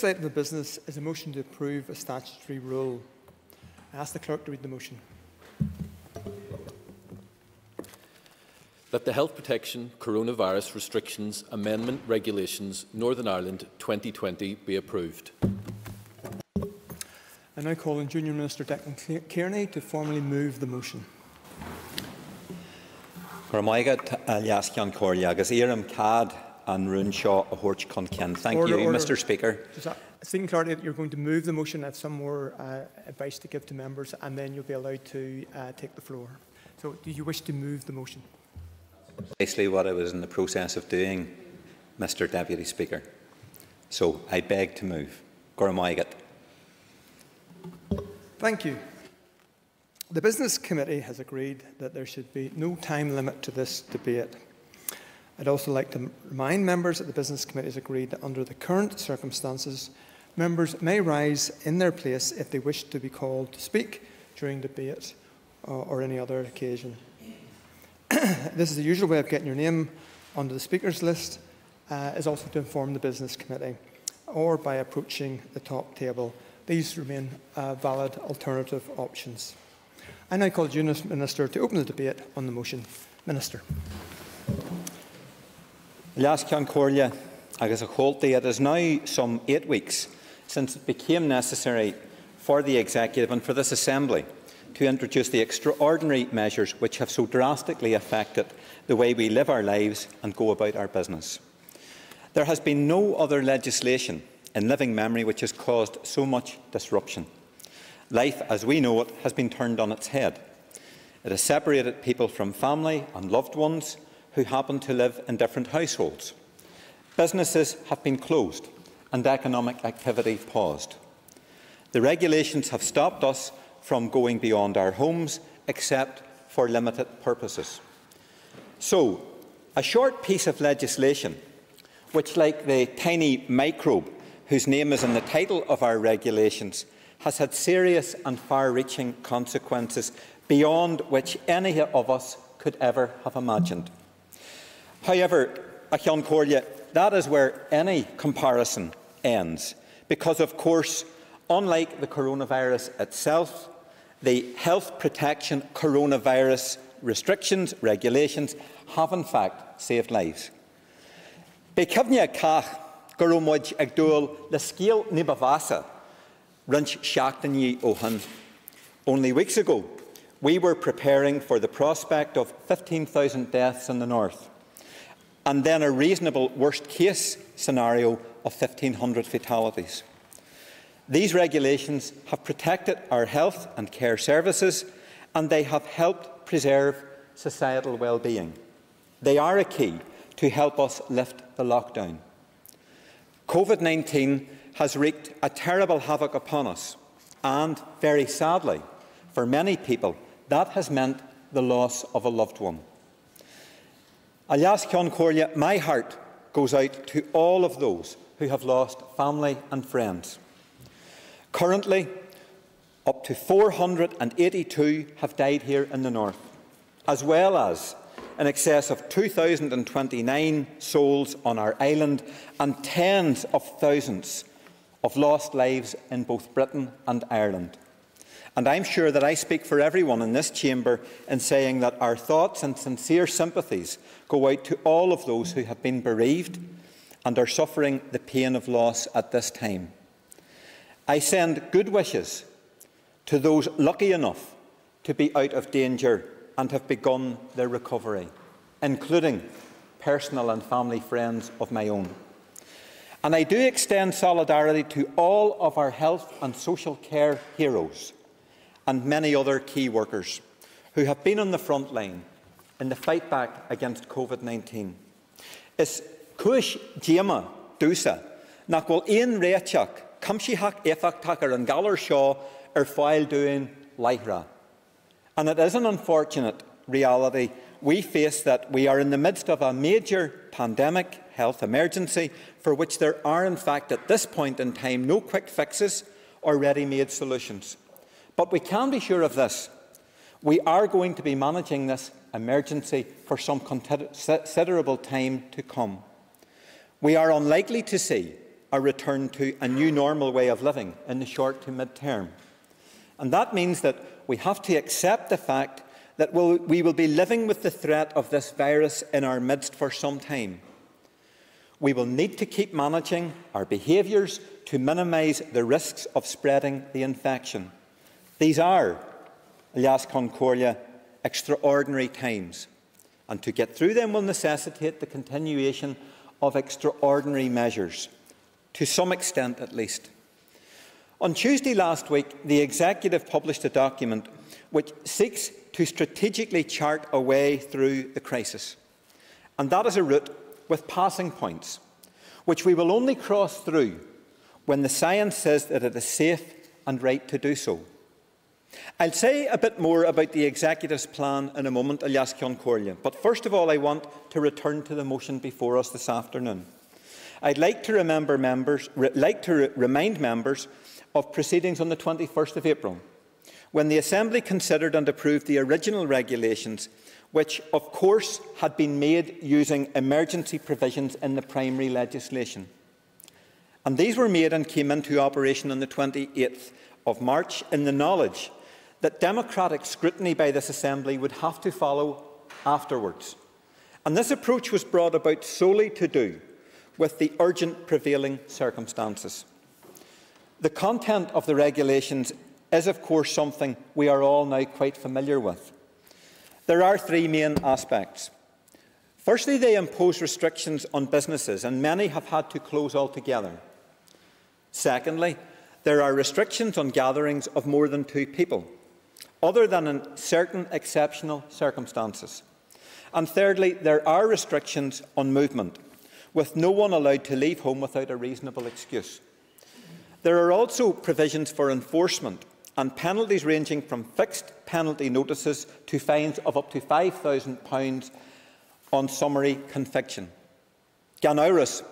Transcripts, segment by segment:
Next item of the business is a motion to approve a statutory rule. I ask the clerk to read the motion. That the Health Protection Coronavirus Restrictions Amendment Regulations Northern Ireland 2020 be approved. I now call on Junior Minister Declan Kearney to formally move the motion. Thank Order, you, order. Mr Speaker. That, Stephen Clark, you're going to move the motion. Have some more uh, advice to give to members, and then you'll be allowed to uh, take the floor. So, do you wish to move the motion? Precisely what I was in the process of doing, Mr Deputy Speaker. So I beg to move. Gormaigat. Thank you. The Business Committee has agreed that there should be no time limit to this debate. I'd also like to remind members that the Business Committee has agreed that under the current circumstances, members may rise in their place if they wish to be called to speak during debate uh, or any other occasion. this is the usual way of getting your name onto the speakers list, uh, is also to inform the Business Committee or by approaching the top table. These remain uh, valid alternative options. I now call the Minister to open the debate on the motion. Minister. Ceann Comhairle agus a chomhaltaí, it is now some eight weeks since it became necessary for the Executive and for this Assembly to introduce the extraordinary measures which have so drastically affected the way we live our lives and go about our business. There has been no other legislation in living memory which has caused so much disruption. Life as we know it has been turned on its head. It has separated people from family and loved ones who happen to live in different households. Businesses have been closed and economic activity paused. The regulations have stopped us from going beyond our homes except for limited purposes. So, a short piece of legislation, which, like the tiny microbe whose name is in the title of our regulations, has had serious and far-reaching consequences beyond which any of us could ever have imagined. However, Achan Comhairle, that is where any comparison ends, because of course, unlike the coronavirus itself, the health protection coronavirus restrictions, regulations, have in fact saved lives. Be cefne cach goromod ag dúil le scéal nibavasa runch seachtaní óhan. Only weeks ago, we were preparing for the prospect of 15,000 deaths in the north, and then a reasonable worst-case scenario of 1,500 fatalities. These regulations have protected our health and care services and they have helped preserve societal well-being. They are a key to help us lift the lockdown. COVID-19 has wreaked a terrible havoc upon us and, very sadly, for many people, that has meant the loss of a loved one. Alias Comhairle, my heart goes out to all of those who have lost family and friends. Currently, up to 482 have died here in the north, as well as in excess of 2,029 souls on our island and tens of thousands of lost lives in both Britain and Ireland. And I'm sure that I speak for everyone in this chamber in saying that our thoughts and sincere sympathies go out to all of those who have been bereaved and are suffering the pain of loss at this time. I send good wishes to those lucky enough to be out of danger and have begun their recovery, including personal and family friends of my own. And I do extend solidarity to all of our health and social care heroes and many other key workers who have been on the front line in the fight back against COVID-19. Is kuish jema dusa nach bhfuil aon réiteach cumsíthach éfachtach ar an galar seo ar fáil doing leithra. And it is an unfortunate reality. We face that we are in the midst of a major pandemic health emergency for which there are, in fact, at this point in time, no quick fixes or ready-made solutions. But we can be sure of this. We are going to be managing this emergency for some considerable time to come. We are unlikely to see a return to a new normal way of living in the short to mid term. And that means that we have to accept the fact that we'll, we will be living with the threat of this virus in our midst for some time. We will need to keep managing our behaviours to minimise the risks of spreading the infection. These are, Concordia, extraordinary times, and to get through them will necessitate the continuation of extraordinary measures, to some extent at least. On Tuesday last week, the Executive published a document which seeks to strategically chart a way through the crisis. And that is a route with passing points, which we will only cross through when the science says that it is safe and right to do so. I'll say a bit more about the Executive's plan in a moment, a LeasCheann Comhairle, but first of all I want to return to the motion before us this afternoon. I'd like to, members, like to re remind members of proceedings on the 21st of April, when the Assembly considered and approved the original regulations, which, of course, had been made using emergency provisions in the primary legislation. And these were made and came into operation on the 28th of March in the knowledge that democratic scrutiny by this Assembly would have to follow afterwards. And this approach was brought about solely to do with the urgent prevailing circumstances. The content of the regulations is, of course, something we are all now quite familiar with. There are three main aspects. Firstly, they impose restrictions on businesses, and many have had to close altogether. Secondly, there are restrictions on gatherings of more than two people, other than in certain exceptional circumstances. And thirdly, there are restrictions on movement, with no one allowed to leave home without a reasonable excuse. There are also provisions for enforcement and penalties ranging from fixed penalty notices to fines of up to £5,000 on summary conviction. Gan is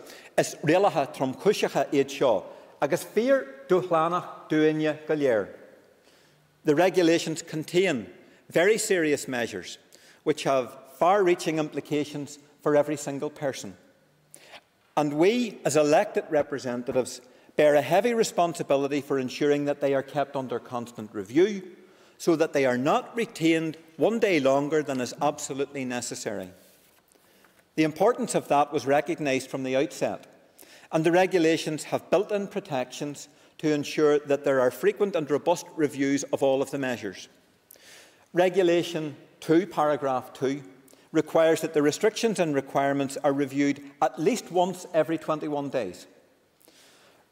réalathe trom cuiseacha iad fear dúchlanach duine go The regulations contain very serious measures which have far-reaching implications for every single person. And we, as elected representatives, bear a heavy responsibility for ensuring that they are kept under constant review so that they are not retained one day longer than is absolutely necessary. The importance of that was recognised from the outset, and the regulations have built-in protections to ensure that there are frequent and robust reviews of all of the measures. Regulation 2, paragraph 2, requires that the restrictions and requirements are reviewed at least once every 21 days.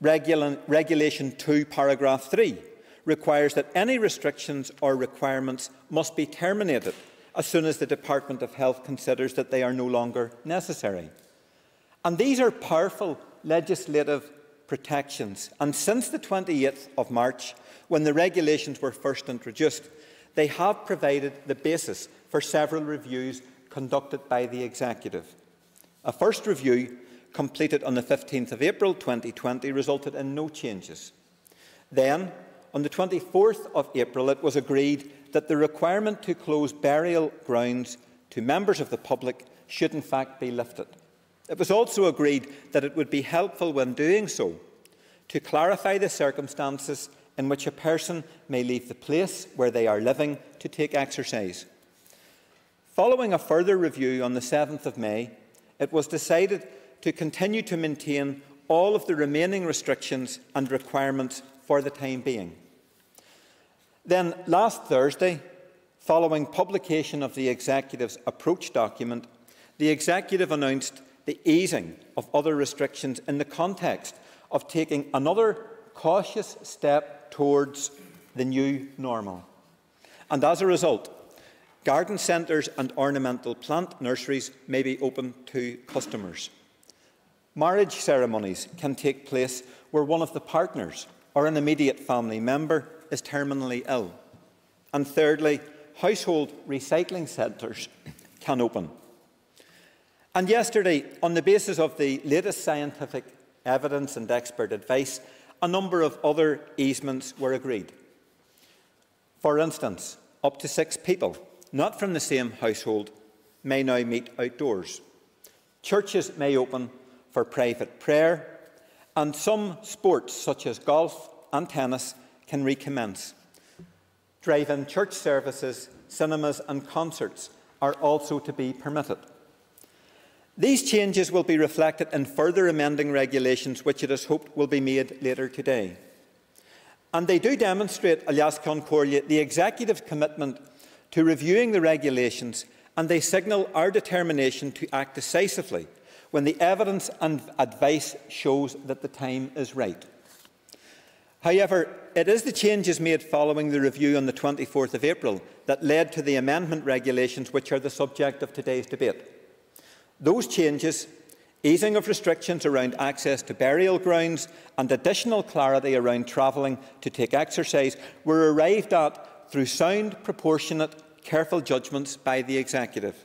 Regula Regulation 2, paragraph 3 requires that any restrictions or requirements must be terminated as soon as the Department of Health considers that they are no longer necessary. And these are powerful legislative protections. And since the 28th of March, when the regulations were first introduced, they have provided the basis for several reviews conducted by the Executive. A first review completed on the 15th of April 2020, resulted in no changes. Then, on the 24th of April, it was agreed that the requirement to close burial grounds to members of the public should in fact be lifted. It was also agreed that it would be helpful when doing so to clarify the circumstances in which a person may leave the place where they are living to take exercise. Following a further review on the 7th of May, it was decided to continue to maintain all of the remaining restrictions and requirements for the time being. Then, last Thursday, following publication of the Executive's approach document, the Executive announced the easing of other restrictions in the context of taking another cautious step towards the new normal. And as a result, garden centres and ornamental plant nurseries may be open to customers. Marriage ceremonies can take place where one of the partners or an immediate family member is terminally ill. And thirdly, household recycling centres can open. And yesterday, on the basis of the latest scientific evidence and expert advice, a number of other easements were agreed. For instance, up to six people, not from the same household, may now meet outdoors. Churches may open for private prayer, and some sports, such as golf and tennis, can recommence. Drive in church services, cinemas, and concerts are also to be permitted. These changes will be reflected in further amending regulations, which it is hoped will be made later today. And they do demonstrate, a LeasCheann Comhairle, the executive commitment to reviewing the regulations, and they signal our determination to act decisively when the evidence and advice shows that the time is right. However, it is the changes made following the review on the 24th of April that led to the amendment regulations which are the subject of today's debate. Those changes, easing of restrictions around access to burial grounds and additional clarity around travelling to take exercise, were arrived at through sound, proportionate, careful judgments by the Executive.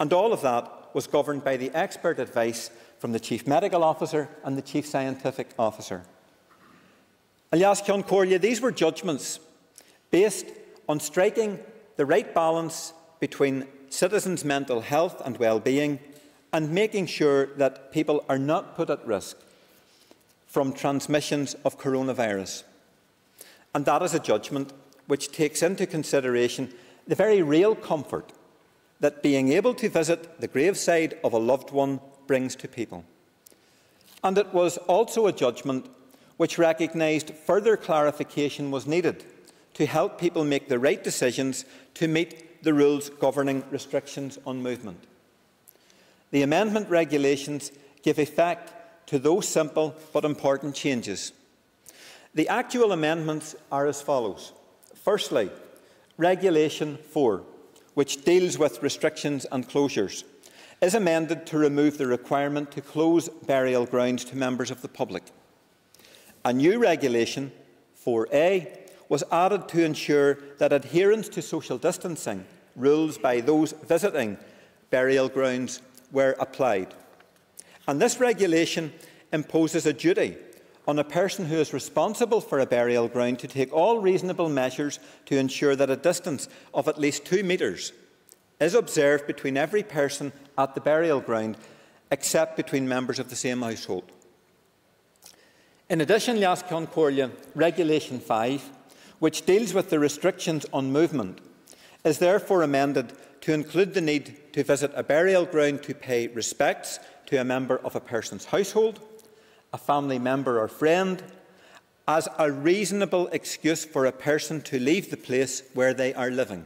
And all of that was governed by the expert advice from the Chief Medical Officer and the Chief Scientific Officer. a LeasCheann Comhairle, these were judgments based on striking the right balance between citizens' mental health and well-being and making sure that people are not put at risk from transmissions of coronavirus. And that is a judgment which takes into consideration the very real comfort that being able to visit the graveside of a loved one brings to people. And it was also a judgment which recognised further clarification was needed to help people make the right decisions to meet the rules governing restrictions on movement. The amendment regulations give effect to those simple but important changes. The actual amendments are as follows. Firstly, Regulation 4, which deals with restrictions and closures, is amended to remove the requirement to close burial grounds to members of the public. A new regulation, 4A, was added to ensure that adherence to social distancing rules by those visiting burial grounds were applied. And this regulation imposes a duty on a person who is responsible for a burial ground to take all reasonable measures to ensure that a distance of at least two metres is observed between every person at the burial ground, except between members of the same household. In addition, LeasCheann Comhairle, Regulation 5 which deals with the restrictions on movement, is therefore amended to include the need to visit a burial ground to pay respects to a member of a person's household, a family member or friend, as a reasonable excuse for a person to leave the place where they are living.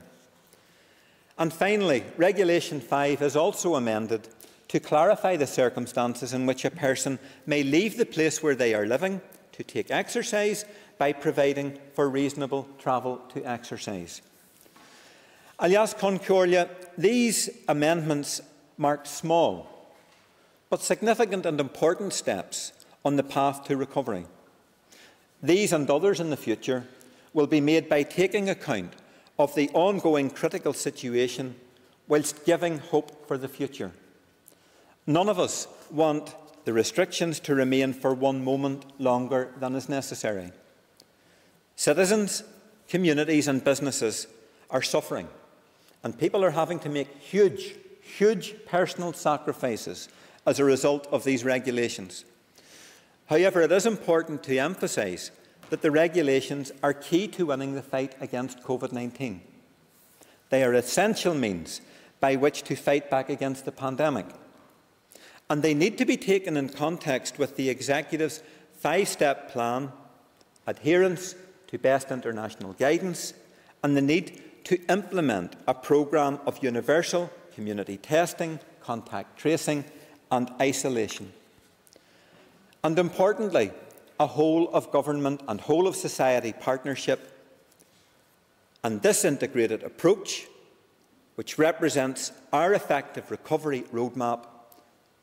And finally, Regulation 5 is also amended to clarify the circumstances in which a person may leave the place where they are living to take exercise by providing for reasonable travel to exercise. a LeasCheann Comhairle, these amendments mark small but significant and important steps on the path to recovery. These and others in the future will be made by taking account of the ongoing critical situation whilst giving hope for the future. None of us want the restrictions to remain for one moment longer than is necessary. Citizens, communities and businesses are suffering and people are having to make huge, huge personal sacrifices as a result of these regulations. However, it is important to emphasise that the regulations are key to winning the fight against COVID-19. They are essential means by which to fight back against the pandemic. And they need to be taken in context with the Executive's five-step plan, adherence to best international guidance, and the need to implement a programme of universal community testing, contact tracing and isolation. And importantly, a whole of government and whole of society partnership and this integrated approach, which represents our effective recovery roadmap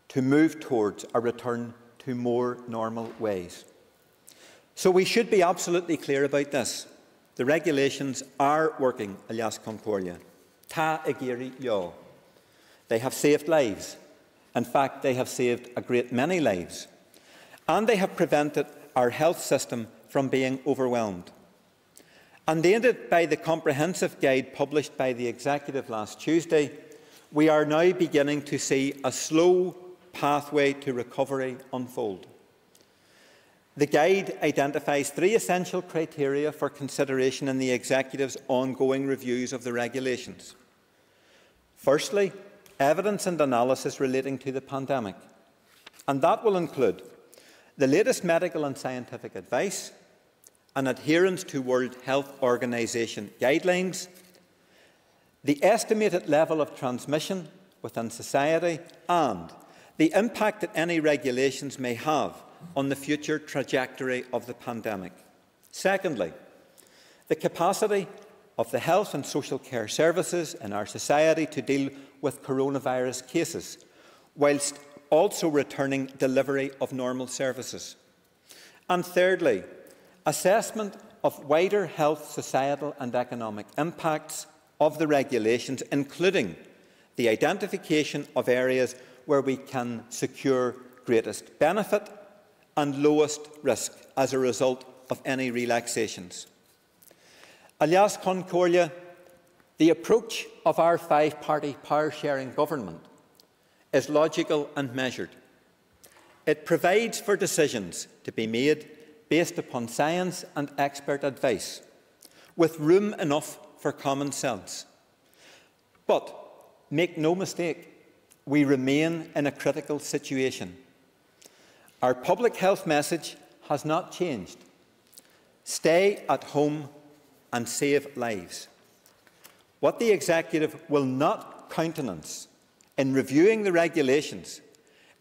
to move towards a return to more normal ways. So we should be absolutely clear about this. The regulations are working, a LeasCheann Comhairle. Ta agiri yo. They have saved lives. In fact, they have saved a great many lives. And they have prevented our health system from being overwhelmed. And aided by the comprehensive guide published by the Executive last Tuesday, we are now beginning to see a slow pathway to recovery unfold. The guide identifies three essential criteria for consideration in the Executive's ongoing reviews of the regulations. Firstly, evidence and analysis relating to the pandemic, and that will include the latest medical and scientific advice, and adherence to World Health Organization guidelines, the estimated level of transmission within society, and the impact that any regulations may have on the future trajectory of the pandemic. Secondly, the capacity of the health and social care services in our society to deal with coronavirus cases, whilst also returning delivery of normal services. And thirdly, assessment of wider health, societal and economic impacts of the regulations, including the identification of areas where we can secure greatest benefit and lowest risk as a result of any relaxations. a LeasCheann Comhairle, the approach of our five-party power-sharing government is logical and measured. It provides for decisions to be made based upon science and expert advice, with room enough for common sense. But make no mistake, we remain in a critical situation. Our public health message has not changed. Stay at home and save lives. What the Executive will not countenance in reviewing the regulations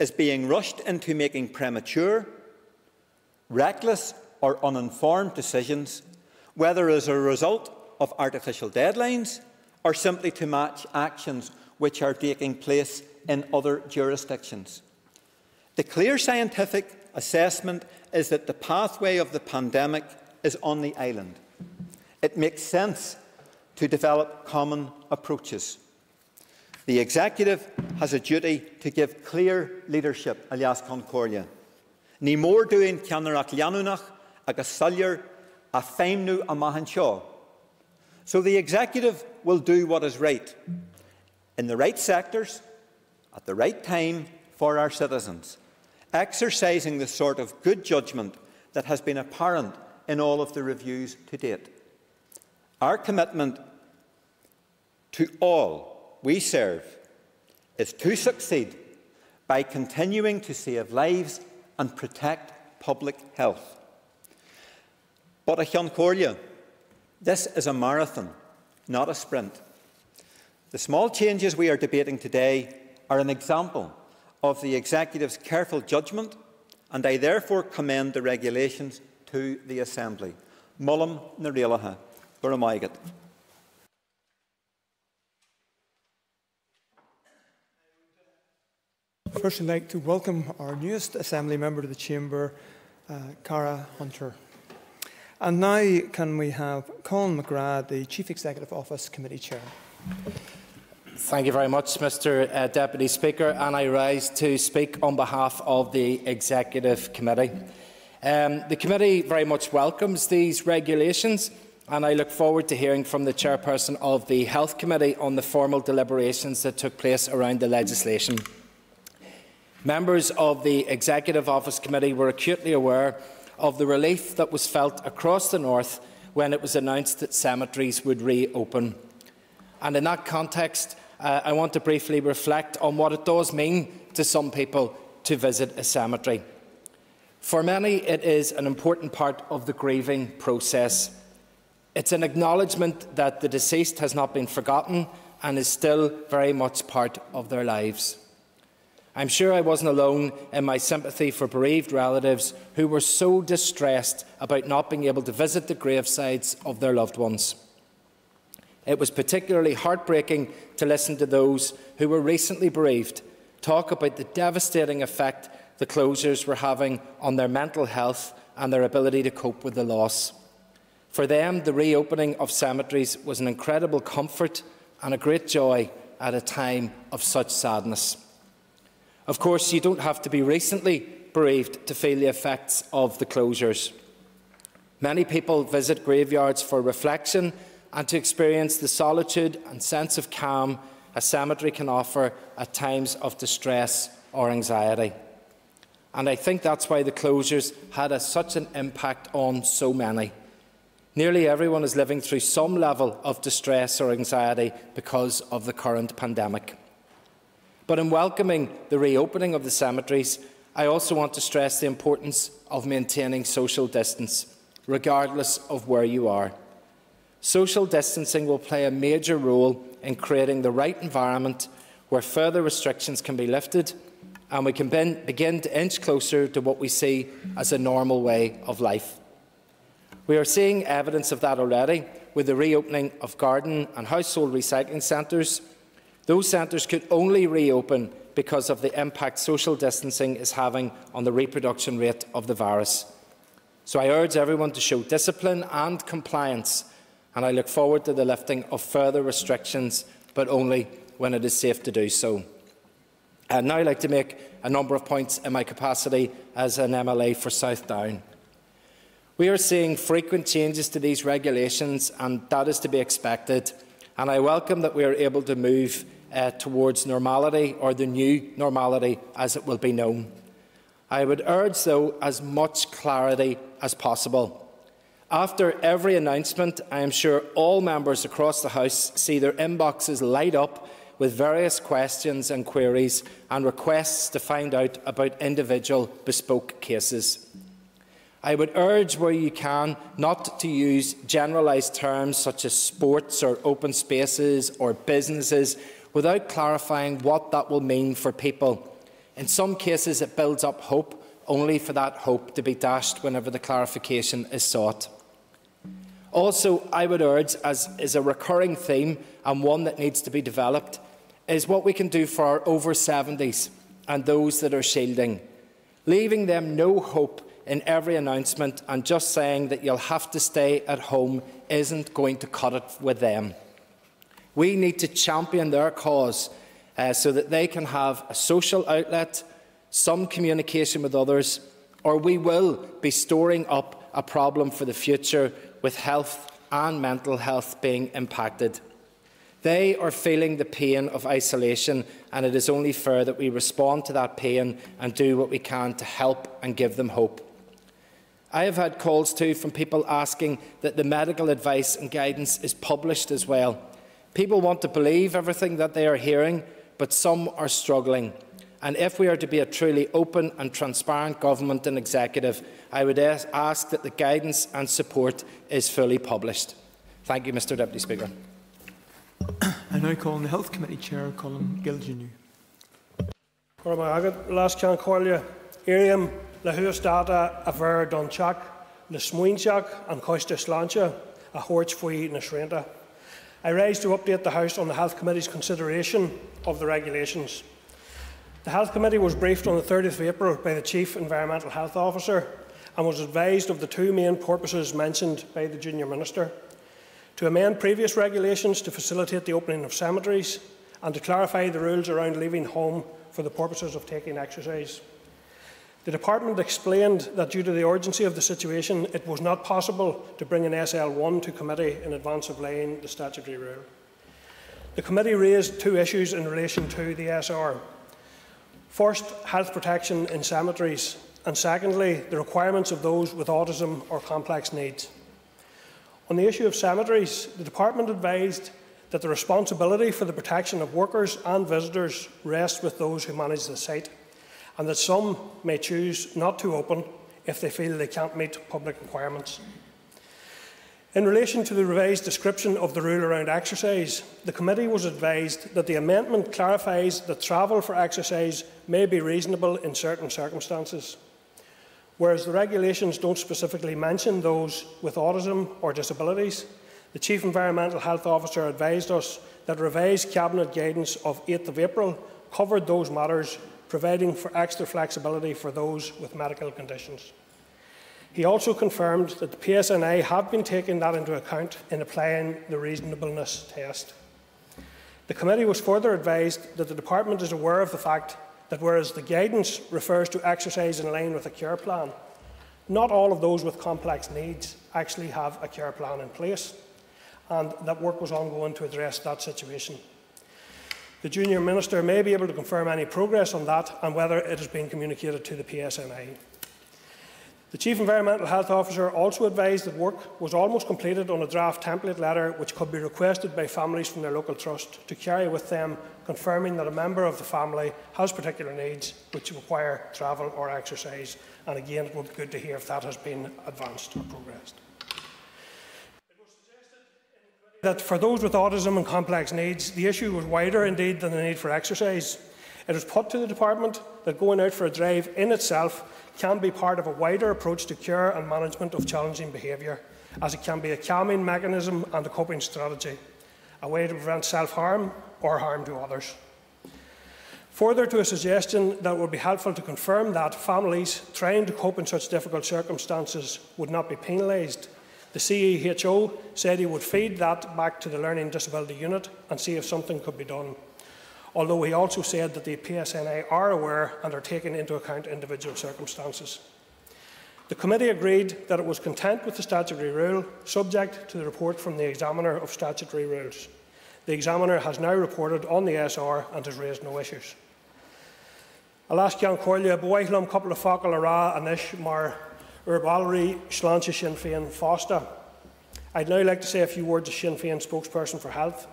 is being rushed into making premature, reckless or uninformed decisions, whether as a result of artificial deadlines or simply to match actions which are taking place in other jurisdictions. The clear scientific assessment is that the pathway of the pandemic is on the island. It makes sense to develop common approaches. The Executive has a duty to give clear leadership a LeasCheann Comhairle. Ní mór dúin ceanarach leanúnach agus a féimnú a So the Executive will do what is right, in the right sectors, at the right time for our citizens exercising the sort of good judgment that has been apparent in all of the reviews to date. Our commitment to all we serve is to succeed by continuing to save lives and protect public health. But a Corlia, this is a marathon, not a sprint. The small changes we are debating today are an example of the Executive's careful judgment, and I therefore commend the regulations to the Assembly. Mullum na rialaha. First, I'd like to welcome our newest Assembly member to the Chamber, uh, Cara Hunter. And now, can we have Colin McGrath, the Chief Executive Office Committee Chair? Thank you very much, Mr uh, Deputy Speaker, and I rise to speak on behalf of the Executive Committee. Um, the committee very much welcomes these regulations and I look forward to hearing from the chairperson of the Health Committee on the formal deliberations that took place around the legislation. Members of the Executive Office Committee were acutely aware of the relief that was felt across the North when it was announced that cemeteries would reopen. And in that context, uh, I want to briefly reflect on what it does mean to some people to visit a cemetery. For many, it is an important part of the grieving process. It's an acknowledgement that the deceased has not been forgotten and is still very much part of their lives. I'm sure I wasn't alone in my sympathy for bereaved relatives who were so distressed about not being able to visit the gravesites of their loved ones. It was particularly heartbreaking to listen to those who were recently bereaved talk about the devastating effect the closures were having on their mental health and their ability to cope with the loss. For them, the reopening of cemeteries was an incredible comfort and a great joy at a time of such sadness. Of course, you don't have to be recently bereaved to feel the effects of the closures. Many people visit graveyards for reflection and to experience the solitude and sense of calm a cemetery can offer at times of distress or anxiety. And I think that's why the closures had a, such an impact on so many. Nearly everyone is living through some level of distress or anxiety because of the current pandemic. But in welcoming the reopening of the cemeteries, I also want to stress the importance of maintaining social distance, regardless of where you are. Social distancing will play a major role in creating the right environment where further restrictions can be lifted and we can begin to inch closer to what we see as a normal way of life. We are seeing evidence of that already with the reopening of garden and household recycling centres. Those centres could only reopen because of the impact social distancing is having on the reproduction rate of the virus. So I urge everyone to show discipline and compliance, and I look forward to the lifting of further restrictions, but only when it is safe to do so. I'd now like to make a number of points in my capacity as an MLA for South Down. We are seeing frequent changes to these regulations, and that is to be expected. And I welcome that we are able to move uh, towards normality, or the new normality as it will be known. I would urge, though, as much clarity as possible. After every announcement, I am sure all members across the House see their inboxes light up with various questions and queries and requests to find out about individual bespoke cases. I would urge, where you can, not to use generalised terms such as sports or open spaces or businesses without clarifying what that will mean for people. In some cases, it builds up hope, only for that hope to be dashed whenever the clarification is sought. Also, I would urge, as is a recurring theme and one that needs to be developed, is what we can do for our over 70s and those that are shielding, leaving them no hope in every announcement and just saying that you'll have to stay at home isn't going to cut it with them. We need to champion their cause uh, so that they can have a social outlet, some communication with others, or we will be storing up a problem for the future with health and mental health being impacted. They are feeling the pain of isolation, and it is only fair that we respond to that pain and do what we can to help and give them hope. I have had calls too from people asking that the medical advice and guidance is published as well. People want to believe everything that they are hearing, but some are struggling. And if we are to be a truly open and transparent government and executive, I would ask that the guidance and support is fully published. Thank you, Mr Deputy Speaker. I now call on the Health Committee Chair, Colm Gildernew. Last can call Iriam le huastata a ver don chak, le smuinchak and costa slancha, a horch fui na shrenta. I rise to update the House on the Health Committee's consideration of the regulations. The Health Committee was briefed on the 30th of April by the Chief Environmental Health Officer and was advised of the two main purposes mentioned by the Junior Minister to amend previous regulations to facilitate the opening of cemeteries and to clarify the rules around leaving home for the purposes of taking exercise. The Department explained that due to the urgency of the situation, it was not possible to bring an SL1 to committee in advance of laying the statutory rule. The committee raised two issues in relation to the SR. First, health protection in cemeteries, and secondly, the requirements of those with autism or complex needs. On the issue of cemeteries, the Department advised that the responsibility for the protection of workers and visitors rests with those who manage the site and that some may choose not to open if they feel they can't meet public requirements. In relation to the revised description of the rule around exercise, the committee was advised that the amendment clarifies that travel for exercise may be reasonable in certain circumstances. Whereas the regulations don't specifically mention those with autism or disabilities, the Chief Environmental Health Officer advised us that revised Cabinet guidance of 8th of April covered those matters providing for extra flexibility for those with medical conditions. He also confirmed that the PSNI have been taking that into account in applying the reasonableness test. The committee was further advised that the department is aware of the fact that whereas the guidance refers to exercise in line with a care plan, not all of those with complex needs actually have a care plan in place, and that work was ongoing to address that situation. The Junior Minister may be able to confirm any progress on that and whether it has been communicated to the PSNI. The Chief Environmental Health Officer also advised that work was almost completed on a draft template letter which could be requested by families from their local trust to carry with them confirming that a member of the family has particular needs which require travel or exercise. And again, it would be good to hear if that has been advanced or progressed. that for those with autism and complex needs, the issue was wider indeed than the need for exercise. It was put to the department that going out for a drive in itself can be part of a wider approach to care and management of challenging behaviour, as it can be a calming mechanism and a coping strategy, a way to prevent self-harm or harm to others. Further to a suggestion that would be helpful to confirm that families trying to cope in such difficult circumstances would not be penalised, the CEHO said he would feed that back to the Learning Disability Unit and see if something could be done although he also said that the PSNI are aware and are taking into account individual circumstances. The committee agreed that it was content with the statutory rule, subject to the report from the examiner of statutory rules. The examiner has now reported on the SR and has raised no issues. Alas cean choirle buhaithlam couple of focail ara anish mar urbalry sláinte Sinn Féin fásta. I'd now like to say a few words as Sinn Féin spokesperson for health.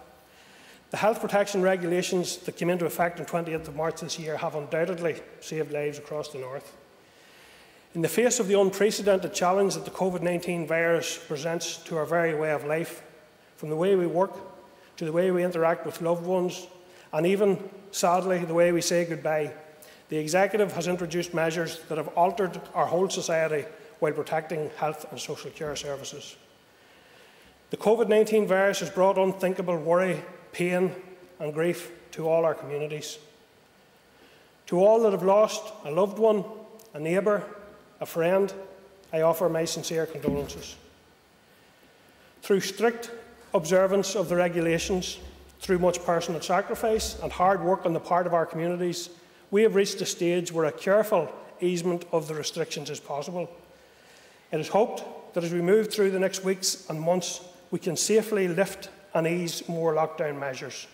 The health protection regulations that came into effect on 28th of March this year have undoubtedly saved lives across the north. In the face of the unprecedented challenge that the COVID-19 virus presents to our very way of life, from the way we work to the way we interact with loved ones, and even, sadly, the way we say goodbye, the Executive has introduced measures that have altered our whole society while protecting health and social care services. The COVID-19 virus has brought unthinkable worry pain and grief to all our communities. To all that have lost a loved one, a neighbour, a friend, I offer my sincere condolences. Through strict observance of the regulations, through much personal sacrifice and hard work on the part of our communities, we have reached a stage where a careful easement of the restrictions is possible. It is hoped that as we move through the next weeks and months, we can safely lift and ease more lockdown measures,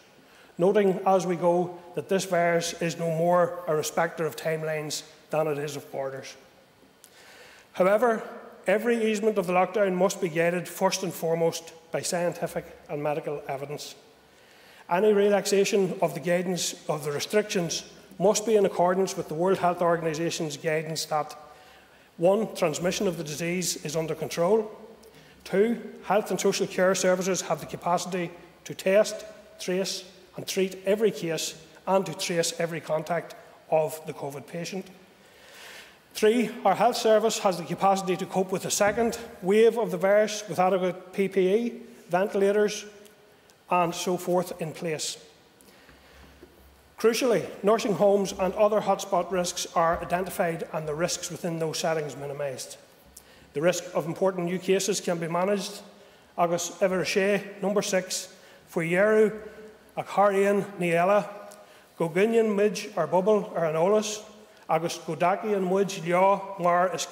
noting as we go that this virus is no more a respecter of timelines than it is of borders. However, every easement of the lockdown must be guided first and foremost by scientific and medical evidence. Any relaxation of the guidance of the restrictions must be in accordance with the World Health Organization's guidance that 1. Transmission of the disease is under control, Two, health and social care services have the capacity to test, trace and treat every case and to trace every contact of the COVID patient. Three, our health service has the capacity to cope with a second wave of the virus with adequate PPE, ventilators and so forth in place. Crucially, nursing homes and other hotspot risks are identified and the risks within those settings minimised. The risk of important new cases can be managed. Agus ever number six, Fuyeru, Akarian Niela, Goginian Midge or Bubble or Anolis, Agus Godaki and Midge Lya Mar is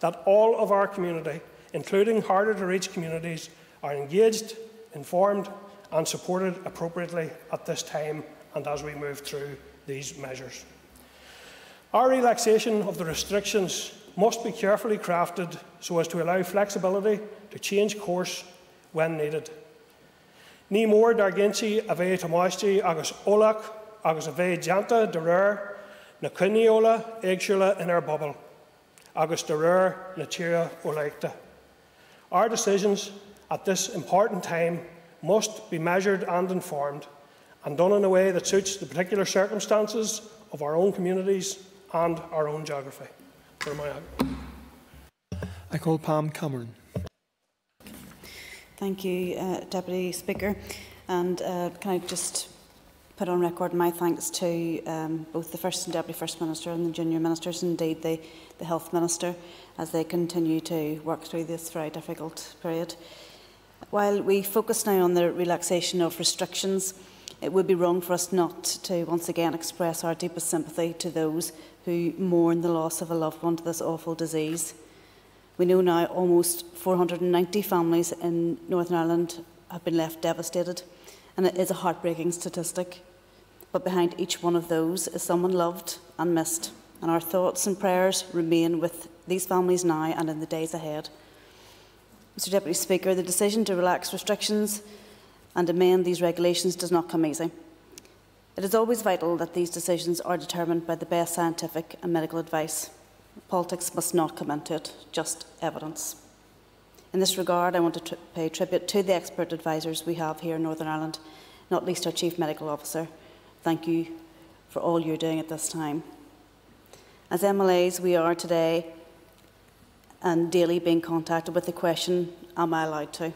That all of our community, including harder to reach communities, are engaged, informed and supported appropriately at this time and as we move through these measures. Our relaxation of the restrictions must be carefully crafted so as to allow flexibility to change course when needed. Ní mór dar ginsi a bheith tomáistí agus ólach agus a bheith deanta de réir na cuineola éagsúla in our bubble, agus de réir na tíra óleicta. Our decisions at this important time must be measured and informed and done in a way that suits the particular circumstances of our own communities and our own geography. I call Pam Cameron. Thank you, uh, Deputy Speaker. And uh, can I just put on record my thanks to um, both the First and Deputy First Minister and the Junior Ministers, indeed the, the Health Minister, as they continue to work through this very difficult period. While we focus now on the relaxation of restrictions, it would be wrong for us not to once again express our deepest sympathy to those who mourn the loss of a loved one to this awful disease. We know now almost 490 families in Northern Ireland have been left devastated, and it is a heartbreaking statistic. but behind each one of those is someone loved and missed, and our thoughts and prayers remain with these families now and in the days ahead. Mr Deputy Speaker, the decision to relax restrictions and amend these regulations does not come easy. It is always vital that these decisions are determined by the best scientific and medical advice. Politics must not come into it, just evidence. In this regard, I want to tri pay tribute to the expert advisers we have here in Northern Ireland, not least our Chief Medical Officer. Thank you for all you're doing at this time. As MLAs, we are today and daily being contacted with the question, Am I allowed to?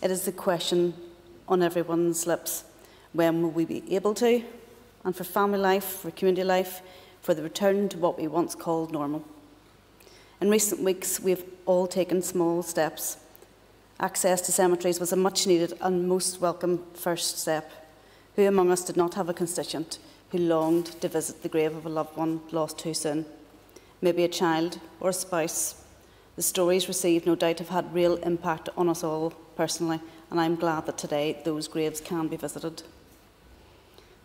It is the question on everyone's lips when will we be able to? And for family life, for community life, for the return to what we once called normal. In recent weeks, we have all taken small steps. Access to cemeteries was a much needed and most welcome first step. Who among us did not have a constituent who longed to visit the grave of a loved one lost too soon? Maybe a child or a spouse. The stories received, no doubt, have had real impact on us all personally, and I'm glad that today those graves can be visited.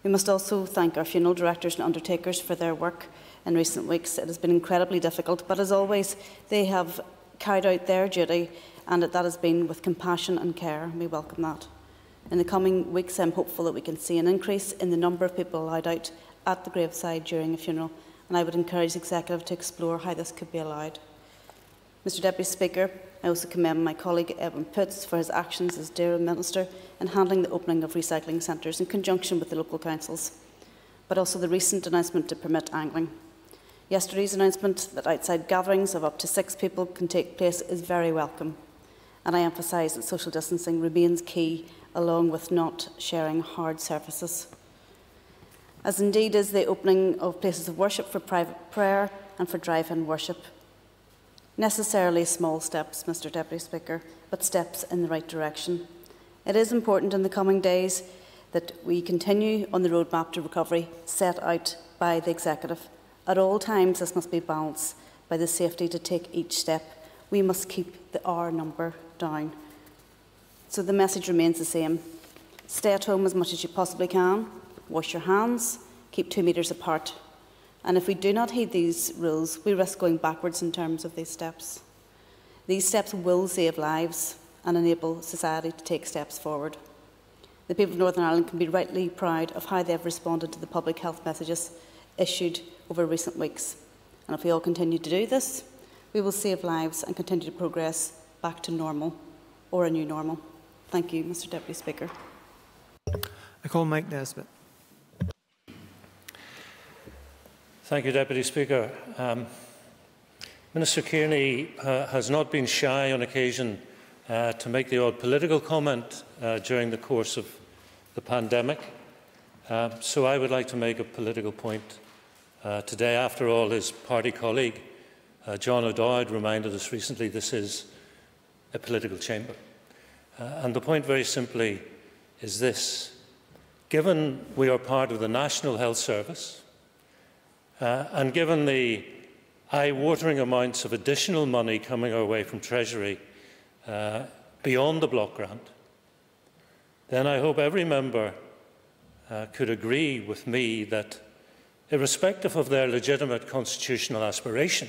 We must also thank our funeral directors and undertakers for their work in recent weeks. It has been incredibly difficult, but as always, they have carried out their duty and that has been with compassion and care. We welcome that. In the coming weeks, I'm hopeful that we can see an increase in the number of people allowed out at the graveside during a funeral, and I would encourage the Executive to explore how this could be allowed. Mr Deputy Speaker, I also commend my colleague Edwin Poots for his actions as DAERA Minister in handling the opening of recycling centres in conjunction with the local councils, but also the recent announcement to permit angling. Yesterday's announcement that outside gatherings of up to six people can take place is very welcome, and I emphasise that social distancing remains key along with not sharing hard surfaces. As indeed is the opening of places of worship for private prayer and for drive-in worship necessarily small steps, Mr Deputy Speaker, but steps in the right direction. It is important in the coming days that we continue on the roadmap to recovery set out by the Executive. At all times, this must be balanced by the safety to take each step. We must keep the R number down. So the message remains the same. Stay at home as much as you possibly can, wash your hands, keep two metres apart and if we do not heed these rules, we risk going backwards in terms of these steps. These steps will save lives and enable society to take steps forward. The people of Northern Ireland can be rightly proud of how they have responded to the public health messages issued over recent weeks. And if we all continue to do this, we will save lives and continue to progress back to normal or a new normal. Thank you, Mr Deputy Speaker. I call Mike Nesbitt. Thank you, Deputy Speaker. Um, Minister Kearney uh, has not been shy on occasion uh, to make the odd political comment uh, during the course of the pandemic. Uh, so I would like to make a political point uh, today. After all, his party colleague, uh, John O'Dowd, reminded us recently this is a political chamber. and the point very simply is this. Given we are part of the National Health Service, uh, and given the eye-watering amounts of additional money coming our way from Treasury uh, beyond the block grant, then I hope every member uh, could agree with me that, irrespective of their legitimate constitutional aspiration,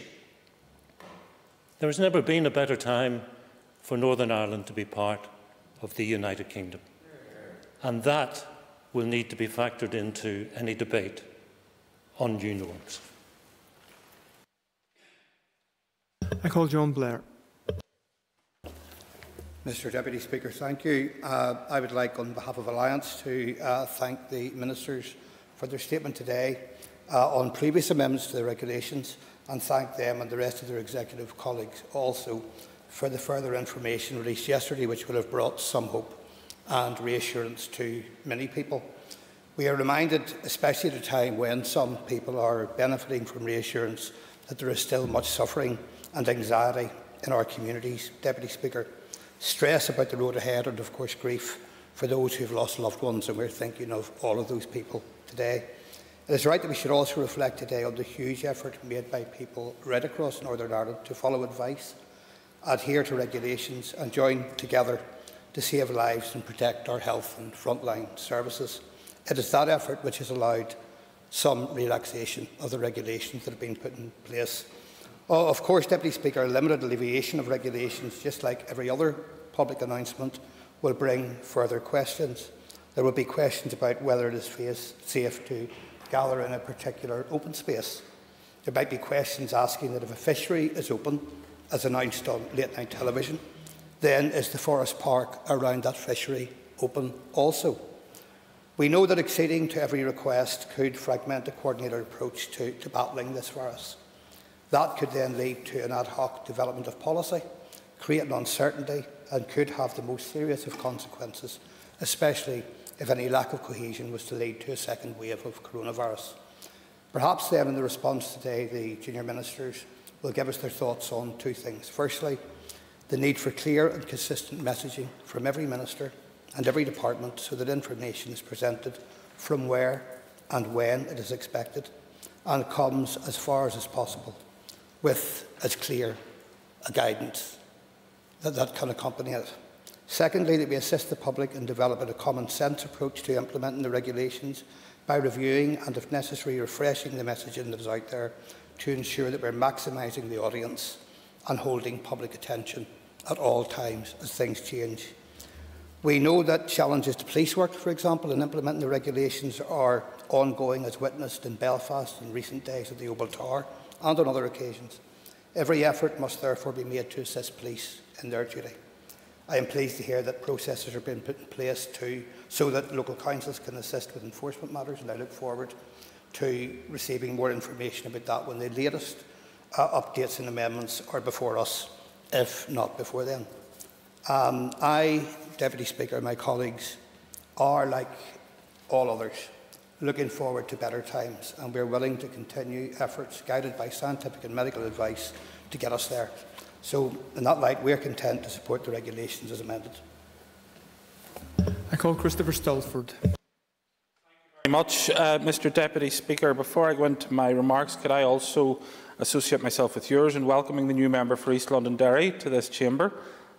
there has never been a better time for Northern Ireland to be part of the United Kingdom. And that will need to be factored into any debate on new norms. I call John Blair. Mr Deputy Speaker, thank you. Uh, I would like, on behalf of Alliance, to uh, thank the Ministers for their statement today uh, on previous amendments to the regulations and thank them and the rest of their executive colleagues also for the further information released yesterday which will have brought some hope and reassurance to many people. We are reminded, especially at a time when some people are benefiting from reassurance, that there is still much suffering and anxiety in our communities. Deputy Speaker, stress about the road ahead and, of course, grief for those who have lost loved ones, and we're thinking of all of those people today. It is right that we should also reflect today on the huge effort made by people right across Northern Ireland to follow advice, adhere to regulations, and join together to save lives and protect our health and frontline services. It is that effort which has allowed some relaxation of the regulations that have been put in place. Uh, of course, Deputy Speaker, limited alleviation of regulations, just like every other public announcement, will bring further questions. There will be questions about whether it is safe to gather in a particular open space. There might be questions asking that if a fishery is open, as announced on late night television, then is the forest park around that fishery open also? We know that acceding to every request could fragment a coordinated approach to, to battling this virus. That could then lead to an ad hoc development of policy, create an uncertainty, and could have the most serious of consequences, especially if any lack of cohesion was to lead to a second wave of coronavirus. Perhaps then, in the response today, the junior ministers will give us their thoughts on two things. Firstly, the need for clear and consistent messaging from every minister and every department so that information is presented from where and when it is expected and comes as far as is possible with as clear a guidance that, that can accompany it. Secondly, that we assist the public in developing a common sense approach to implementing the regulations by reviewing and, if necessary, refreshing the messaging that is out there to ensure that we're maximising the audience and holding public attention at all times as things change. We know that challenges to police work, for example, in implementing the regulations are ongoing, as witnessed in Belfast in recent days at the Opal Tower and on other occasions. Every effort must therefore be made to assist police in their duty. I am pleased to hear that processes are being put in place to, so that local councils can assist with enforcement matters, and I look forward to receiving more information about that when the latest uh, updates and amendments are before us, if not before then. Um, I, Deputy Speaker, my colleagues are, like all others, looking forward to better times, and we're willing to continue efforts guided by scientific and medical advice to get us there. So, in that light, we're content to support the regulations as amended. I call Christopher Stalford. Thank you very much, uh, Mr Deputy Speaker. Before I go into my remarks, could I also associate myself with yours in welcoming the new member for East Londonderry to this chamber.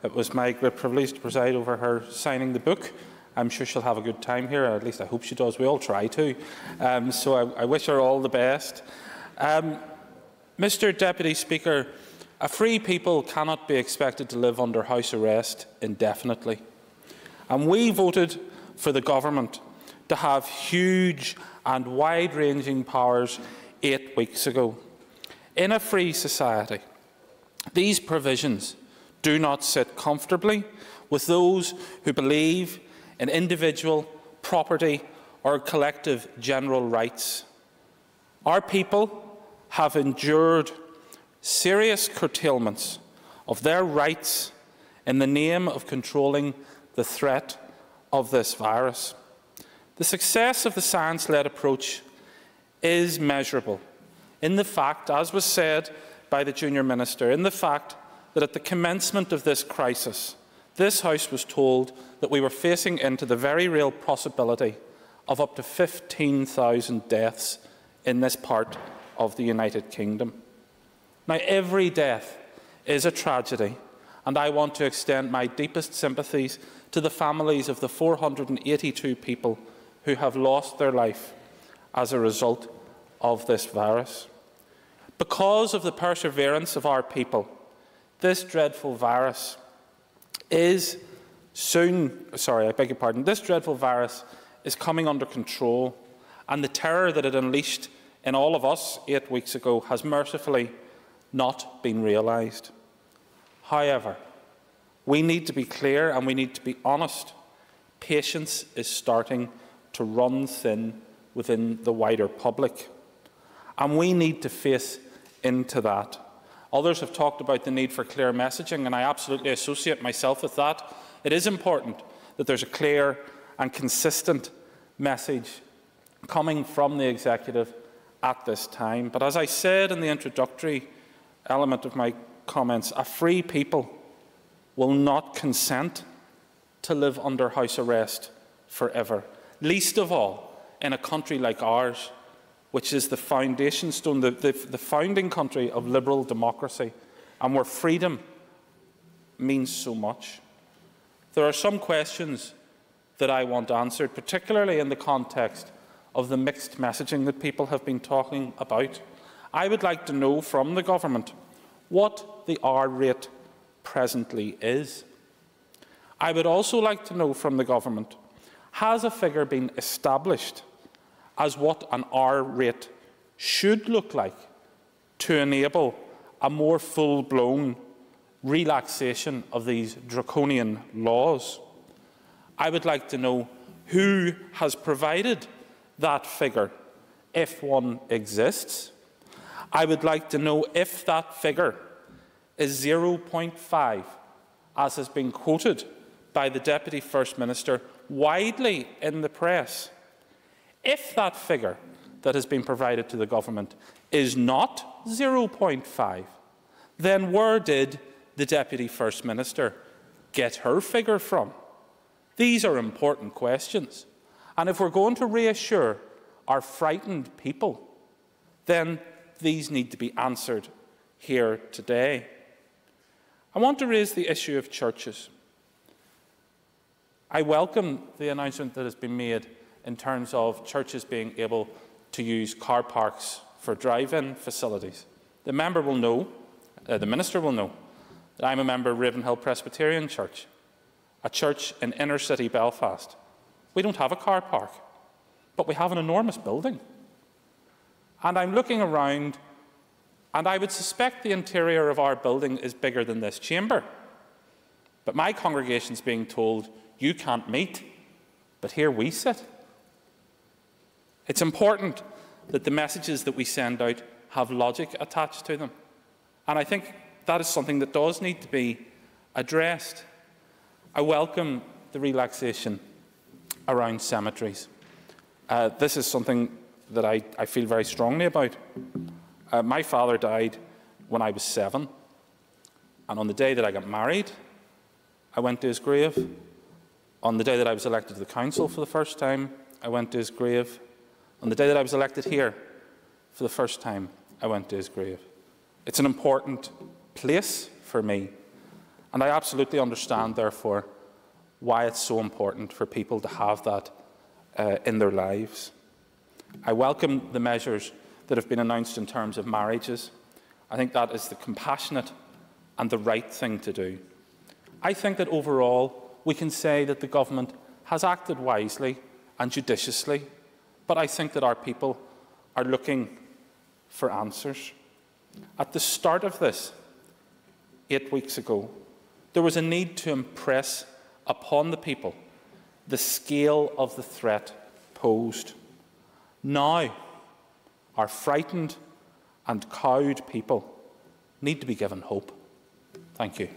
It was my great privilege to preside over her signing the book. I'm sure she'll have a good time here, at least I hope she does. We all try to. Um, so I, I, wish her all the best. Um, Mr Deputy Speaker, a free people cannot be expected to live under house arrest indefinitely. And we voted for the government to have huge and wide-ranging powers eight weeks ago. In a free society, these provisions do not sit comfortably with those who believe in individual, property or collective general rights. Our people have endured serious curtailments of their rights in the name of controlling the threat of this virus. The success of the science-led approach is measurable in the fact, as was said by the junior minister, in the fact that at the commencement of this crisis, this House was told that we were facing into the very real possibility of up to 15,000 deaths in this part of the United Kingdom. Now, every death is a tragedy, and I want to extend my deepest sympathies to the families of the 482 people who have lost their life as a result of this virus. Because of the perseverance of our people, this dreadful virus is soon, sorry, I beg your pardon, this dreadful virus is coming under control, and the terror that it unleashed in all of us eight weeks ago has mercifully not been realised. However, we need to be clear and we need to be honest. Patience is starting to run thin within the wider public. And we need to face into that. Others have talked about the need for clear messaging, and I absolutely associate myself with that. It is important that there's a clear and consistent message coming from the executive at this time. But as I said in the introductory element of my comments, a free people will not consent to live under house arrest forever, least of all in a country like ours, which is the foundation stone, the, the, the founding country of liberal democracy, and where freedom means so much. There are some questions that I want answered, particularly in the context of the mixed messaging that people have been talking about. I would like to know from the government what the R rate presently is. I would also like to know from the government, has a figure been established as what an R rate should look like to enable a more full-blown relaxation of these draconian laws? I would like to know who has provided that figure, if one exists. I would like to know if that figure is 0.5, as has been quoted by the Deputy First Minister widely in the press. If that figure that has been provided to the government is not 0.5, then where did the Deputy First Minister get her figure from? These are important questions. And if we're going to reassure our frightened people, then these need to be answered here today. I want to raise the issue of churches. I welcome the announcement that has been made in terms of churches being able to use car parks for drive-in facilities. The member will know, uh, the minister will know, that I'm a member of Ravenhill Presbyterian Church, a church in inner city Belfast. We don't have a car park, but we have an enormous building. And I'm looking around, and I would suspect the interior of our building is bigger than this chamber. But my congregation's being told, you can't meet, but here we sit. It's important that the messages that we send out have logic attached to them. And I think that is something that does need to be addressed. I welcome the relaxation around cemeteries. Uh, this is something that I, I, feel very strongly about. Uh, my father died when I was seven, and on the day that I got married, I went to his grave. On the day that I was elected to the council for the first time, I went to his grave. On the day that I was elected here, for the first time, I went to his grave. It's an important place for me, and I absolutely understand, therefore, why it's so important for people to have that uh, in their lives. I welcome the measures that have been announced in terms of marriages. I think that is the compassionate and the right thing to do. I think that overall we can say that the government has acted wisely and judiciously, but I think that our people are looking for answers. At the start of this, eight weeks ago, there was a need to impress upon the people the scale of the threat posed. Now, our frightened and cowed people need to be given hope. Thank you.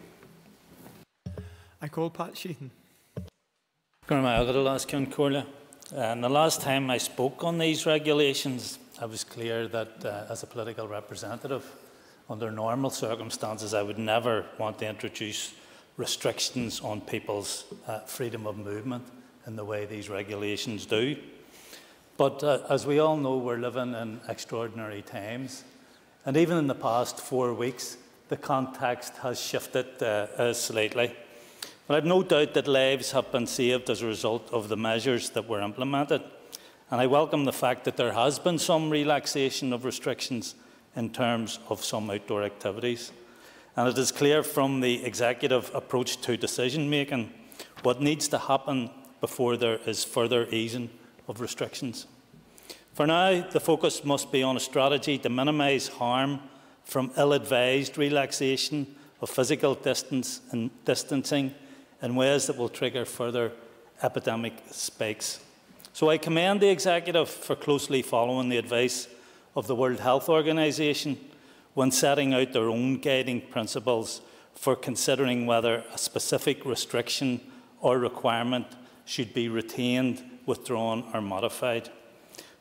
I call Pat Sheehan. And the last time I spoke on these regulations, I was clear that uh, as a political representative, under normal circumstances, I would never want to introduce restrictions on people's uh, freedom of movement in the way these regulations do. But uh, as we all know, we're living in extraordinary times. And even in the past four weeks, the context has shifted uh, slightly. But I've no doubt that lives have been saved as a result of the measures that were implemented. And I welcome the fact that there has been some relaxation of restrictions in terms of some outdoor activities. And it is clear from the executive approach to decision making what needs to happen before there is further easing of restrictions. For now, the focus must be on a strategy to minimise harm from ill-advised relaxation of physical distance and distancing in ways that will trigger further epidemic spikes. So I commend the Executive for closely following the advice of the World Health Organization when setting out their own guiding principles for considering whether a specific restriction or requirement should be retained, withdrawn or modified.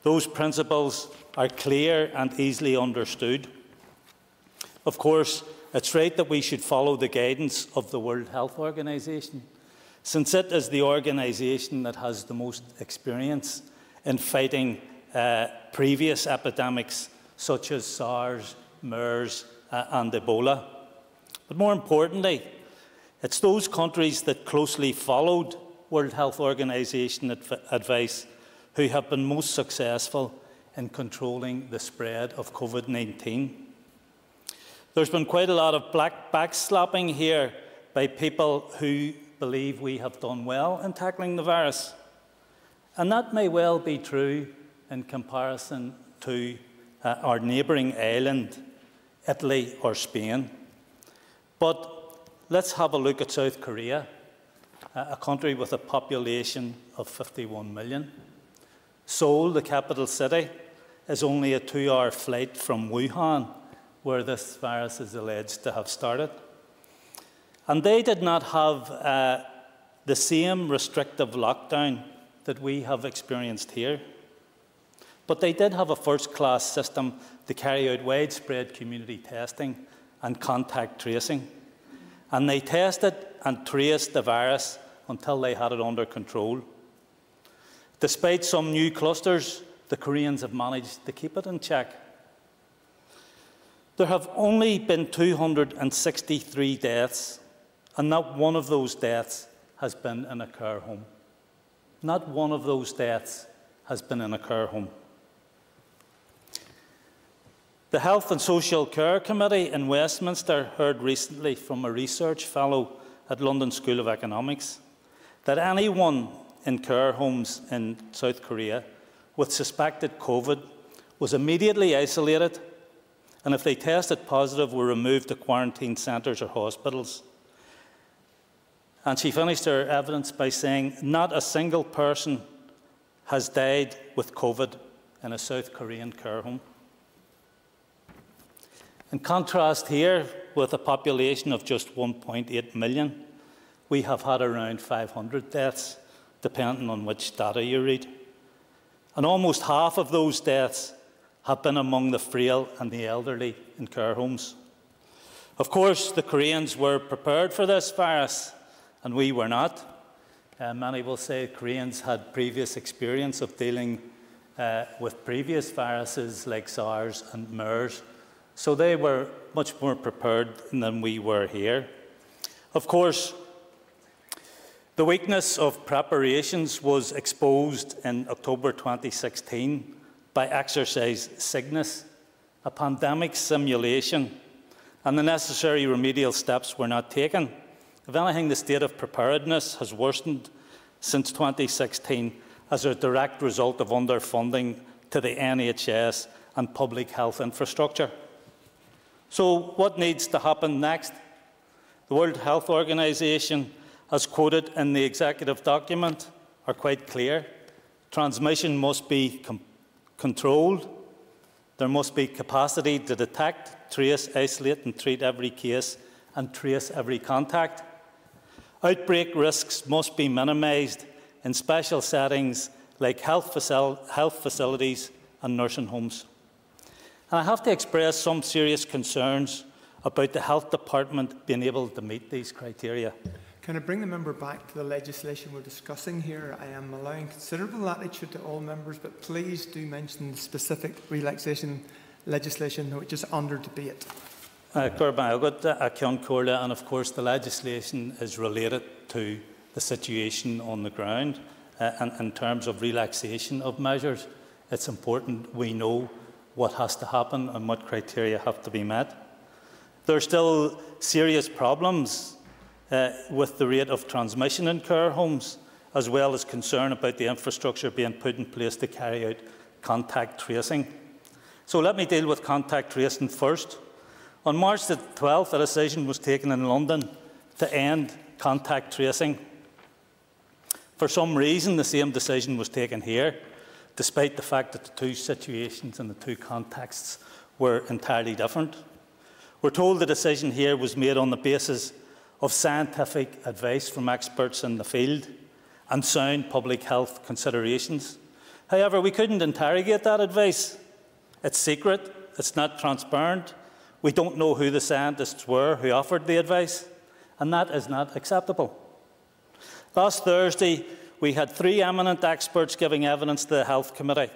Those principles are clear and easily understood. Of course, it's right that we should follow the guidance of the World Health Organization, since it is the organisation that has the most experience in fighting uh, previous epidemics such as SARS, MERS uh, and Ebola. But more importantly, it's those countries that closely followed World Health Organization adv advice who have been most successful in controlling the spread of COVID 19. There's been quite a lot of black backslapping here by people who believe we have done well in tackling the virus. And that may well be true in comparison to uh, our neighbouring island, Italy or Spain. But let's have a look at South Korea, uh, a country with a population of 51 million. Seoul, the capital city, is only a two hour flight from Wuhan, where this virus is alleged to have started. And they did not have uh, the same restrictive lockdown that we have experienced here. But they did have a first class system to carry out widespread community testing and contact tracing. And they tested and traced the virus until they had it under control. Despite some new clusters, the Koreans have managed to keep it in check. There have only been 263 deaths, and not one of those deaths has been in a care home. Not one of those deaths has been in a care home. The Health and Social Care Committee in Westminster heard recently from a research fellow at London School of Economics that anyone in care homes in South Korea with suspected COVID was immediately isolated and if they tested positive were removed to quarantine centres or hospitals. And she finished her evidence by saying not a single person has died with COVID in a South Korean care home. In contrast here, with a population of just 1.8 million, we have had around 500 deaths, depending on which data you read. And almost half of those deaths have been among the frail and the elderly in care homes. Of course, the Koreans were prepared for this virus, and we were not. Uh, many will say Koreans had previous experience of dealing uh, with previous viruses like SARS and MERS, so they were much more prepared than we were here. Of course, the weakness of preparations was exposed in October 2016 by exercise Cygnus, a pandemic simulation, and the necessary remedial steps were not taken. If anything, the state of preparedness has worsened since 2016 as a direct result of underfunding to the NHS and public health infrastructure. So, what needs to happen next? The World Health Organization as quoted in the executive document, are quite clear. Transmission must be controlled. There must be capacity to detect, trace, isolate and treat every case and trace every contact. Outbreak risks must be minimised in special settings like health, facil health facilities and nursing homes. And I have to express some serious concerns about the Health Department being able to meet these criteria. Can I bring the member back to the legislation we're discussing here? I am allowing considerable latitude to all members, but please do mention the specific relaxation legislation which is under debate. Uh, and of course the legislation is related to the situation on the ground. Uh, and in terms of relaxation of measures, it's important we know what has to happen and what criteria have to be met. There are still serious problems uh, with the rate of transmission in care homes, as well as concern about the infrastructure being put in place to carry out contact tracing. So let me deal with contact tracing first. On March the 12th, a decision was taken in London to end contact tracing. For some reason, the same decision was taken here, despite the fact that the two situations and the two contexts were entirely different. We're told the decision here was made on the basis of scientific advice from experts in the field and sound public health considerations. However, we couldn't interrogate that advice. It's secret, it's not transparent. We don't know who the scientists were who offered the advice, and that is not acceptable. Last Thursday, we had three eminent experts giving evidence to the Health Committee.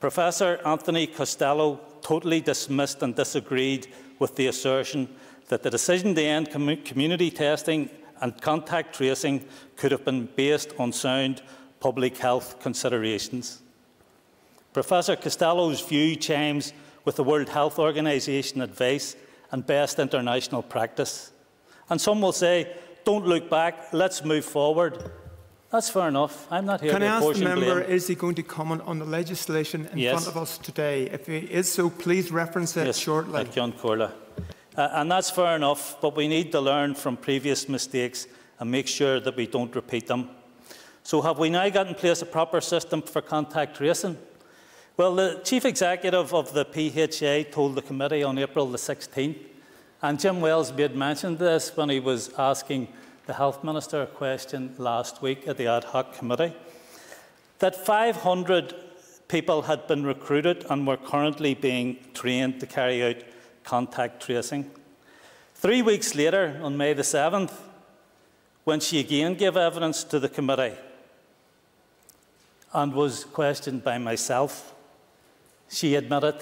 Professor Anthony Costello totally dismissed and disagreed with the assertion that the decision to end community testing and contact tracing could have been based on sound public health considerations. Professor Costello's view chimes with the World Health Organization advice and best international practice. And some will say, don't look back, let's move forward. That's fair enough. I'm not here Can to I ask the member, blame. is he going to comment on the legislation in Yes. front of us today? If he is so, please reference it yes, shortly. At John Corla. Uh, and that's fair enough, but we need to learn from previous mistakes and make sure that we don't repeat them. So have we now got in place a proper system for contact tracing? Well, the Chief Executive of the PHA told the committee on April the 16th, and Jim Wells made mention this when he was asking the Health Minister a question last week at the ad hoc committee, that 500 people had been recruited and were currently being trained to carry out contact tracing. Three weeks later, on May the 7th, when she again gave evidence to the committee and was questioned by myself, she admitted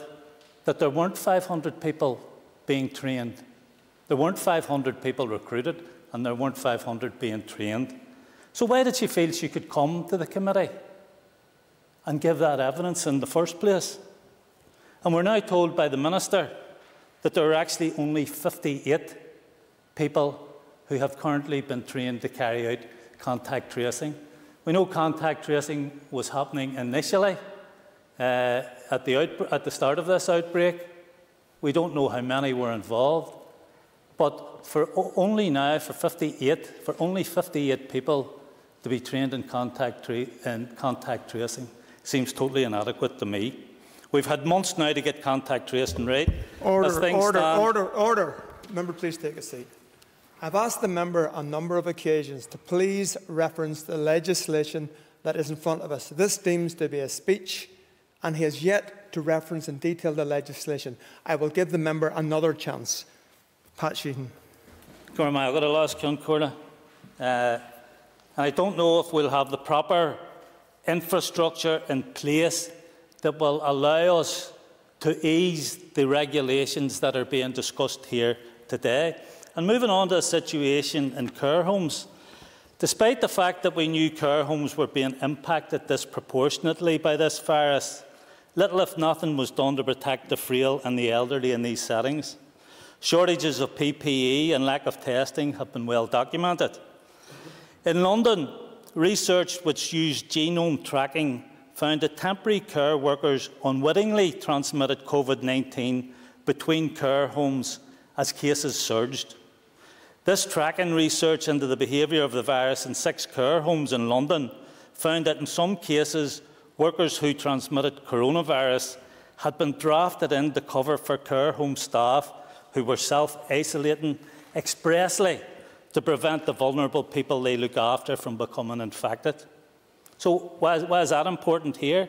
that there weren't 500 people being trained. There weren't 500 people recruited and there weren't 500 being trained. So why did she feel she could come to the committee and give that evidence in the first place? And we're now told by the Minister that there are actually only 58 people who have currently been trained to carry out contact tracing. We know contact tracing was happening initially uh, at, the at the start of this outbreak. We don't know how many were involved. But for only now, for 58, for only 58 people to be trained in contact, in contact tracing seems totally inadequate to me. We've had months now to get contact tracing right. Order, order, stand, order, order. Member, please take a seat. I've asked the member on a number of occasions to please reference the legislation that is in front of us. This seems to be a speech, and he has yet to reference in detail the legislation. I will give the member another chance. Pat Sheehan. Gorma, I've got a last Corla. Uh, I don't know if we'll have the proper infrastructure in place that will allow us to ease the regulations that are being discussed here today. And moving on to the situation in care homes, despite the fact that we knew care homes were being impacted disproportionately by this virus, little if nothing was done to protect the frail and the elderly in these settings. Shortages of PPE and lack of testing have been well documented. In London, research which used genome tracking found that temporary care workers unwittingly transmitted COVID 19 between care homes as cases surged. This tracking research into the behaviour of the virus in six care homes in London found that in some cases, workers who transmitted coronavirus had been drafted in to cover for care home staff who were self isolating expressly to prevent the vulnerable people they look after from becoming infected. So, why, why is that important here?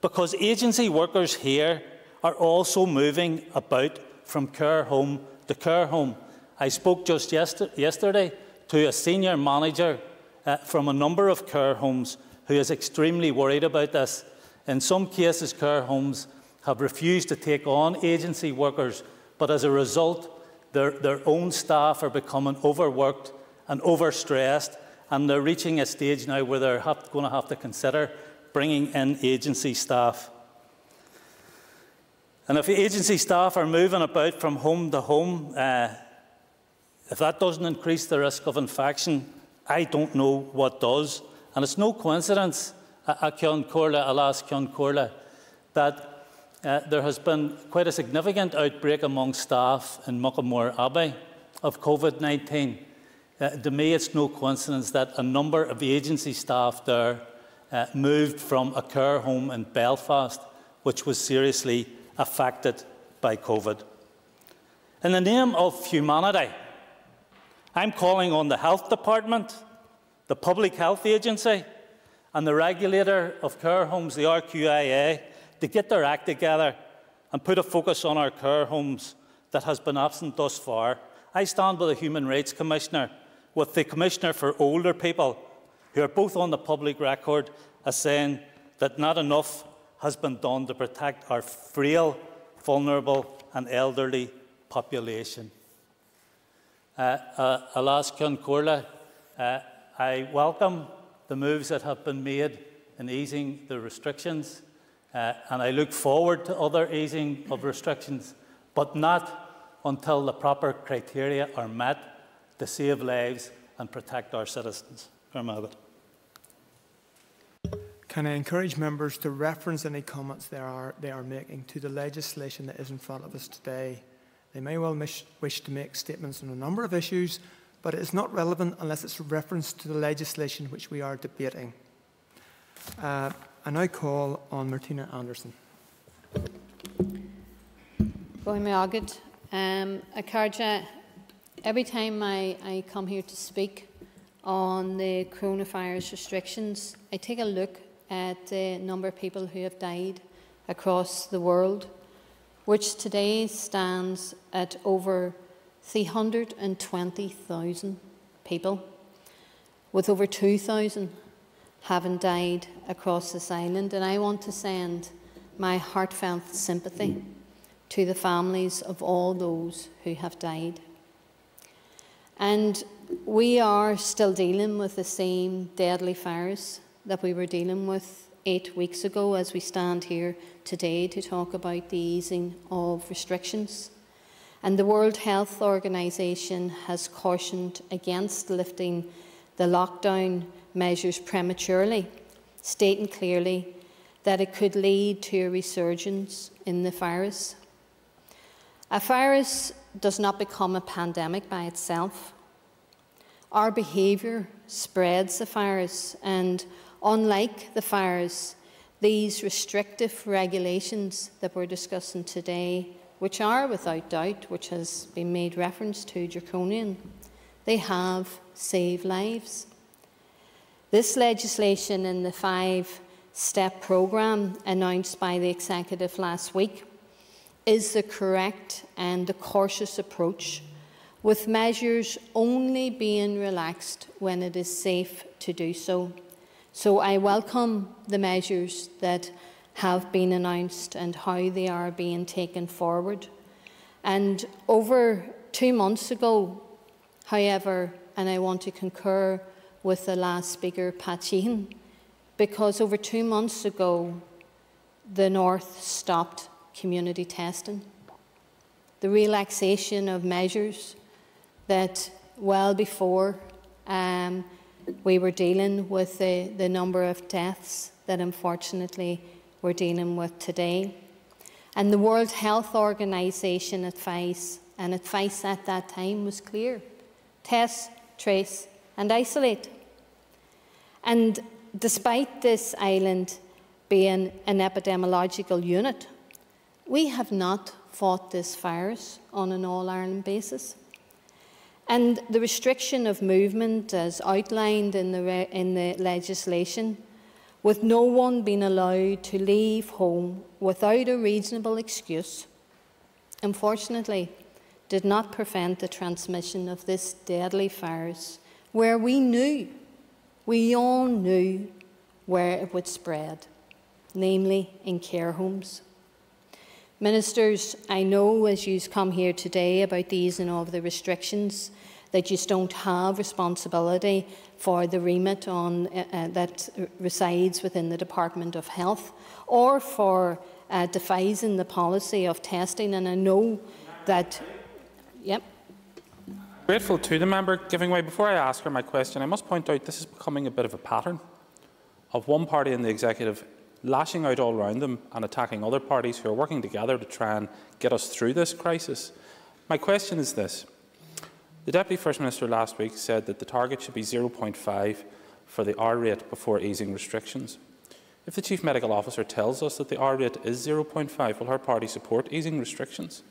Because agency workers here are also moving about from care home to care home. I spoke just yester yesterday to a senior manager uh, from a number of care homes who is extremely worried about this. In some cases, care homes have refused to take on agency workers but as a result, their, their own staff are becoming overworked and overstressed, and they're reaching a stage now where they're have, going to have to consider bringing in agency staff. And if agency staff are moving about from home to home, uh, if that doesn't increase the risk of infection, I don't know what does. And it's no coincidence, at Corla, a LeasCheann Comhairle, that uh, there has been quite a significant outbreak among staff in Muckamore Abbey of COVID 19. Uh, to me, it's no coincidence that a number of agency staff there uh, moved from a care home in Belfast, which was seriously affected by COVID. In the name of humanity, I'm calling on the Health Department, the Public Health Agency, and the regulator of care homes, the RQIA, to get their act together and put a focus on our care homes that has been absent thus far. I stand with the Human Rights Commissioner, with the Commissioner for Older People, who are both on the public record as saying that not enough has been done to protect our frail, vulnerable and elderly population. Uh, uh, Corla, uh, I welcome the moves that have been made in easing the restrictions, uh, and I look forward to other easing of restrictions, but not until the proper criteria are met to save lives and protect our citizens. Can I encourage members to reference any comments they are, they are making to the legislation that is in front of us today? They may well wish, wish to make statements on a number of issues, but it is not relevant unless it's a reference to the legislation which we are debating. Uh, I now call on Martina Anderson. Boimagad, um, Akarja, every time I, I come here to speak on the coronavirus restrictions, I take a look at the number of people who have died across the world, which today stands at over 320,000 people, with over 2,000 having died across this island. And I want to send my heartfelt sympathy to the families of all those who have died. And we are still dealing with the same deadly virus that we were dealing with eight weeks ago as we stand here today to talk about the easing of restrictions. And the World Health Organization has cautioned against lifting the lockdown measures prematurely, stating clearly that it could lead to a resurgence in the virus. A virus does not become a pandemic by itself. Our behaviour spreads the virus, and unlike the virus, these restrictive regulations that we're discussing today which are without doubt, which has been made reference to, draconian. They have saved lives. This legislation in the five step programme announced by the Executive last week is the correct and the cautious approach, with measures only being relaxed when it is safe to do so. So I welcome the measures that have been announced and how they are being taken forward. And over two months ago, however, and I want to concur with the last speaker, Pat because over two months ago, the North stopped community testing. The relaxation of measures that well before um, we were dealing with the, the number of deaths that unfortunately we're dealing with today. And the World Health Organization advice, and advice at that time was clear test, trace, and isolate. And despite this island being an epidemiological unit, we have not fought this virus on an All Ireland basis. And the restriction of movement, as outlined in the, in the legislation, with no one being allowed to leave home without a reasonable excuse, unfortunately, did not prevent the transmission of this deadly virus, where we knew, we all knew where it would spread, namely in care homes. Ministers, I know as you come here today about the easing of the restrictions that you don't have responsibility for the remit on, uh, uh, that resides within the Department of Health or for uh, devising the policy of testing. And I know that, yep. Grateful to the member giving way. Before I ask her my question, I must point out this is becoming a bit of a pattern of one party in the executive lashing out all around them and attacking other parties who are working together to try and get us through this crisis. My question is this. The Deputy First Minister last week said that the target should be 0.5 for the R rate before easing restrictions. If the Chief Medical Officer tells us that the R rate is 0.5, will her party support easing restrictions?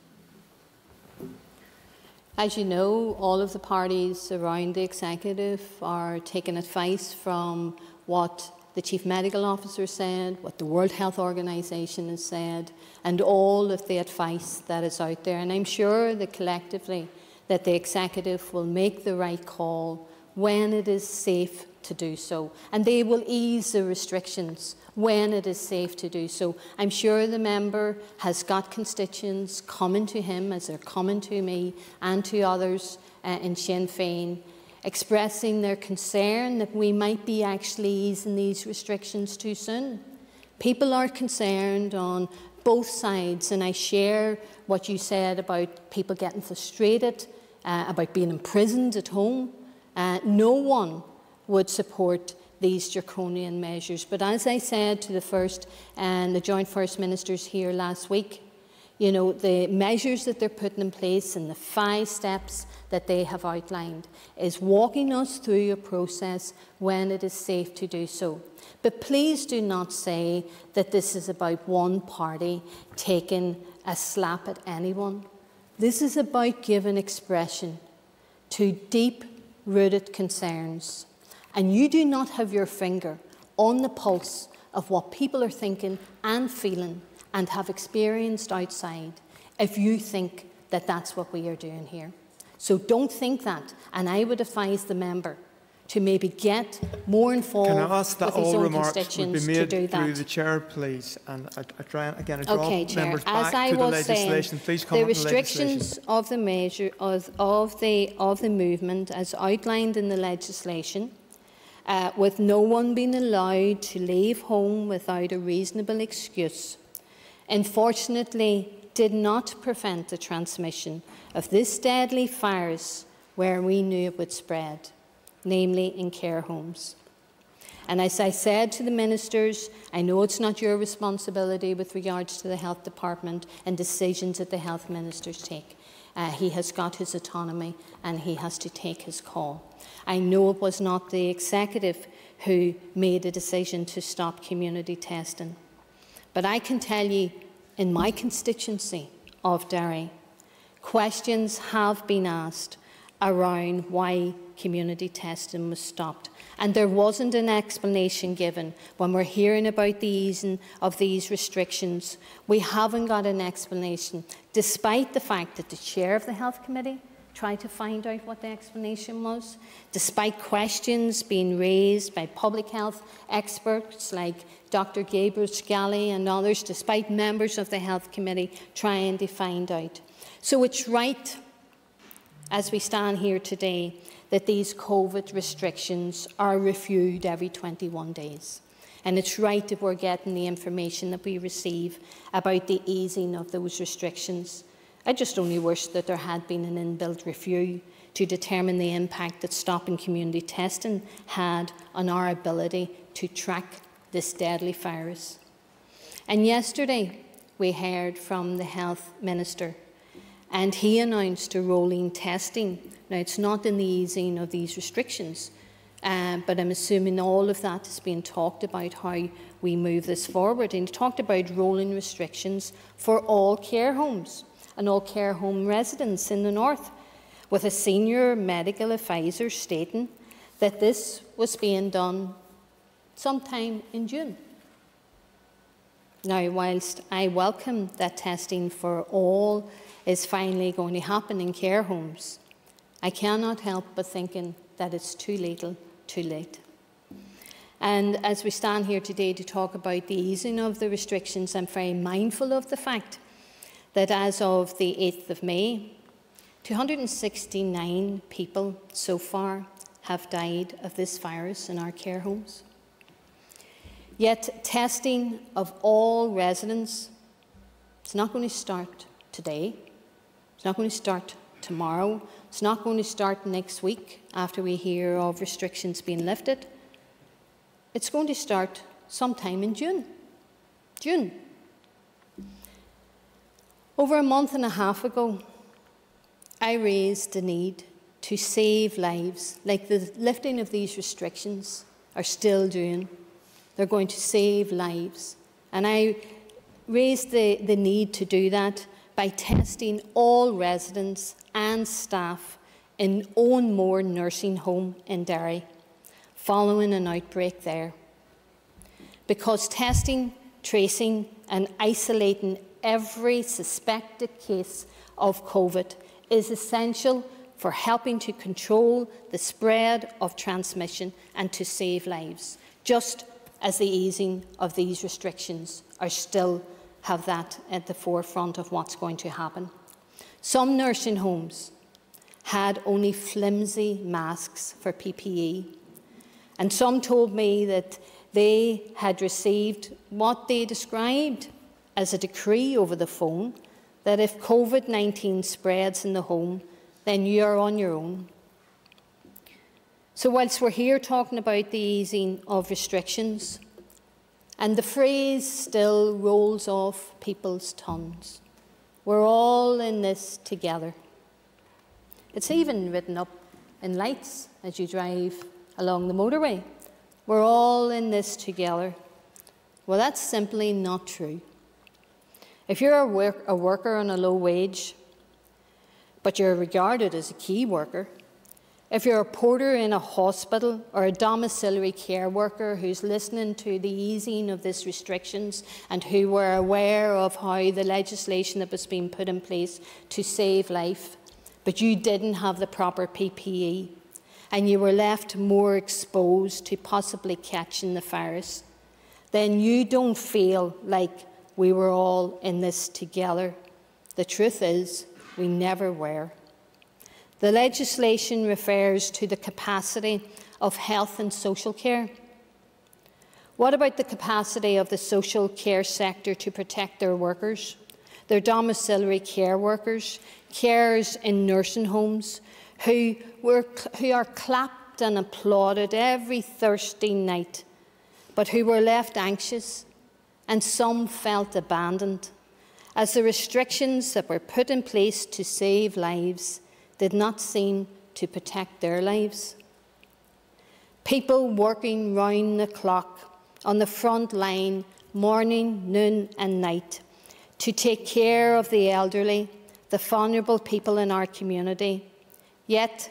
As you know, all of the parties around the Executive are taking advice from what the Chief Medical Officer said, what the World Health Organization has said, and all of the advice that is out there. And I'm sure that collectively that the executive will make the right call when it is safe to do so, and they will ease the restrictions when it is safe to do so. I'm sure the member has got constituents coming to him as they're coming to me and to others uh, in Sinn Féin expressing their concern that we might be actually easing these restrictions too soon. People are concerned on both sides, and I share what you said about people getting frustrated, uh, about being imprisoned at home. Uh, no one would support these draconian measures. But as I said to the first and the joint first ministers here last week, you know, the measures that they're putting in place and the five steps that they have outlined is walking us through a process when it is safe to do so. But please do not say that this is about one party taking a slap at anyone. This is about giving expression to deep rooted concerns. And you do not have your finger on the pulse of what people are thinking and feeling and have experienced outside if you think that that's what we are doing here. So don't think that. And I would advise the member to maybe get more involved Can I ask that with all remarks would be to made do through the chair, please? And I, I try again, I draw Okay, Chair. members As back I to the was saying, legislation. please the comment the legislation. restrictions of the measure of, of the of the movement, as outlined in the legislation, uh, with no one being allowed to leave home without a reasonable excuse, unfortunately did not prevent the transmission of this deadly virus where we knew it would spread, namely in care homes. And as I said to the ministers, I know it's not your responsibility with regards to the health department and decisions that the health ministers take. Uh, he has got his autonomy and he has to take his call. I know it was not the executive who made a decision to stop community testing. But I can tell you, in my constituency of Derry, questions have been asked around why community testing was stopped. And there wasn't an explanation given when we're hearing about the easing of these restrictions. We haven't got an explanation, despite the fact that the chair of the Health Committee tried to find out what the explanation was, despite questions being raised by public health experts like Dr. Gabriel Scally and others, despite members of the Health Committee trying to find out. So it's right, as we stand here today, that these COVID restrictions are reviewed every 21 days. And it's right that we're getting the information that we receive about the easing of those restrictions. I just only wish that there had been an inbuilt review to determine the impact that stopping community testing had on our ability to track this deadly virus. And yesterday, we heard from the Health Minister, and he announced a rolling testing. Now, it's not in the easing of these restrictions, uh, but I'm assuming all of that has been talked about how we move this forward. And he talked about rolling restrictions for all care homes and all care home residents in the north, with a senior medical advisor stating that this was being done sometime in June. Now, whilst I welcome that testing for all is finally going to happen in care homes, I cannot help but thinking that it's too little, too late. And as we stand here today to talk about the easing of the restrictions, I'm very mindful of the fact that as of the 8th of May, 269 people so far have died of this virus in our care homes. Yet testing of all residents is not going to start today. It's not going to start tomorrow. It's not going to start next week after we hear of restrictions being lifted. It's going to start sometime in June. June. Over a month and a half ago, I raised the need to save lives, like the lifting of these restrictions are still doing. They're going to save lives. And I raised the, the need to do that by testing all residents and staff in Owen Mor Nursing Home in Derry following an outbreak there. Because testing, tracing, and isolating every suspected case of COVID is essential for helping to control the spread of transmission and to save lives, just as the easing of these restrictions are still have that at the forefront of what's going to happen. Some nursing homes had only flimsy masks for PPE, and some told me that they had received what they described as a decree over the phone that if COVID 19 spreads in the home, then you're on your own. So, whilst we're here talking about the easing of restrictions, and the phrase still rolls off people's tongues, we're all in this together. It's even written up in lights as you drive along the motorway. We're all in this together. Well, that's simply not true. If you're a, work, a worker on a low wage, but you're regarded as a key worker. If you're a porter in a hospital or a domiciliary care worker who's listening to the easing of these restrictions and who were aware of how the legislation that was being put in place to save life, but you didn't have the proper PPE and you were left more exposed to possibly catching the virus, then you don't feel like we were all in this together. The truth is, we never were. The legislation refers to the capacity of health and social care. What about the capacity of the social care sector to protect their workers, their domiciliary care workers, carers in nursing homes, who, were, who are clapped and applauded every Thursday night, but who were left anxious and some felt abandoned? as the restrictions that were put in place to save lives did not seem to protect their lives. People working round the clock on the front line, morning, noon, and night, to take care of the elderly, the vulnerable people in our community. Yet,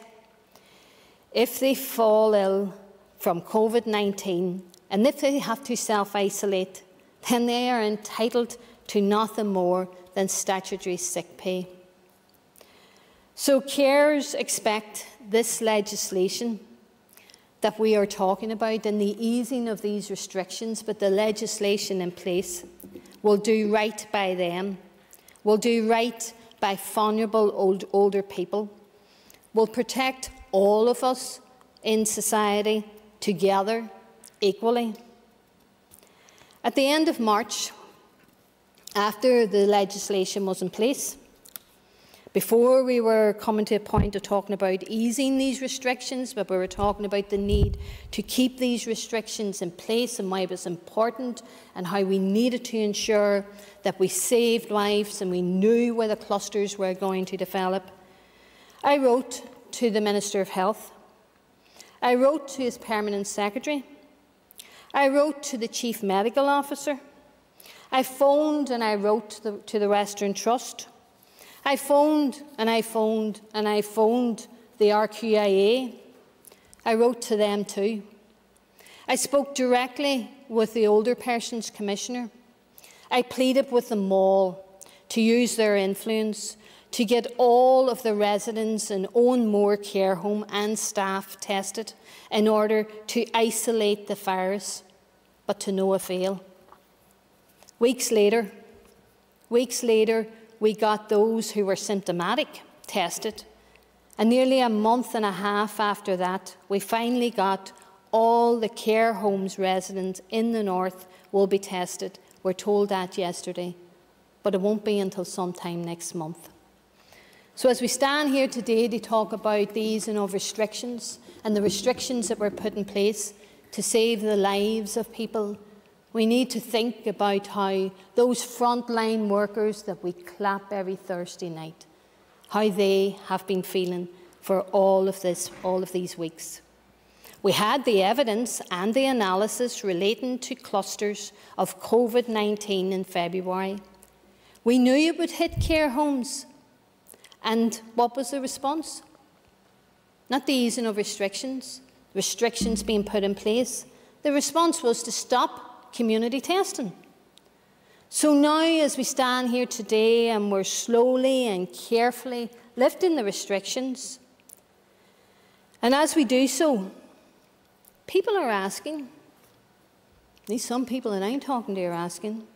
if they fall ill from COVID 19 and if they have to self isolate, then they are entitled to nothing more than statutory sick pay. So, carers expect this legislation that we are talking about and the easing of these restrictions, but the legislation in place will do right by them, will do right by vulnerable old, older people, will protect all of us in society together equally. At the end of March, after the legislation was in place, before we were coming to a point of talking about easing these restrictions, but we were talking about the need to keep these restrictions in place and why it was important and how we needed to ensure that we saved lives and we knew where the clusters were going to develop. I wrote to the Minister of Health. I wrote to his Permanent Secretary. I wrote to the Chief Medical Officer. I phoned and I wrote to the, to the Western Trust. I phoned and I phoned and I phoned the RQIA. I wrote to them too. I spoke directly with the Older Persons Commissioner. I pleaded with them all to use their influence to get all of the residents in Owen Mor Care Home and staff tested in order to isolate the virus, but to no avail. Weeks later, weeks later, we got those who were symptomatic tested. And nearly a month and a half after that, we finally got all the care homes residents in the north will be tested. We're told that yesterday, but it won't be until sometime next month. So, as we stand here today to talk about these and of restrictions and the restrictions that were put in place to save the lives of people we need to think about how those frontline workers that we clap every Thursday night, how they have been feeling for all of this, all of these weeks. We had the evidence and the analysis relating to clusters of COVID 19 in February. We knew it would hit care homes. And what was the response? Not the easing of restrictions, restrictions being put in place. The response was to stop community testing. So now, as we stand here today and we're slowly and carefully lifting the restrictions, And as we do so, people are asking, at least some people that I'm talking to are asking,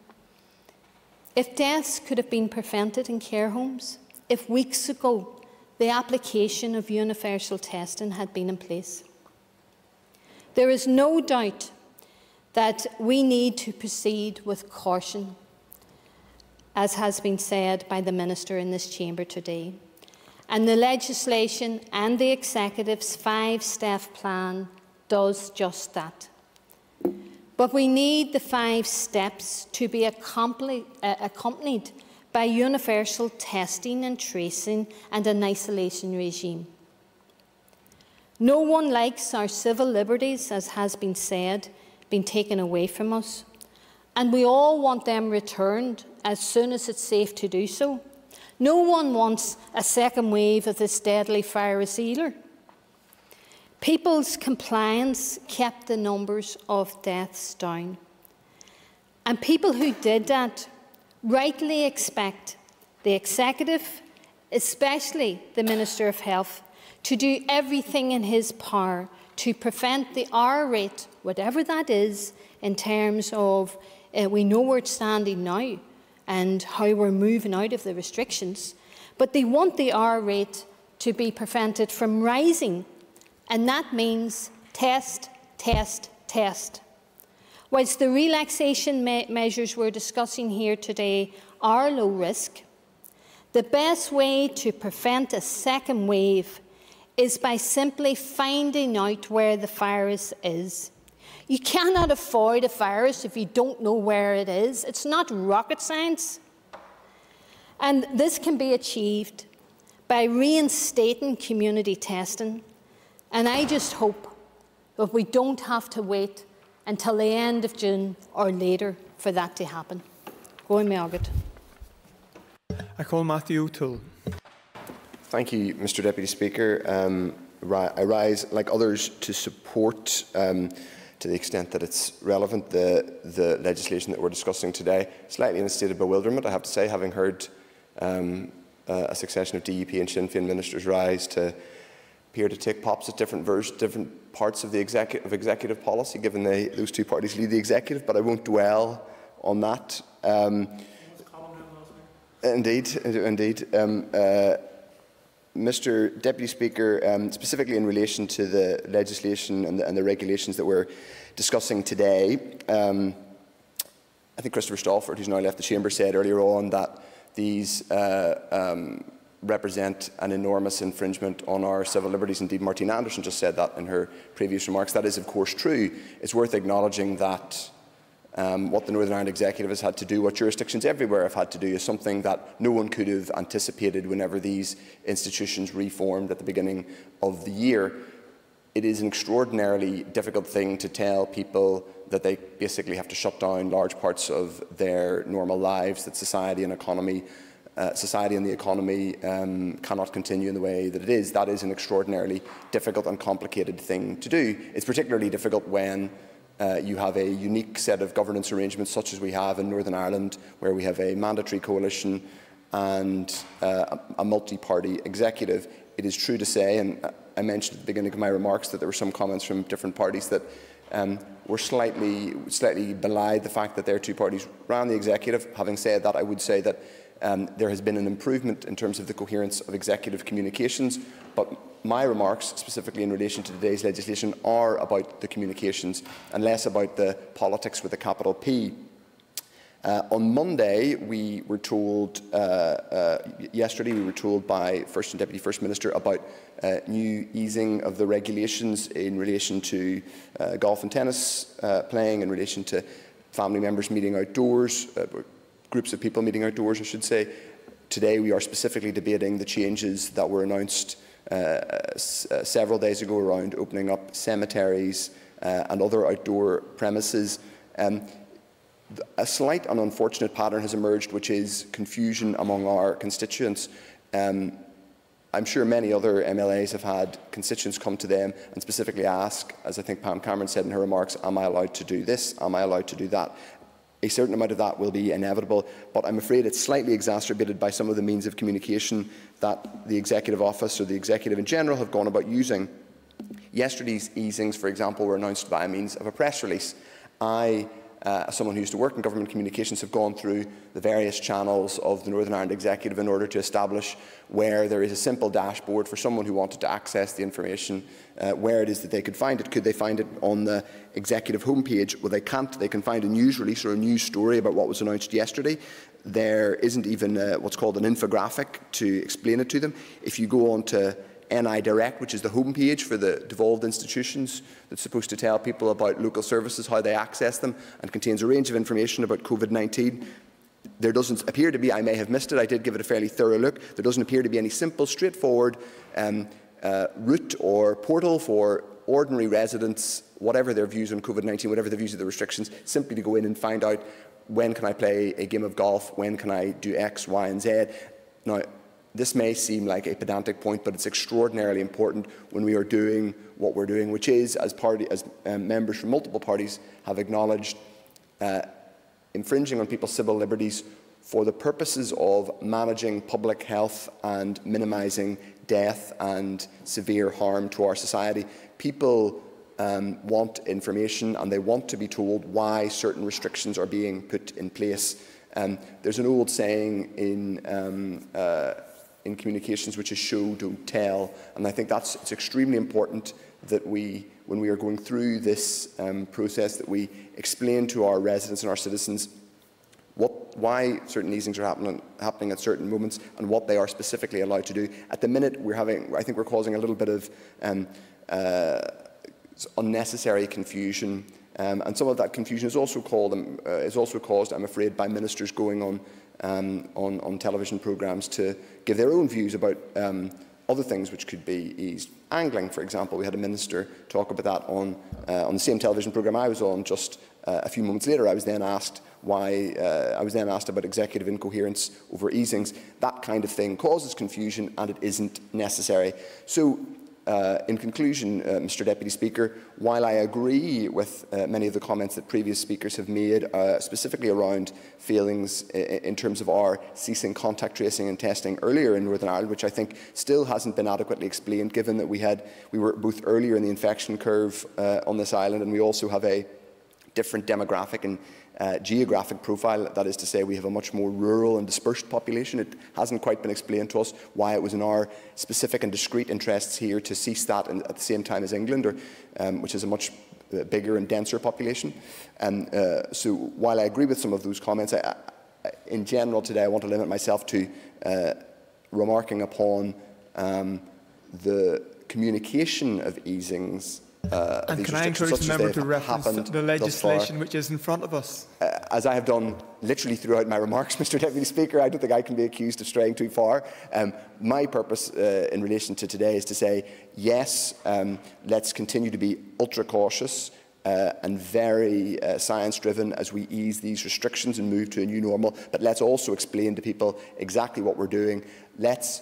if deaths could have been prevented in care homes, if weeks ago the application of universal testing had been in place. There is no doubt that we need to proceed with caution, as has been said by the Minister in this chamber today. And the legislation and the Executive's five step plan does just that. But we need the five steps to be uh, accompanied by universal testing and tracing and an isolation regime. No one likes our civil liberties, as has been said, been taken away from us. And we all want them returned as soon as it's safe to do so. No one wants a second wave of this deadly virus either. People's compliance kept the numbers of deaths down. And people who did that rightly expect the Executive, especially the Minister of Health, to do everything in his power to prevent the R rate whatever that is, in terms of uh, we know where it's standing now and how we're moving out of the restrictions, but they want the R rate to be prevented from rising, and that means test, test, test. Whilst the relaxation me measures we're discussing here today are low risk, the best way to prevent a second wave is by simply finding out where the virus is you cannot avoid a virus if you don't know where it is. It's not rocket science. And this can be achieved by reinstating community testing. And I just hope that we don't have to wait until the end of June or later for that to happen. Go in Margaret. I call Matthew O'Toole. Thank you, Mr Deputy Speaker. Um, I rise, like others, to support um, to the extent that it's relevant, the, the legislation that we're discussing today. Slightly in a state of bewilderment, I have to say, having heard um, uh, a succession of DUP and Sinn Féin ministers rise to appear to take pops at different, different parts of the execu of executive policy, given they, those two parties lead the executive, but I won't dwell on that. Um, indeed, indeed. Um, uh, Mr Deputy Speaker, um, specifically in relation to the legislation and the, and the regulations that we're discussing today, um, I think Christopher Stalford, who's now left the chamber, said earlier on that these uh, um, represent an enormous infringement on our civil liberties. Indeed, Martina Anderson just said that in her previous remarks. That is, of course, true. It's worth acknowledging that um, what the Northern Ireland Executive has had to do, what jurisdictions everywhere have had to do, is something that no one could have anticipated whenever these institutions reformed at the beginning of the year. It is an extraordinarily difficult thing to tell people that they basically have to shut down large parts of their normal lives, that society and economy uh, society and the economy um, cannot continue in the way that it is. That is an extraordinarily difficult and complicated thing to do. It's particularly difficult when uh, you have a unique set of governance arrangements such as we have in Northern Ireland, where we have a mandatory coalition and uh, a multi-party executive. It is true to say, and I mentioned at the beginning of my remarks that there were some comments from different parties that um, were slightly, slightly belied the fact that their two parties ran the executive. Having said that, I would say that um, there has been an improvement in terms of the coherence of executive communications, but my remarks, specifically in relation to today's legislation, are about the communications and less about the politics with a capital P. Uh, on Monday, we were told, uh, uh, yesterday, we were told by First and Deputy First Minister about uh, new easing of the regulations in relation to uh, golf and tennis uh, playing, in relation to family members meeting outdoors, groups of people meeting outdoors, I should say. Today, we are specifically debating the changes that were announced uh, uh, several days ago around opening up cemeteries uh, and other outdoor premises. Um, a slight and unfortunate pattern has emerged, which is confusion among our constituents. Um, I'm sure many other MLAs have had constituents come to them and specifically ask, as I think Pam Cameron said in her remarks, am I allowed to do this? Am I allowed to do that? A certain amount of that will be inevitable, but I'm afraid it's slightly exacerbated by some of the means of communication that the Executive Office or the Executive in general have gone about using. Yesterday's easings, for example, were announced by means of a press release. I uh, as someone who used to work in government communications, have gone through the various channels of the Northern Ireland Executive in order to establish where there is a simple dashboard for someone who wanted to access the information, uh, where it is that they could find it. Could they find it on the executive homepage? Well, they can't. They can find a news release or a news story about what was announced yesterday. There isn't even a, what's called an infographic to explain it to them. If you go on to NI Direct, which is the homepage for the devolved institutions that's supposed to tell people about local services, how they access them, and contains a range of information about COVID-19. There doesn't appear to be, I may have missed it, I did give it a fairly thorough look, there doesn't appear to be any simple, straightforward um, uh, route or portal for ordinary residents, whatever their views on COVID-19, whatever their views of the restrictions, simply to go in and find out when can I play a game of golf, when can I do X, Y and Z. Now, this may seem like a pedantic point, but it's extraordinarily important when we are doing what we're doing, which is, as, party, as um, members from multiple parties have acknowledged, uh, infringing on people's civil liberties for the purposes of managing public health and minimising death and severe harm to our society. People um, want information and they want to be told why certain restrictions are being put in place. Um, there's an old saying in um, uh, in communications, which is show, don't tell. And I think that's it's extremely important that we, when we are going through this um, process, that we explain to our residents and our citizens what, why certain easings are happening, happening at certain moments and what they are specifically allowed to do. At the minute, we're having, I think we're causing a little bit of um, uh, unnecessary confusion um, and some of that confusion is also, called, um, uh, is also caused, I'm afraid, by ministers going on um, on, on television programmes to give their own views about um, other things which could be eased. Angling, for example, we had a minister talk about that on, uh, on the same television programme I was on just uh, a few moments later. I was then asked why uh, I was then asked about executive incoherence over easings. That kind of thing causes confusion and it isn't necessary. So Uh, in conclusion, uh, Mr Deputy Speaker, while I agree with uh, many of the comments that previous speakers have made, uh, specifically around feelings in, in terms of our ceasing contact tracing and testing earlier in Northern Ireland, which I think still hasn't been adequately explained, given that we, had, we were both earlier in the infection curve uh, on this island and we also have a different demographic and uh, geographic profile. That is to say, we have a much more rural and dispersed population. It hasn't quite been explained to us why it was in our specific and discrete interests here to cease that in, at the same time as England, or, um, which is a much uh, bigger and denser population. And uh, so, while I agree with some of those comments, I, I, in general today I want to limit myself to uh, remarking upon um, the communication of easings uh, and can I encourage the member to reference the legislation which is in front of us? Uh, as I have done literally throughout my remarks, Mr Deputy Speaker, I don't think I can be accused of straying too far. Um, my purpose uh, in relation to today is to say, yes, um, let's continue to be ultra cautious uh, and very uh, science-driven as we ease these restrictions and move to a new normal. But let's also explain to people exactly what we're doing. Let's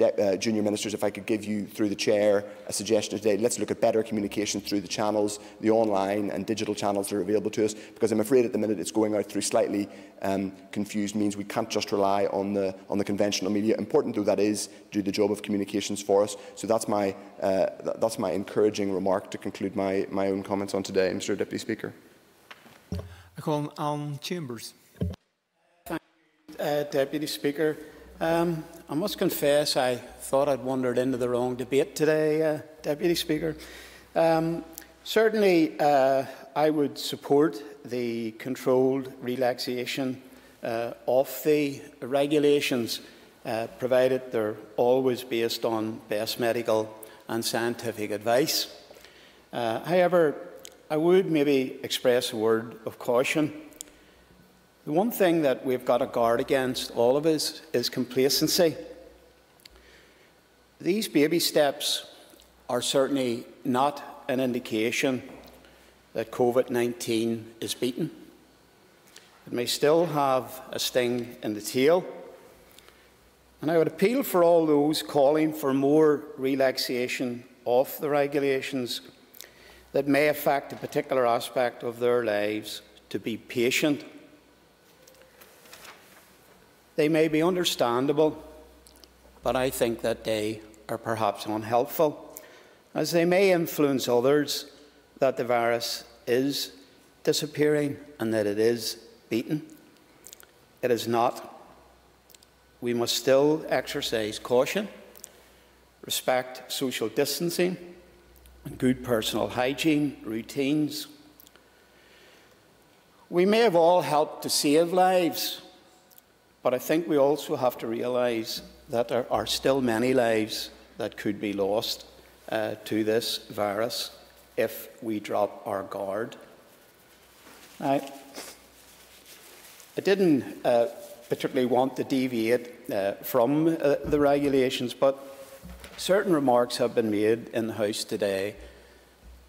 uh, junior ministers, if I could give you, through the chair, a suggestion today. Let's look at better communication through the channels, the online and digital channels that are available to us, because I'm afraid at the minute it's going out through slightly um, confused means we can't just rely on the, on the conventional media. Important though that is, do the job of communications for us. So that's my, uh, th that's my encouraging remark to conclude my, my own comments on today, Mr Deputy Speaker. I call on Alan Chambers. Thank you, uh, Deputy Speaker. Um, I must confess I thought I'd wandered into the wrong debate today, uh, Deputy Speaker. Um, certainly, uh, I would support the controlled relaxation uh, of the regulations, uh, provided they're always based on best medical and scientific advice. Uh, however, I would maybe express a word of caution the one thing that we've got to guard against, all of us, is complacency. These baby steps are certainly not an indication that COVID 19 is beaten. It may still have a sting in the tail. And I would appeal for all those calling for more relaxation of the regulations that may affect a particular aspect of their lives to be patient they may be understandable, but I think that they are perhaps unhelpful. as they may influence others that the virus is disappearing and that it is beaten. It is not. We must still exercise caution, respect social distancing, and good personal hygiene routines. We may have all helped to save lives, but I think we also have to realise that there are still many lives that could be lost uh, to this virus if we drop our guard. Now, I didn't uh, particularly want to deviate uh, from uh, the regulations, but certain remarks have been made in the House today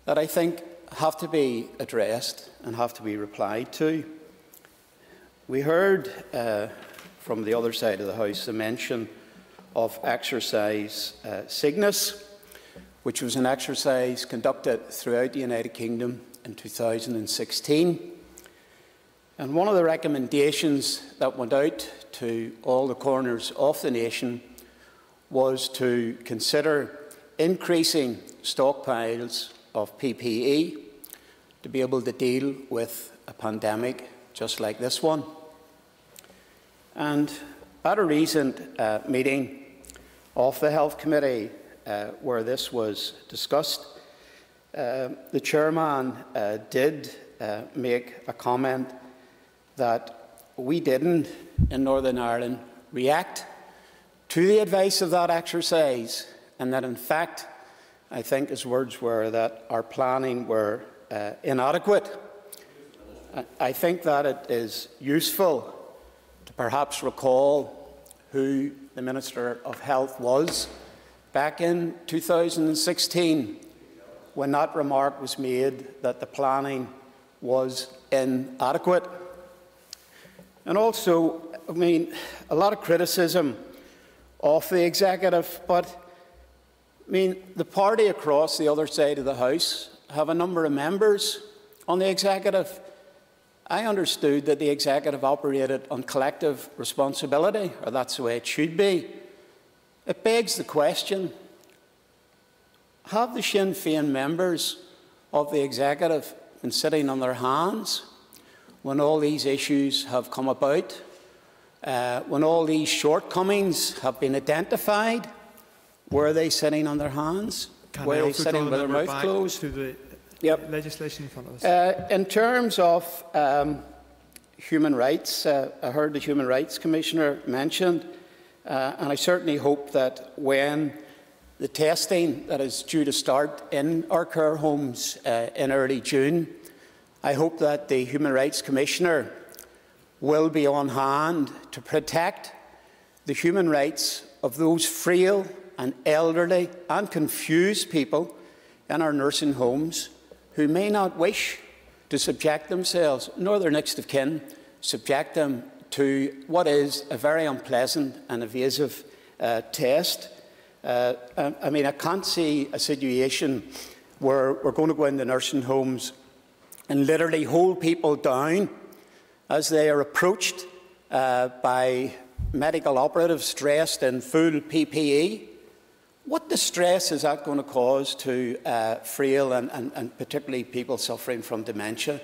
that I think have to be addressed and have to be replied to. We heard uh, from the other side of the House the mention of exercise uh, Cygnus, which was an exercise conducted throughout the United Kingdom in 2016. And one of the recommendations that went out to all the corners of the nation was to consider increasing stockpiles of PPE to be able to deal with a pandemic just like this one. And at a recent uh, meeting of the Health Committee uh, where this was discussed, uh, the chairman uh, did uh, make a comment that we didn't in Northern Ireland react to the advice of that exercise, and that in fact, I think his words were that our planning were uh, inadequate. I think that it is useful to perhaps recall who the Minister of Health was back in 2016 when that remark was made that the planning was inadequate. And also, I mean, a lot of criticism of the executive, but I mean, the party across the other side of the House have a number of members on the executive. I understood that the executive operated on collective responsibility, or that's the way it should be. It begs the question have the Sinn Féin members of the executive been sitting on their hands when all these issues have come about, uh, when all these shortcomings have been identified, were they sitting on their hands? Can were they sitting with their mouth closed? Yep. legislation in front of us? Uh, in terms of um, human rights, uh, I heard the Human Rights Commissioner mentioned, uh, and I certainly hope that when the testing that is due to start in our care homes uh, in early June, I hope that the Human Rights Commissioner will be on hand to protect the human rights of those frail and elderly and confused people in our nursing homes who may not wish to subject themselves, nor their next of kin, subject them to what is a very unpleasant and evasive uh, test. Uh, I mean, I can't see a situation where we're going to go into nursing homes and literally hold people down as they are approached uh, by medical operatives dressed in full PPE. What distress is that going to cause to uh, frail and, and, and particularly people suffering from dementia?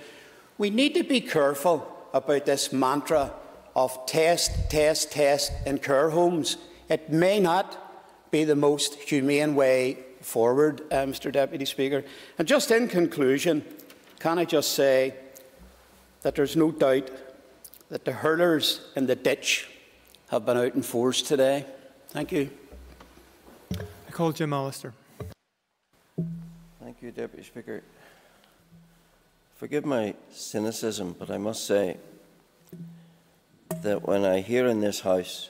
We need to be careful about this mantra of test, test, test in care homes. It may not be the most humane way forward, uh, Mr Deputy Speaker. And just in conclusion, can I just say that there's no doubt that the hurlers in the ditch have been out in force today. Thank you. Call Jim Allister. Thank you, Deputy Speaker. Forgive my cynicism, but I must say that when I hear in this House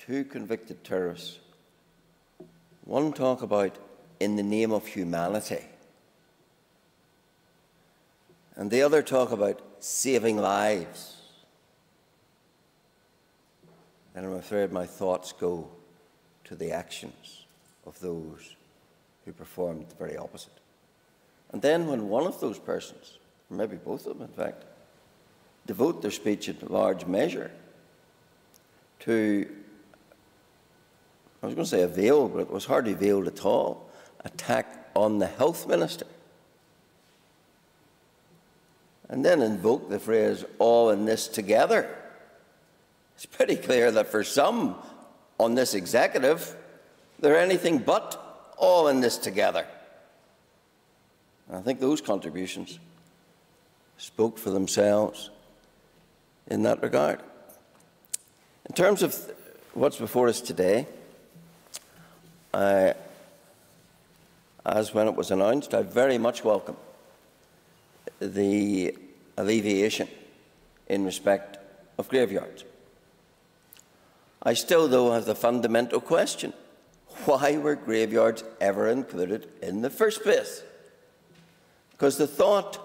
two convicted terrorists, one talk about in the name of humanity, and the other talk about saving lives, then I'm afraid my thoughts go to the actions of those who performed the very opposite. And then when one of those persons, or maybe both of them in fact, devote their speech in large measure to, I was going to say a veil, but it was hardly veiled at all, attack on the health minister and then invoke the phrase all in this together. It's pretty clear that for some on this executive, they're anything but all in this together. And I think those contributions spoke for themselves in that regard. In terms of what's before us today, I, as when it was announced, I very much welcome the alleviation in respect of graveyards. I still, though, have the fundamental question why were graveyards ever included in the first place? Because the thought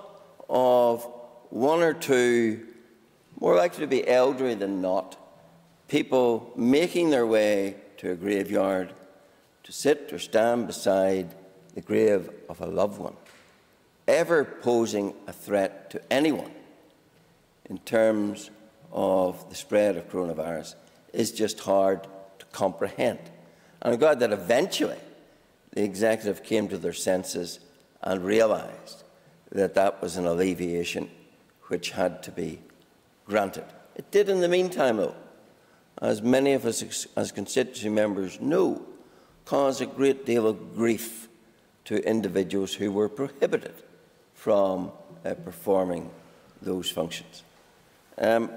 of one or two, more likely to be elderly than not, people making their way to a graveyard to sit or stand beside the grave of a loved one, ever posing a threat to anyone in terms of the spread of coronavirus is just hard to comprehend. And I'm glad that eventually the executive came to their senses and realised that that was an alleviation which had to be granted. It did in the meantime, though, as many of us as constituency members know, cause a great deal of grief to individuals who were prohibited from uh, performing those functions. Um,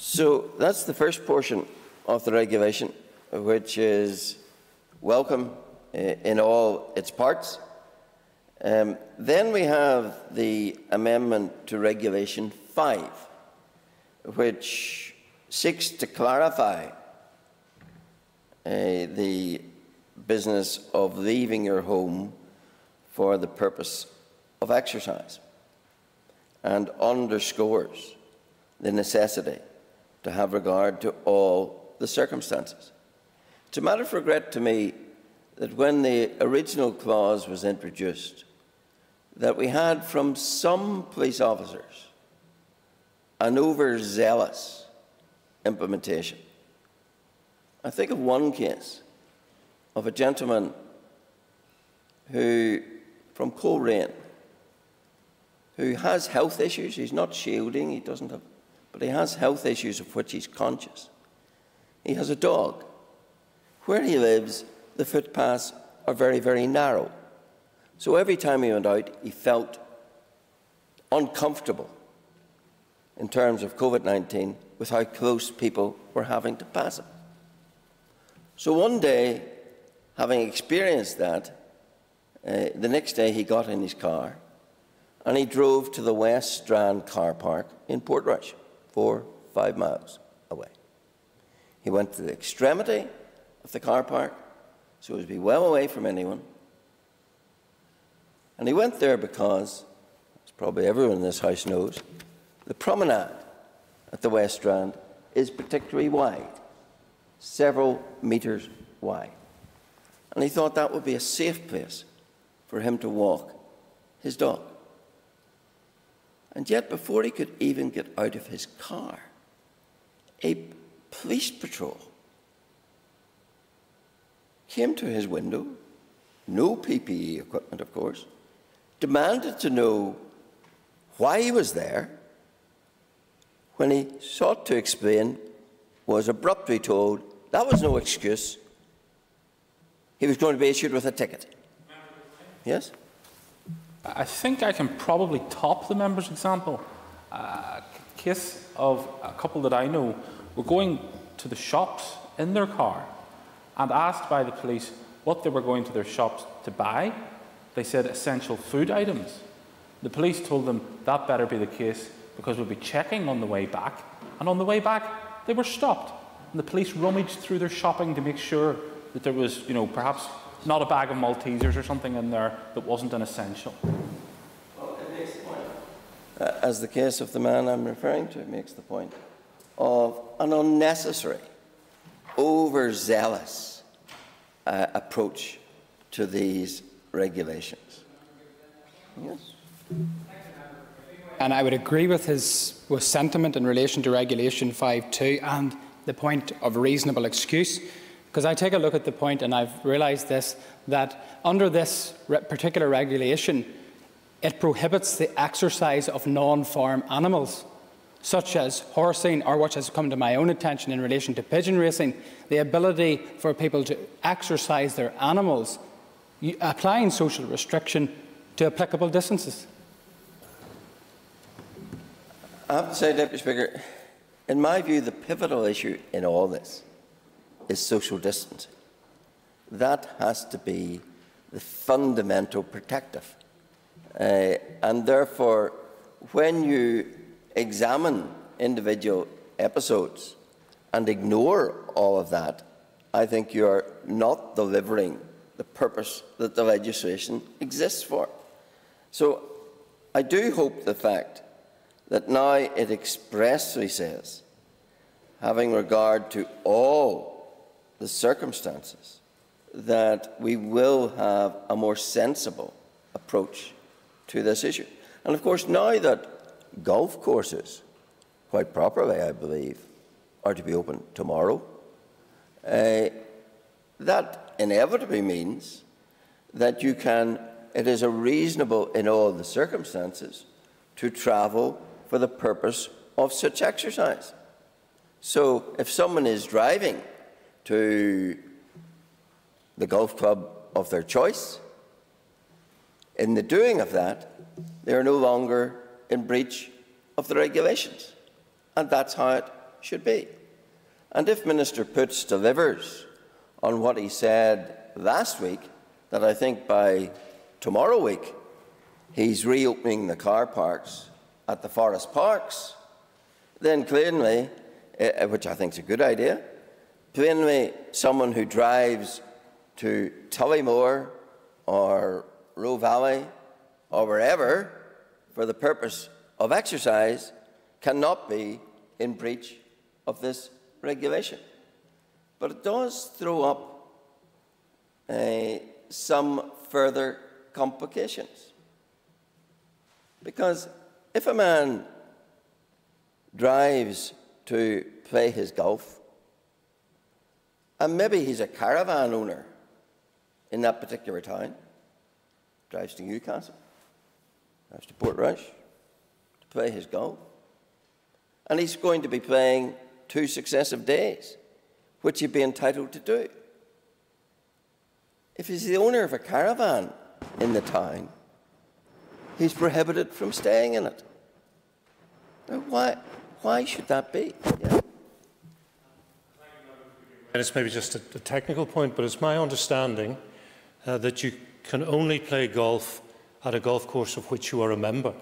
so that's the first portion of the regulation, which is welcome uh, in all its parts. Um, then we have the amendment to Regulation 5, which seeks to clarify uh, the business of leaving your home for the purpose of exercise and underscores the necessity to have regard to all the circumstances. It's a matter of regret to me that when the original clause was introduced, that we had from some police officers an overzealous implementation. I think of one case of a gentleman who, from Coleraine, who has health issues. He's not shielding, he doesn't have, but he has health issues of which he's conscious. He has a dog. Where he lives, the footpaths are very, very narrow. So every time he went out, he felt uncomfortable in terms of COVID 19 with how close people were having to pass him. So one day, having experienced that, uh, the next day he got in his car and he drove to the West Strand car park in Portrush, four, five miles away. He went to the extremity of the car park so as to be well away from anyone. And he went there because, as probably everyone in this house knows, the promenade at the West Strand is particularly wide, several metres wide. And he thought that would be a safe place for him to walk his dog. And yet, before he could even get out of his car, a police patrol came to his window, no PPE equipment, of course, demanded to know why he was there. When he sought to explain, was abruptly told that was no excuse. He was going to be issued with a ticket. Yes? I think I can probably top the member's example. A uh, case of a couple that I know were going to the shops in their car and asked by the police what they were going to their shops to buy. They said essential food items. The police told them that better be the case because we'll be checking on the way back. And on the way back, they were stopped. And the police rummaged through their shopping to make sure that there was, you know, perhaps not a bag of Maltesers or something in there that wasn't an essential. Well, it makes the point, uh, as the case of the man I'm referring to makes the point, of an unnecessary, overzealous uh, approach to these regulations. Yes. And I would agree with his with sentiment in relation to Regulation 5.2 and the point of reasonable excuse. Because I take a look at the point and I've realised this that under this re particular regulation, it prohibits the exercise of non farm animals, such as horsing, or what has come to my own attention in relation to pigeon racing, the ability for people to exercise their animals, applying social restriction to applicable distances. I have to say, Deputy Speaker, in my view, the pivotal issue in all this is social distancing. That has to be the fundamental protective. Uh, and therefore, when you examine individual episodes and ignore all of that, I think you are not delivering the purpose that the legislation exists for. So I do hope the fact that now it expressly says, having regard to all the circumstances, that we will have a more sensible approach to this issue. And of course, now that golf courses, quite properly, I believe, are to be open tomorrow, uh, that inevitably means that you can, it is a reasonable in all the circumstances to travel for the purpose of such exercise. So if someone is driving to the golf club of their choice, in the doing of that, they are no longer in breach of the regulations. And that's how it should be. And if Minister Poots delivers on what he said last week, that I think by tomorrow week he's reopening the car parks at the forest parks, then plainly, uh, which I think is a good idea, plainly someone who drives to Tollymore or Roe Valley or wherever for the purpose of exercise cannot be in breach of this regulation. But it does throw up uh, some further complications. Because if a man drives to play his golf, and maybe he's a caravan owner in that particular town, drives to Newcastle, drives to Portrush to play his golf, and he's going to be playing two successive days, which he'd be entitled to do. If he's the owner of a caravan in the town, he's prohibited from staying in it. Now, why, why should that be? Yeah. And it's maybe just a, a, technical point, but it's my understanding uh, that you can only play golf at a golf course of which you are a member.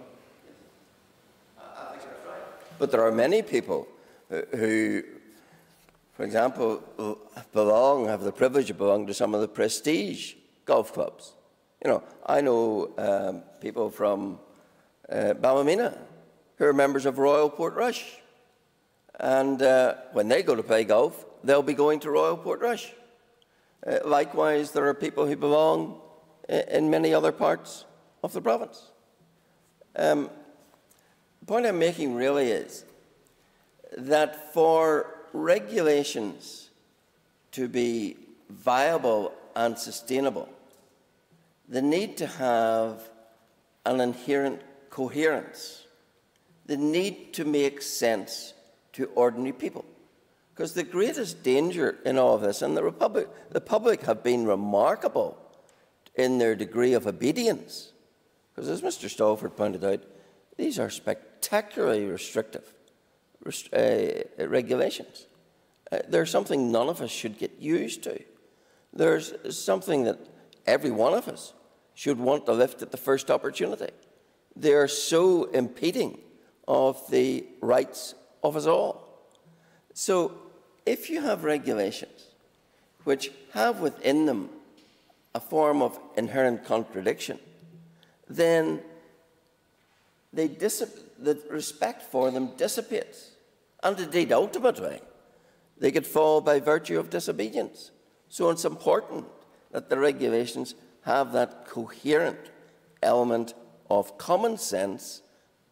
But there are many people who, for example, belong, have the privilege of belonging to some of the prestige golf clubs. You know, I know um, people from uh, Ballymena who are members of Royal Portrush. And uh, when they go to play golf, they'll be going to Royal Portrush. Uh, likewise, there are people who belong in many other parts of the province. Um, the point I'm making really is that for regulations to be viable and sustainable, they need to have an inherent coherence. They need to make sense to ordinary people. Because the greatest danger in all of this, and the, Republic, the public have been remarkable in their degree of obedience, because as Mr. Stalford pointed out, these are spectacularly restrictive uh, regulations. Uh, there's something none of us should get used to. There's something that every one of us should want to lift at the first opportunity. They are so impeding of the rights of us all. So, if you have regulations which have within them a form of inherent contradiction, then they the respect for them dissipates. And indeed, ultimately, they could fall by virtue of disobedience. So it's important that the regulations have that coherent element of common sense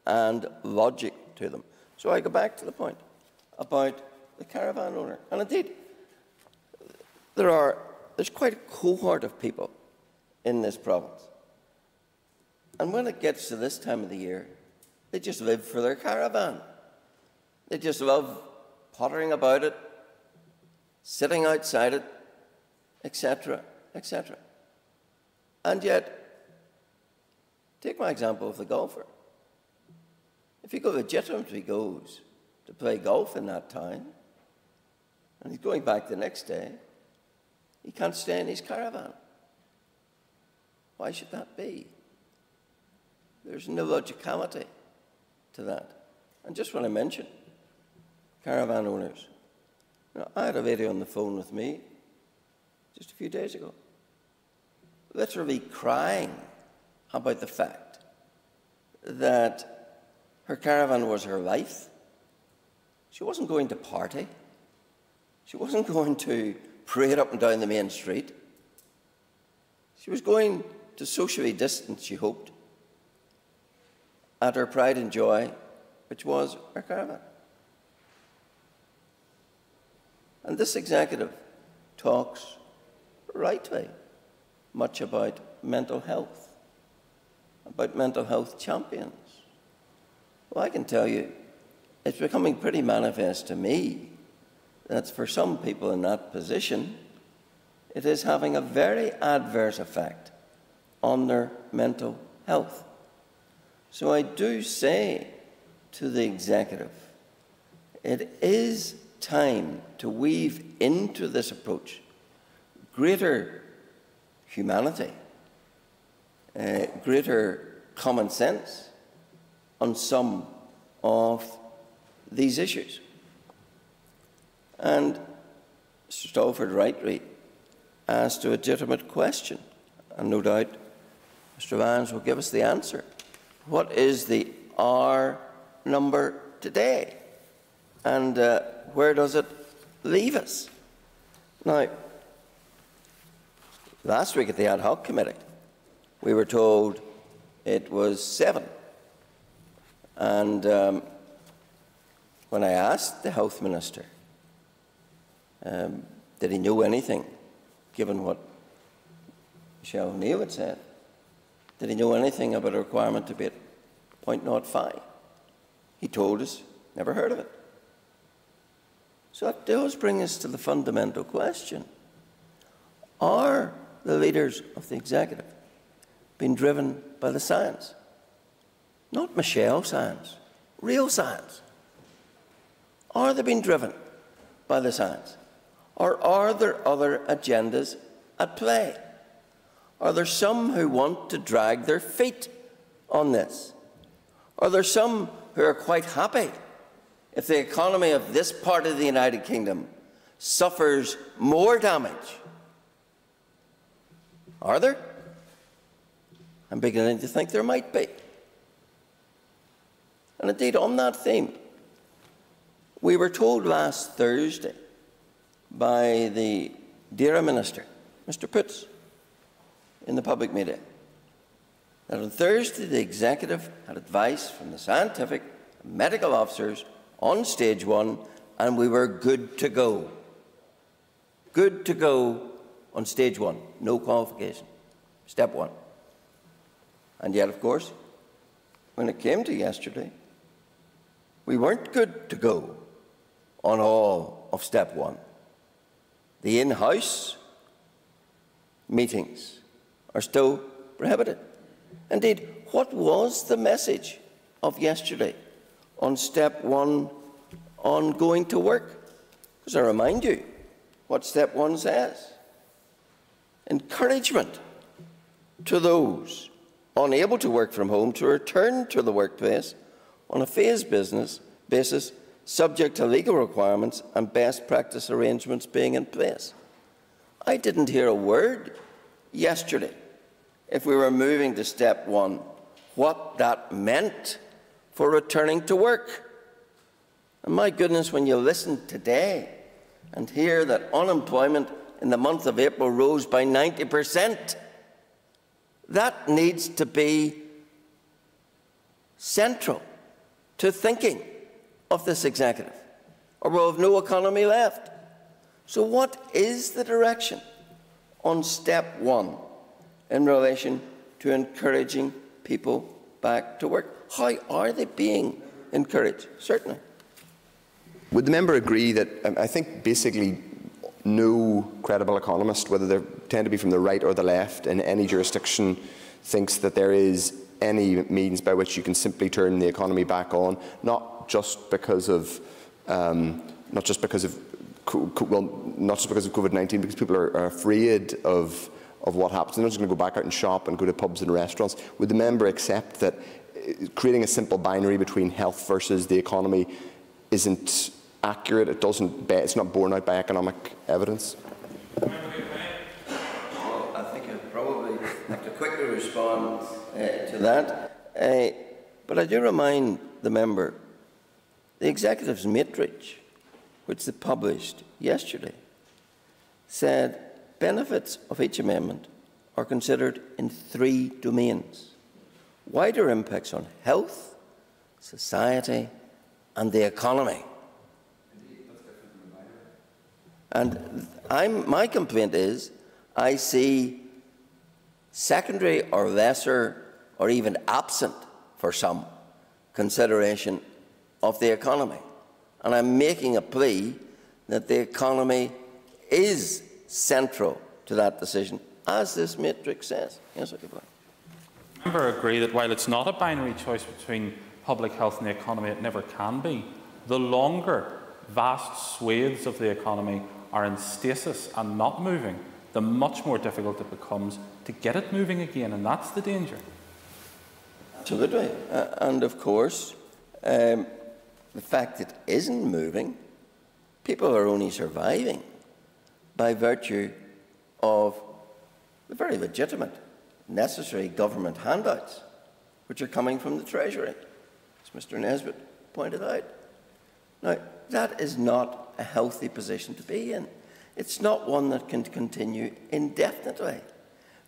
and logic to them. So I go back to the point about the caravan owner. And indeed, there are, there's quite a cohort of people in this province. And when it gets to this time of the year, they just live for their caravan. They just love pottering about it, sitting outside it, etc., etc. And yet, take my example of the golfer. If he goes legitimately goes to play golf in that town, and he's going back the next day, he can't stay in his caravan. Why should that be? There's no logicality to that. And just want to mention caravan owners. Now, I had a lady on the phone with me just a few days ago, literally crying about the fact that her caravan was her life. She wasn't going to party. She wasn't going to parade up and down the main street. She was going to socially distance, she hoped, at her pride and joy, which was her caravan. And this executive talks rightly much about mental health, about mental health champions. Well, I can tell you, it's becoming pretty manifest to me that for some people in that position, it is having a very adverse effect on their mental health. So I do say to the executive, it is time to weave into this approach greater humanity, uh, greater common sense on some of these issues. And Mr. Stalford rightly asked a legitimate question, and no doubt Mr. Lyons will give us the answer. What is the R number today? And uh, where does it leave us? Now, last week at the ad hoc committee, we were told it was seven. And um, when I asked the health minister, um, did he know anything, given what Michelle O'Neill had said? Did he know anything about a requirement to be at 0.05? He told us, never heard of it. So that does bring us to the fundamental question Are the leaders of the executive being driven by the science? Not Michelle science, real science. Are they being driven by the science? Or are there other agendas at play? Are there some who want to drag their feet on this? Are there some who are quite happy if the economy of this part of the United Kingdom suffers more damage? Are there? I'm beginning to think there might be. And indeed, on that theme, we were told last Thursday by the DAERA Minister, Mr Poots, in the public media, that on Thursday the executive had advice from the scientific and medical officers on stage one, and we were good to go. Good to go on stage one, no qualification. Step one. And yet, of course, when it came to yesterday, we weren't good to go on all of step one. The in house meetings are still prohibited. Indeed, what was the message of yesterday on step one on going to work? Because I remind you what step one says encouragement to those unable to work from home to return to the workplace on a phased business basis subject to legal requirements and best practice arrangements being in place. I didn't hear a word yesterday, if we were moving to step one, what that meant for returning to work. And my goodness, when you listen today and hear that unemployment in the month of April rose by 90%, that needs to be central to thinking of this executive, or we'll have no economy left. So, what is the direction on step one in relation to encouraging people back to work? How are they being encouraged? Certainly. Would the member agree that um, I think basically no credible economist, whether they tend to be from the right or the left in any jurisdiction, thinks that there is any means by which you can simply turn the economy back on, not just because of um, not just because of well, not just because of COVID-19, because people are, are afraid of of what happens. They're not just going to go back out and shop and go to pubs and restaurants. Would the member accept that uh, creating a simple binary between health versus the economy isn't accurate? It doesn't. It's not borne out by economic evidence. Well, I think I'd probably have to quickly respond uh, to that. Uh, but I do remind the member the executive's matrix, which they published yesterday, said benefits of each amendment are considered in three domains wider impacts on health, society, and the economy. And I'm, my complaint is I see secondary or lesser or even absent for some consideration of the economy. And I'm making a plea that the economy is central to that decision, as this matrix says. Yes, I member agree that while it's not a binary choice between public health and the economy, it never can be. The longer vast swathes of the economy are in stasis and not moving, the much more difficult it becomes to get it moving again, and that's the danger. Absolutely. Uh, and of course, um, the fact it isn't moving, people are only surviving by virtue of the very legitimate, necessary government handouts which are coming from the Treasury, as Mr Nesbitt pointed out. Now, that is not a healthy position to be in. It's not one that can continue indefinitely.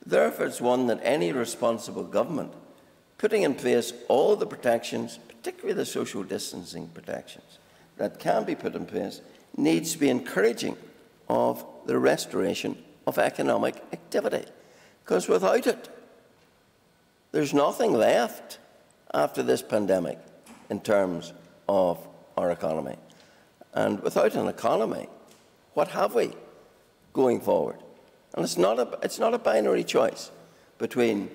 Therefore, it's one that any responsible government, putting in place all the protections particularly the social distancing protections that can be put in place, needs to be encouraging of the restoration of economic activity. Because without it, there's nothing left after this pandemic in terms of our economy. And without an economy, what have we going forward? And it's not a, it's not a binary choice between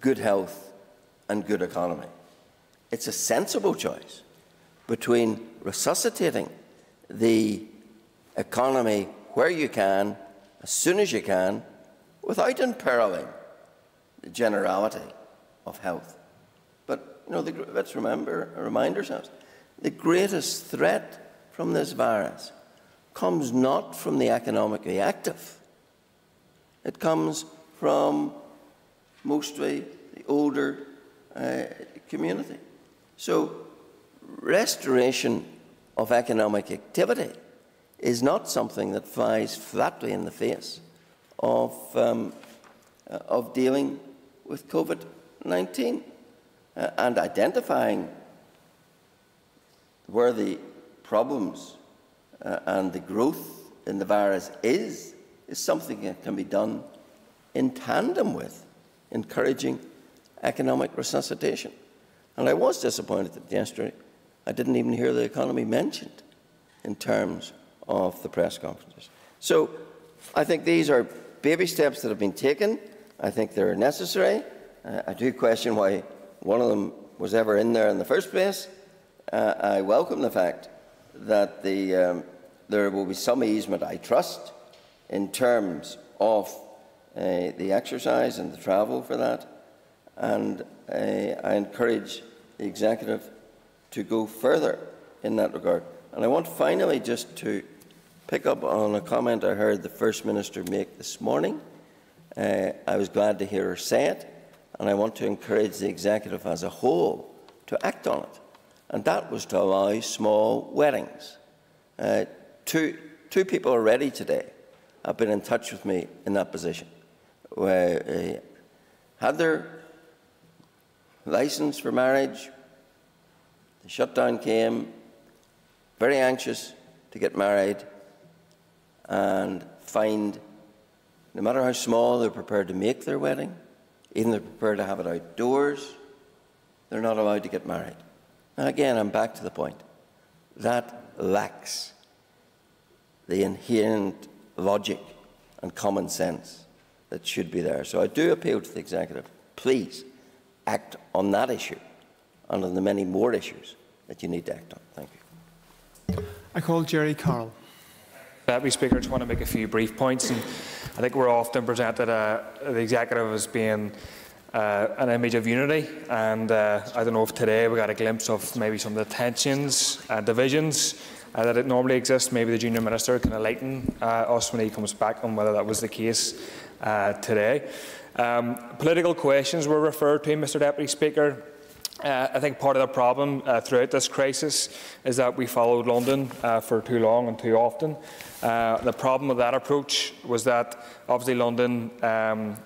good health and good economy. It's a sensible choice between resuscitating the economy where you can, as soon as you can, without imperiling the generality of health. But you know, the, let's remember, remind ourselves, the greatest threat from this virus comes not from the economically active. It comes from mostly the older uh, community. So, restoration of economic activity is not something that flies flatly in the face of, um, uh, of dealing with COVID 19 uh, and identifying where the problems uh, and the growth in the virus is, is something that can be done in tandem with encouraging economic resuscitation. And I was disappointed that yesterday I didn't even hear the economy mentioned in terms of the press conferences. So I think these are baby steps that have been taken. I think they're necessary. Uh, I do question why one of them was ever in there in the first place. Uh, I welcome the fact that the, um, there will be some easement, I trust, in terms of uh, the exercise and the travel for that. And I encourage the executive to go further in that regard. And I want finally just to pick up on a comment I heard the First Minister make this morning. Uh, I was glad to hear her say it, and I want to encourage the executive as a whole to act on it. And that was to allow small weddings. Uh, two, two people already today have been in touch with me in that position, where uh, had their license for marriage. The shutdown came, very anxious to get married, and find, no matter how small they're prepared to make their wedding, even they're prepared to have it outdoors, they're not allowed to get married. And again, I'm back to the point. That lacks the inherent logic and common sense that should be there. So I do appeal to the executive. Please act on that issue and on the many more issues that you need to act on. Thank you. I call Gerry Carroll. Deputy Speaker, I just want to make a few brief points. And I think we're often presented uh, the executive as being uh, an image of unity, and uh, I don't know if today we got a glimpse of maybe some of the tensions and divisions uh, that it normally exists. Maybe the junior minister can enlighten uh, us when he comes back on whether that was the case uh, today. Um, political questions were referred to, Mr Deputy Speaker. Uh, I think part of the problem uh, throughout this crisis is that we followed London uh, for too long and too often. Uh, the problem with that approach was that obviously London um,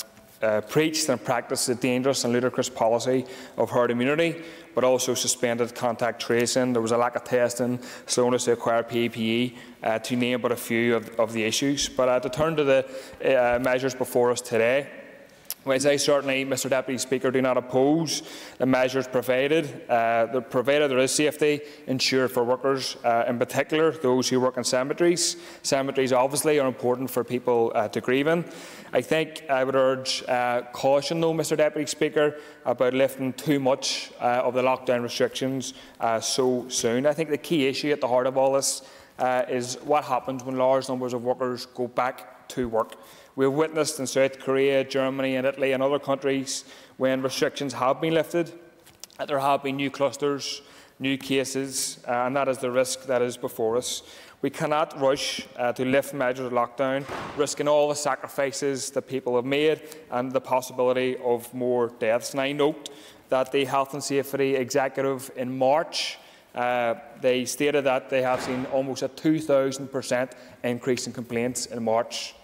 uh, preached and practiced the dangerous and ludicrous policy of herd immunity, but also suspended contact tracing. There was a lack of testing, slowness to acquire PPE, uh, to name but a few of, of the issues. But to turn to the measures before us today, Whereas I certainly, Mr Deputy Speaker, do not oppose the measures provided. Uh, the, provided there is safety ensured for workers, uh, in particular those who work in cemeteries. Cemeteries obviously are important for people uh, to grieve in. I think I would urge uh, caution though, Mr Deputy Speaker, about lifting too much uh, of the lockdown restrictions uh, so soon. I think the key issue at the heart of all this is what happens when large numbers of workers go back to work. We have witnessed in South Korea, Germany and Italy and other countries when restrictions have been lifted that there have been new clusters, new cases, uh, and that is the risk that is before us. We cannot rush uh, to lift measures of lockdown, risking all the sacrifices that people have made and the possibility of more deaths. And I note that the Health and Safety Executive in March uh, they stated that they have seen almost a 2,000% increase in complaints in March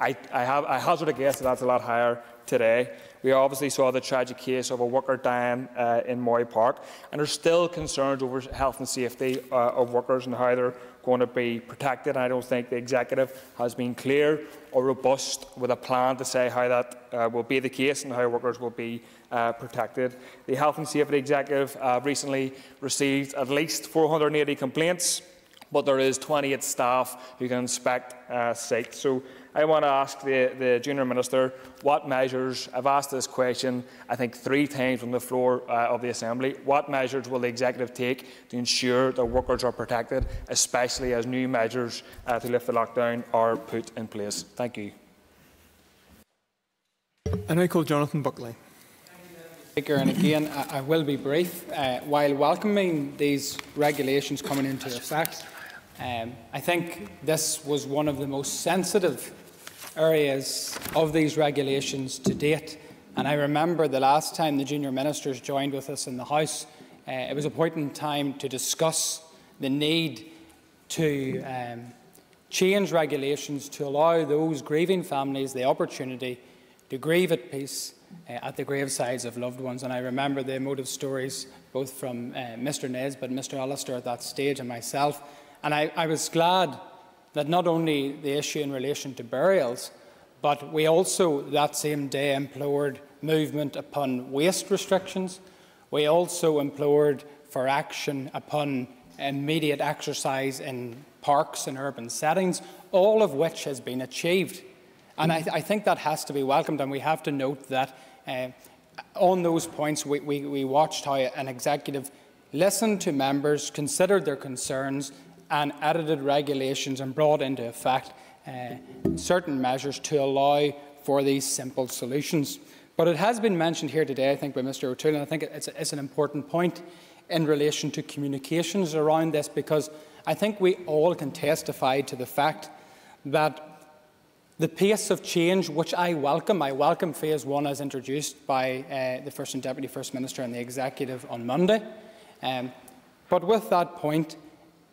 I, I, have, I hazard a guess that that's a lot higher today. We obviously saw the tragic case of a worker dying uh, in Moy Park, and there's still concerns over health and safety uh, of workers and how they're going to be protected. And I don't think the executive has been clear or robust with a plan to say how that uh, will be the case and how workers will be uh, protected. The health and safety executive uh, recently received at least 480 complaints, but there is 28 staff who can inspect uh, sites. So I want to ask the, the Junior Minister what measures, I've asked this question I think three times from the floor uh, of the Assembly, what measures will the Executive take to ensure that workers are protected, especially as new measures uh, to lift the lockdown are put in place? Thank you. And I call Jonathan Buckley. Speaker, and again, I, I will be brief. Uh, while welcoming these regulations coming into effect, um, I think this was one of the most sensitive areas of these regulations to date. And I remember the last time the junior ministers joined with us in the House, uh, it was a point in time to discuss the need to um, change regulations to allow those grieving families the opportunity to grieve at peace uh, at the gravesides of loved ones. And I remember the emotive stories both from uh, Mr Nesbitt, Mr Allister at that stage, and myself. And I, I was glad that not only the issue in relation to burials, but we also that same day implored movement upon waste restrictions. We also implored for action upon immediate exercise in parks and urban settings, all of which has been achieved. And I, th I think that has to be welcomed, and we have to note that uh, on those points we, we, we watched how an executive listened to members, considered their concerns, and edited regulations and brought into effect uh, certain measures to allow for these simple solutions. But it has been mentioned here today, I think, by Mr O'Toole, and I think it's, it's an important point in relation to communications around this because I think we all can testify to the fact that the pace of change, which I welcome, I welcome phase one as introduced by uh, the First and Deputy First Minister and the Executive on Monday. Um, but with that point,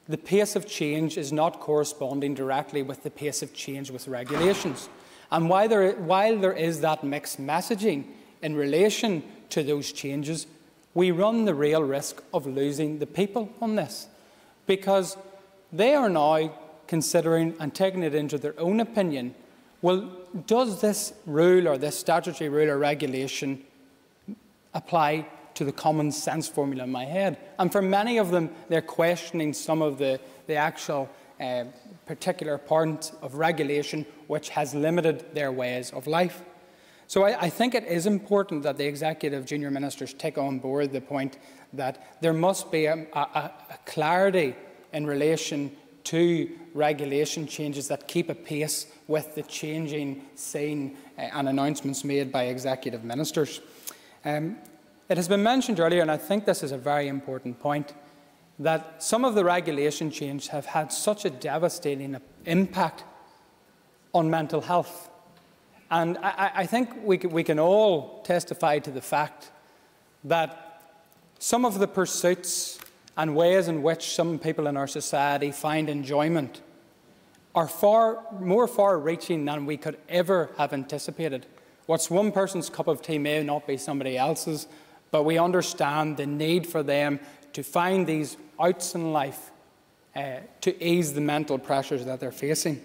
the pace of change is not corresponding directly with the pace of change with regulations. And while there, while there is that mixed messaging in relation to those changes, we run the real risk of losing the people on this because they are now considering and taking it into their own opinion. Well, does this rule or this statutory rule or regulation apply to the common sense formula in my head? And for many of them, they're questioning some of the, the actual uh, particular part of regulation which has limited their ways of life. So I, I, think it is important that the executive junior ministers take on board the point that there must be a, a, a clarity in relation to regulation changes that keep a pace with the changing scene uh, and announcements made by executive ministers. Um, it has been mentioned earlier, and I think this is a very important point, that some of the regulation changes have had such a devastating impact on mental health. And I, I think we, we can all testify to the fact that some of the pursuits and ways in which some people in our society find enjoyment are far more far reaching than we could ever have anticipated. What's one person's cup of tea may not be somebody else's, but we understand the need for them to find these outs in life uh, to ease the mental pressures that they're facing.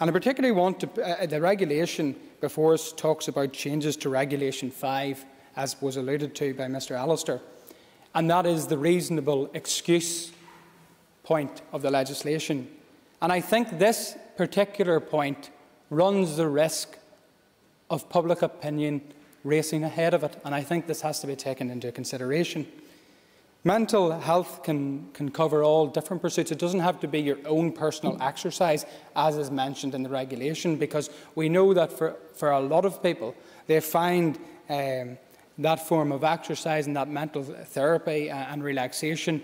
And I particularly want to, uh, the regulation before us talks about changes to Regulation 5, as was alluded to by Mr Allister, and that is the reasonable excuse point of the legislation. And I think this particular point runs the risk of public opinion racing ahead of it, and I think this has to be taken into consideration. Mental health can, can cover all different pursuits. It doesn't have to be your own personal exercise, as is mentioned in the regulation, because we know that for, for a lot of people, they find um, that form of exercise and that mental therapy and relaxation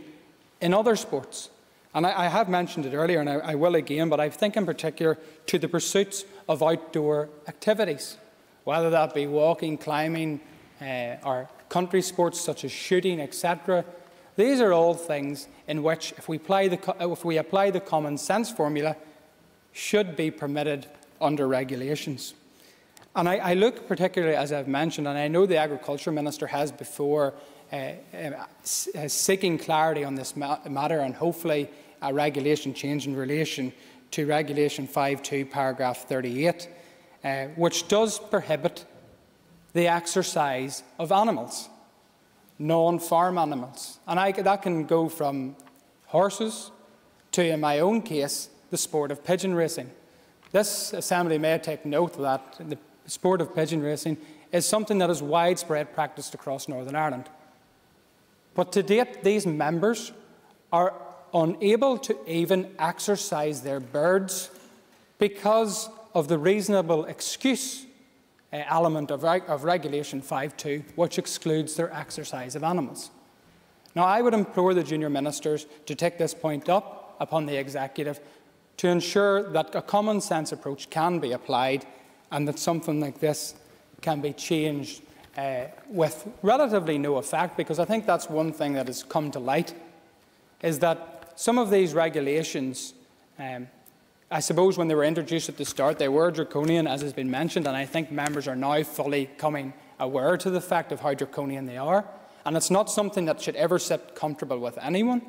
in other sports. And I, I have mentioned it earlier, and I, I will again, but I think in particular to the pursuits of outdoor activities whether that be walking, climbing, uh, or country sports such as shooting, etc. These are all things in which, if we, apply the, if we apply the common sense formula, should be permitted under regulations. And I, I, look particularly, as I've mentioned, and I know the Agriculture Minister has before uh, uh, seeking clarity on this ma matter and hopefully a regulation change in relation to Regulation 5.2, paragraph 38 uh, which does prohibit the exercise of animals, non-farm animals. And I, that can go from horses to, in my own case, the sport of pigeon racing. This Assembly may take note that the sport of pigeon racing is something that is widespread practiced across Northern Ireland. But to date, these members are unable to even exercise their birds because of the reasonable excuse uh, element of, reg of Regulation 5.2, which excludes their exercise of animals. Now, I would implore the junior ministers to take this point up upon the executive to ensure that a common sense approach can be applied and that something like this can be changed uh, with relatively no effect, because I think that's one thing that has come to light, is that some of these regulations um, I suppose when they were introduced at the start, they were draconian, as has been mentioned, and I think members are now fully coming aware to the fact of how draconian they are. And it's not something that should ever sit comfortable with anyone.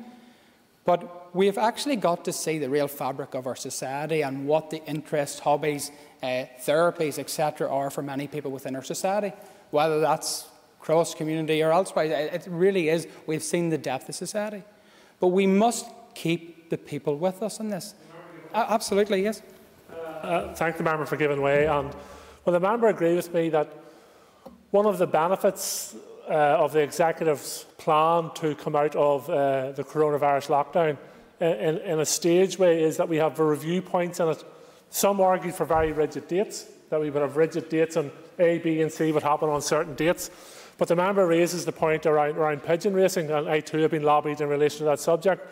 But we have actually got to see the real fabric of our society and what the interests, hobbies, uh, therapies, etc., are for many people within our society, whether that's cross community or elsewhere. It really is. We've seen the depth of society. But we must keep the people with us in this. Absolutely, yes. Uh, thank the member for giving way. And will the member agree with me that one of the benefits uh, of the executive's plan to come out of uh, the coronavirus lockdown in, in, a stage way is that we have review points in it. Some argued for very rigid dates, that we would have rigid dates and A, B and C would happen on certain dates. But the member raises the point around, around pigeon racing, and I too have been lobbied in relation to that subject.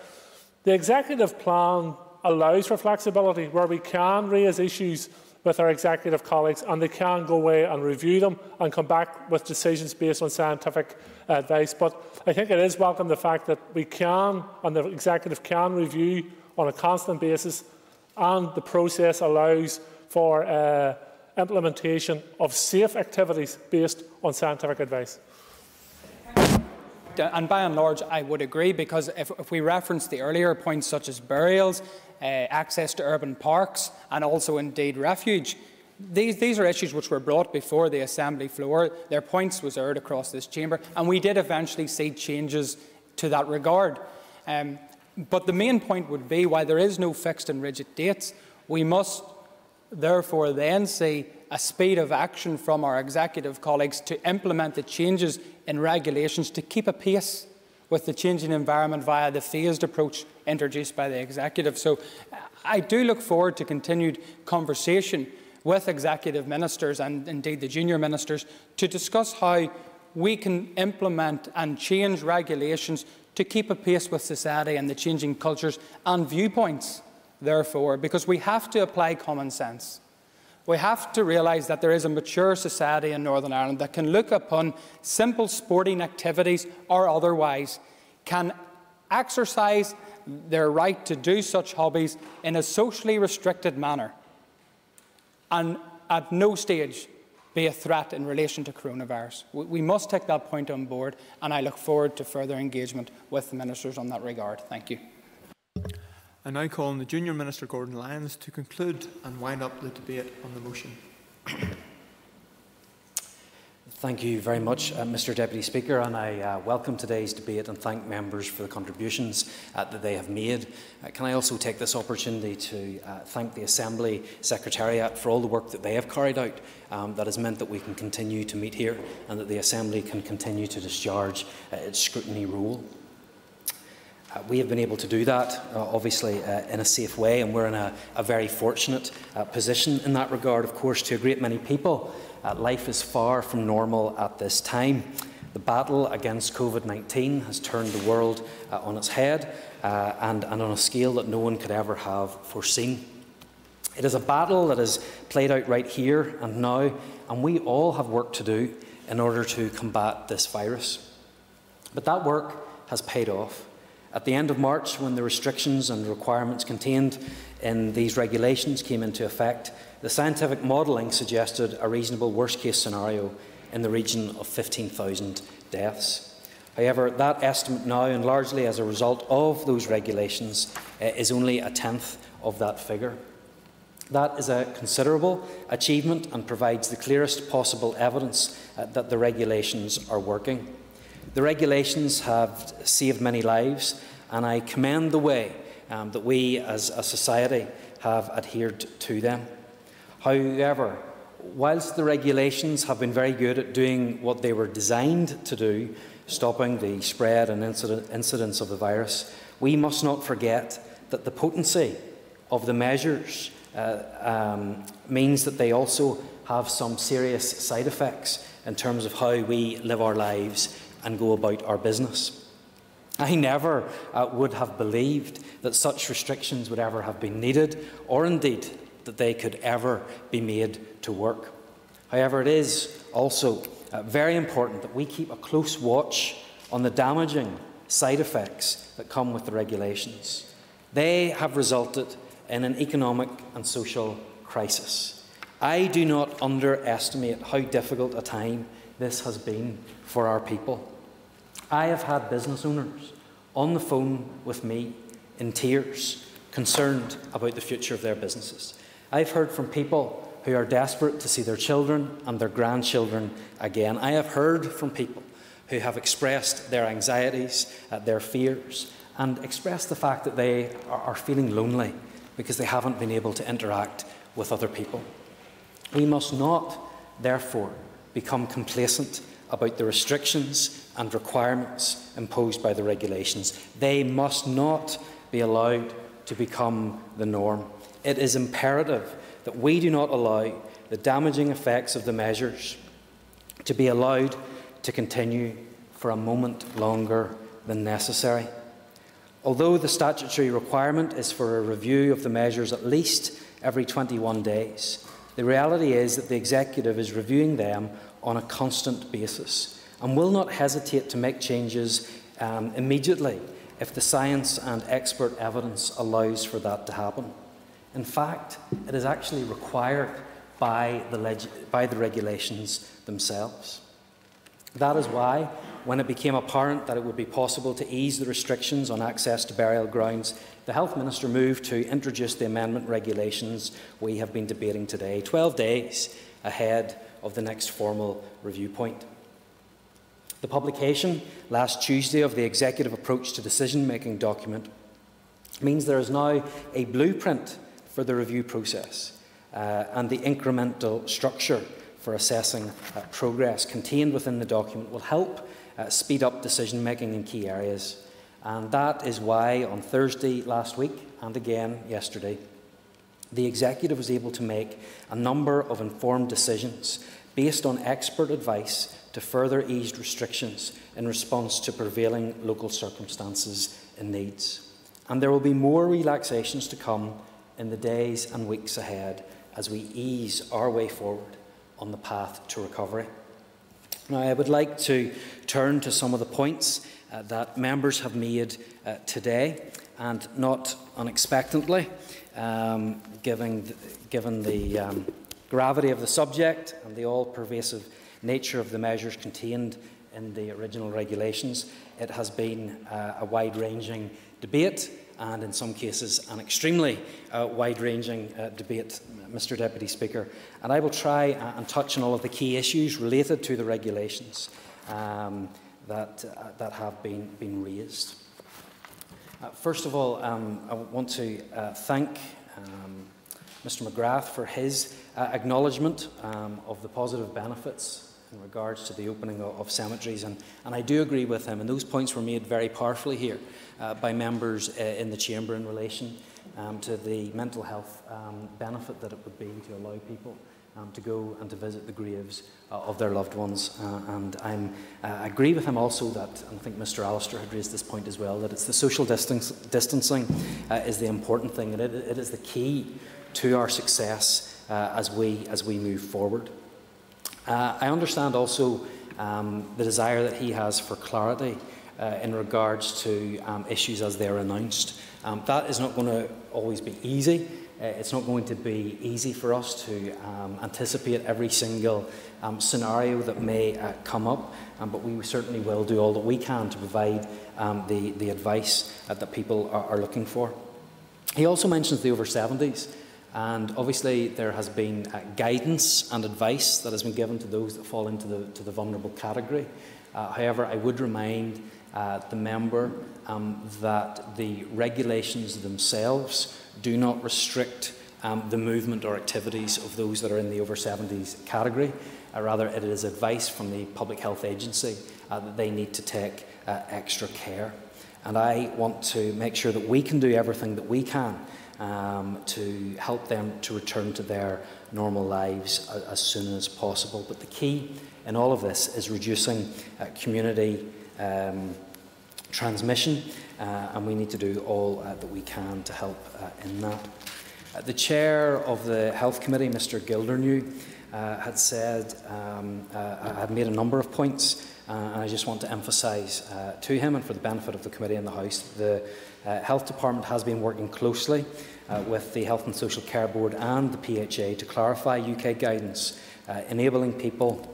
The executive plan allows for flexibility where we can raise issues with our executive colleagues and they can go away and review them and come back with decisions based on scientific advice. But I think it is welcome the fact that we can and the executive can review on a constant basis and the process allows for uh, implementation of safe activities based on scientific advice. Point, and by and large, I would agree, because if, if we reference the earlier points, such as burials, uh, access to urban parks, and also indeed refuge, these, these are issues which were brought before the Assembly floor. Their points was heard across this chamber, and we did eventually see changes to that regard. Um, but the main point would be, while there is no fixed and rigid dates, we must therefore then see a speed of action from our executive colleagues to implement the changes in regulations to keep a pace with the changing environment via the phased approach introduced by the executive. So I do look forward to continued conversation with executive ministers and indeed the junior ministers to discuss how we can implement and change regulations to keep a pace with society and the changing cultures and viewpoints, therefore, because we have to apply common sense. We have to realise that there is a mature society in Northern Ireland that can look upon simple sporting activities or otherwise, can exercise their right to do such hobbies in a socially restricted manner and at no stage be a threat in relation to coronavirus. We must take that point on board, and I look forward to further engagement with the ministers on that regard. Thank you. I now call on the Junior Minister Gordon Lyons to conclude and wind up the debate on the motion. Thank you very much, uh, Mr Deputy Speaker, and I uh, welcome today's debate and thank members for the contributions uh, that they have made. Uh, can I also take this opportunity to uh, thank the Assembly Secretariat for all the work that they have carried out um, that has meant that we can continue to meet here and that the Assembly can continue to discharge uh, its scrutiny role. Uh, we have been able to do that, uh, obviously, uh, in a safe way, and we're in a, a very fortunate position in that regard, of course, to a great many people. Uh, life is far from normal at this time. The battle against COVID 19 has turned the world uh, on its head uh, and, and on a scale that no one could ever have foreseen. It is a battle that is played out right here and now, and we all have work to do in order to combat this virus. But that work has paid off. At the end of March, when the restrictions and requirements contained in these regulations came into effect, the scientific modelling suggested a reasonable worst case scenario in the region of 15,000 deaths. However, that estimate now, and largely as a result of those regulations, uh, is only a tenth of that figure. That is a considerable achievement and provides the clearest possible evidence uh, that the regulations are working. The regulations have saved many lives, and I commend the way um, that we as a society have adhered to them. However, whilst the regulations have been very good at doing what they were designed to do, stopping the spread and incident, incidence of the virus, we must not forget that the potency of the measures uh, um, means that they also have some serious side effects in terms of how we live our lives and go about our business. I never uh, would have believed that such restrictions would ever have been needed, or indeed that they could ever be made to work. However, it is also uh, very important that we keep a close watch on the damaging side effects that come with the regulations. They have resulted in an economic and social crisis. I do not underestimate how difficult a time this has been for our people. I have had business owners on the phone with me in tears, concerned about the future of their businesses. I've heard from people who are desperate to see their children and their grandchildren again. I have heard from people who have expressed their anxieties, uh, their fears, and expressed the fact that they are, are feeling lonely because they haven't been able to interact with other people. We must not, therefore, become complacent about the restrictions and requirements imposed by the regulations. They must not be allowed to become the norm it is imperative that we do not allow the damaging effects of the measures to be allowed to continue for a moment longer than necessary. Although the statutory requirement is for a review of the measures at least every 21 days, the reality is that the Executive is reviewing them on a constant basis and will not hesitate to make changes um, immediately if the science and expert evidence allows for that to happen. In fact, it is actually required by the, by the regulations themselves. That is why when it became apparent that it would be possible to ease the restrictions on access to burial grounds, the Health Minister moved to introduce the amendment regulations we have been debating today, 12 days ahead of the next formal review point. The publication last Tuesday of the Executive Approach to Decision Making document means there is now a blueprint for the review process uh, and the incremental structure for assessing uh, progress contained within the document will help uh, speed up decision making in key areas. And that is why on Thursday last week and again yesterday, the Executive was able to make a number of informed decisions based on expert advice to further ease restrictions in response to prevailing local circumstances and needs. And there will be more relaxations to come in the days and weeks ahead as we ease our way forward on the path to recovery. Now, I would like to turn to some of the points uh, that members have made uh, today, and not unexpectedly, um, given, given the um, gravity of the subject and the all pervasive nature of the measures contained in the original regulations, it has been uh, a wide ranging debate and, in some cases, an extremely uh, wide ranging uh, debate, Mr. Deputy Speaker. And I will try uh, and touch on all of the key issues related to the regulations um, that, uh, that have been, been raised. Uh, first of all, um, I want to thank um, Mr. McGrath for his acknowledgement um, of the positive benefits in regards to the opening of, of cemeteries. And, and I do agree with him, and those points were made very powerfully here uh, by members uh, in the Chamber in relation um, to the mental health um, benefit that it would be to allow people um, to go and to visit the graves uh, of their loved ones. Uh, and I'm, uh, I agree with him also that, and I think Mr Allister had raised this point as well, that it's the social distance, distancing uh, is the important thing, and it, it is the key to our success as, we, as we move forward. Uh, I understand also um, the desire that he has for clarity uh, in regards to um, issues as they're announced. Um, that is not going to always be easy. Uh, it's not going to be easy for us to um, anticipate every single um, scenario that may uh, come up, um, but we certainly will do all that we can to provide the, the advice uh, that people are, are looking for. He also mentions the over 70s. And obviously, there has been uh, guidance and advice that has been given to those that fall into the, to the vulnerable category. Uh, however, I would remind uh, the member um, that the regulations themselves do not restrict um, the movement or activities of those that are in the over 70s category. Uh, rather, it is advice from the Public Health Agency uh, that they need to take uh, extra care. And I want to make sure that we can do everything that we can um, to help them to return to their normal lives as, as, soon as possible. But the key in all of this is reducing uh, community um, transmission, uh, and we need to do all uh, that we can to help uh, in that. Uh, the chair of the Health Committee, Mr Gildernew, uh, had said, um, had made a number of points, and I just want to emphasise to him and for the benefit of the committee and the House, the uh, Health Department has been working closely uh, with the Health and Social Care Board and the PHA to clarify UK guidance, uh, enabling people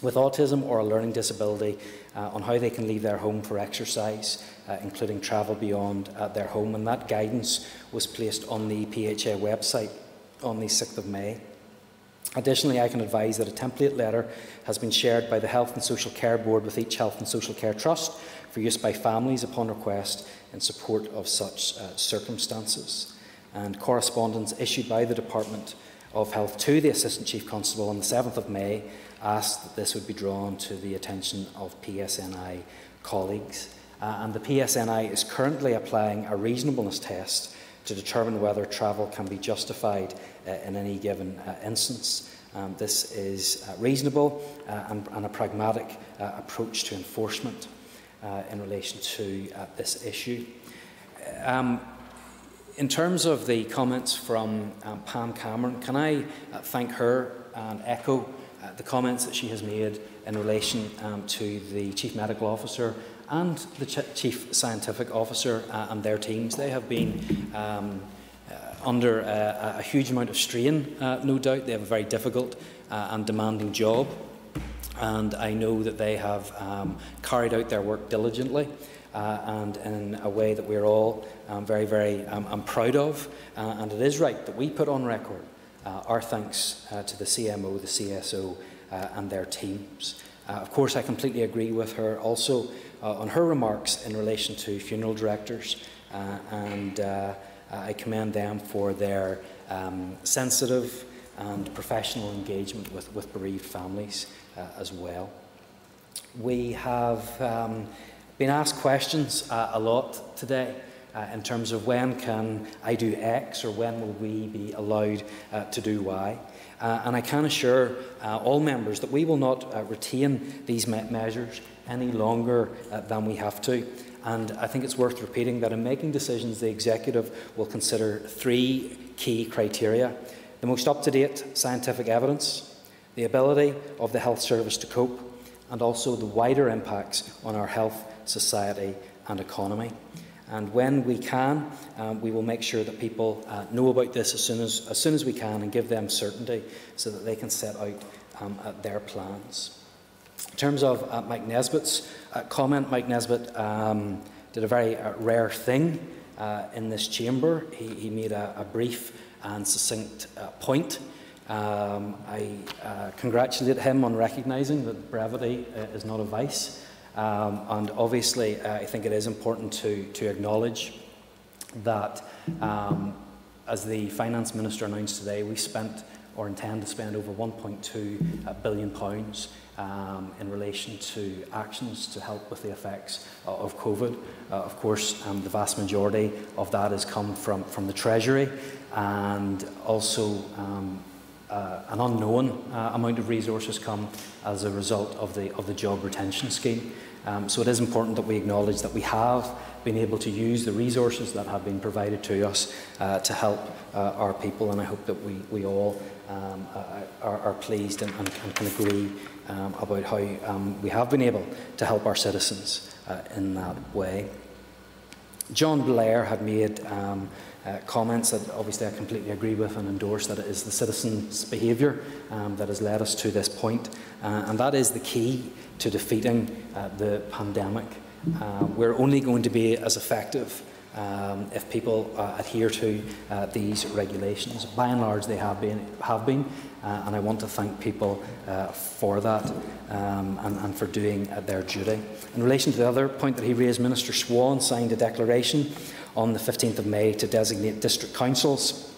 with autism or a learning disability uh, on how they can leave their home for exercise, uh, including travel beyond uh, their home. And that guidance was placed on the PHA website on the 6th of May. Additionally, I can advise that a template letter has been shared by the Health and Social Care Board with each Health and Social Care Trust for use by families upon request in support of such uh, circumstances. And correspondence issued by the Department of Health to the Assistant Chief Constable on the 7th of May asked that this would be drawn to the attention of PSNI colleagues. Uh, and the PSNI is currently applying a reasonableness test to determine whether travel can be justified uh, in any given uh, instance. Um, this is uh, reasonable uh, and, and, a pragmatic uh, approach to enforcement uh, in relation to uh, this issue. Um, in terms of the comments from um, Pam Cameron, can I uh, thank her and echo uh, the comments that she has made in relation um, to the Chief Medical Officer and the Ch Chief Scientific Officer uh, and their teams. They have been um, under a, a, huge amount of strain, no doubt. They have a very difficult and demanding job. And I know that they have um, carried out their work diligently. Uh, and in a way that we're all um, very, very um, proud of. Uh, and it is right that we put on record uh, our thanks uh, to the CMO, the CSO, uh, and their teams. Uh, of course, I completely agree with her also on her remarks in relation to funeral directors, and I commend them for their um, sensitive and professional engagement with, with bereaved families as well. We have um, been asked questions uh, a lot today uh, in terms of when can I do X or when will we be allowed uh, to do Y. Uh, and I can assure uh, all members that we will not uh, retain these me measures any longer than we have to. And I think it's worth repeating that in making decisions, the Executive will consider three key criteria. The most up-to-date scientific evidence, the ability of the health service to cope, and also the wider impacts on our health, society and economy. And when we can, um, we will make sure that people uh, know about this as soon as, as soon as we can and give them certainty so that they can set out um, uh, their plans. In terms of uh, Mike Nesbitt's uh, comment, Mike Nesbitt um, did a very uh, rare thing uh, in this chamber. He, he made a, a, brief and succinct point. Um, I congratulate him on recognising that brevity is not a vice. Um, and obviously, uh, I think it is important to, to acknowledge that, um, as the Finance Minister announced today, we spent or intend to spend over 1.2 uh, billion pounds um, in relation to actions to help with the effects uh, of COVID. Uh, of course, um, the vast majority of that has come from, from the Treasury and also um, uh, an unknown uh, amount of resources come as a result of the, of the job retention scheme. Um, so it is important that we acknowledge that we have been able to use the resources that have been provided to us uh, to help uh, our people and I hope that we, we all um, uh, are, are, pleased and, and, and, can agree um, about how um, we have been able to help our citizens uh, in that way. John Blair had made um, uh, comments that obviously I completely agree with and endorse that it is the citizens' behaviour um, that has led us to this point, uh, and that is the key to defeating uh, the pandemic. Uh, we're only going to be as effective um, if people uh, adhere to uh, these regulations. By and large, they have been, have been and I want to thank people for that um, and, and, for doing their duty. In relation to the other point that he raised, Minister Swann signed a declaration on the 15th of May to designate district councils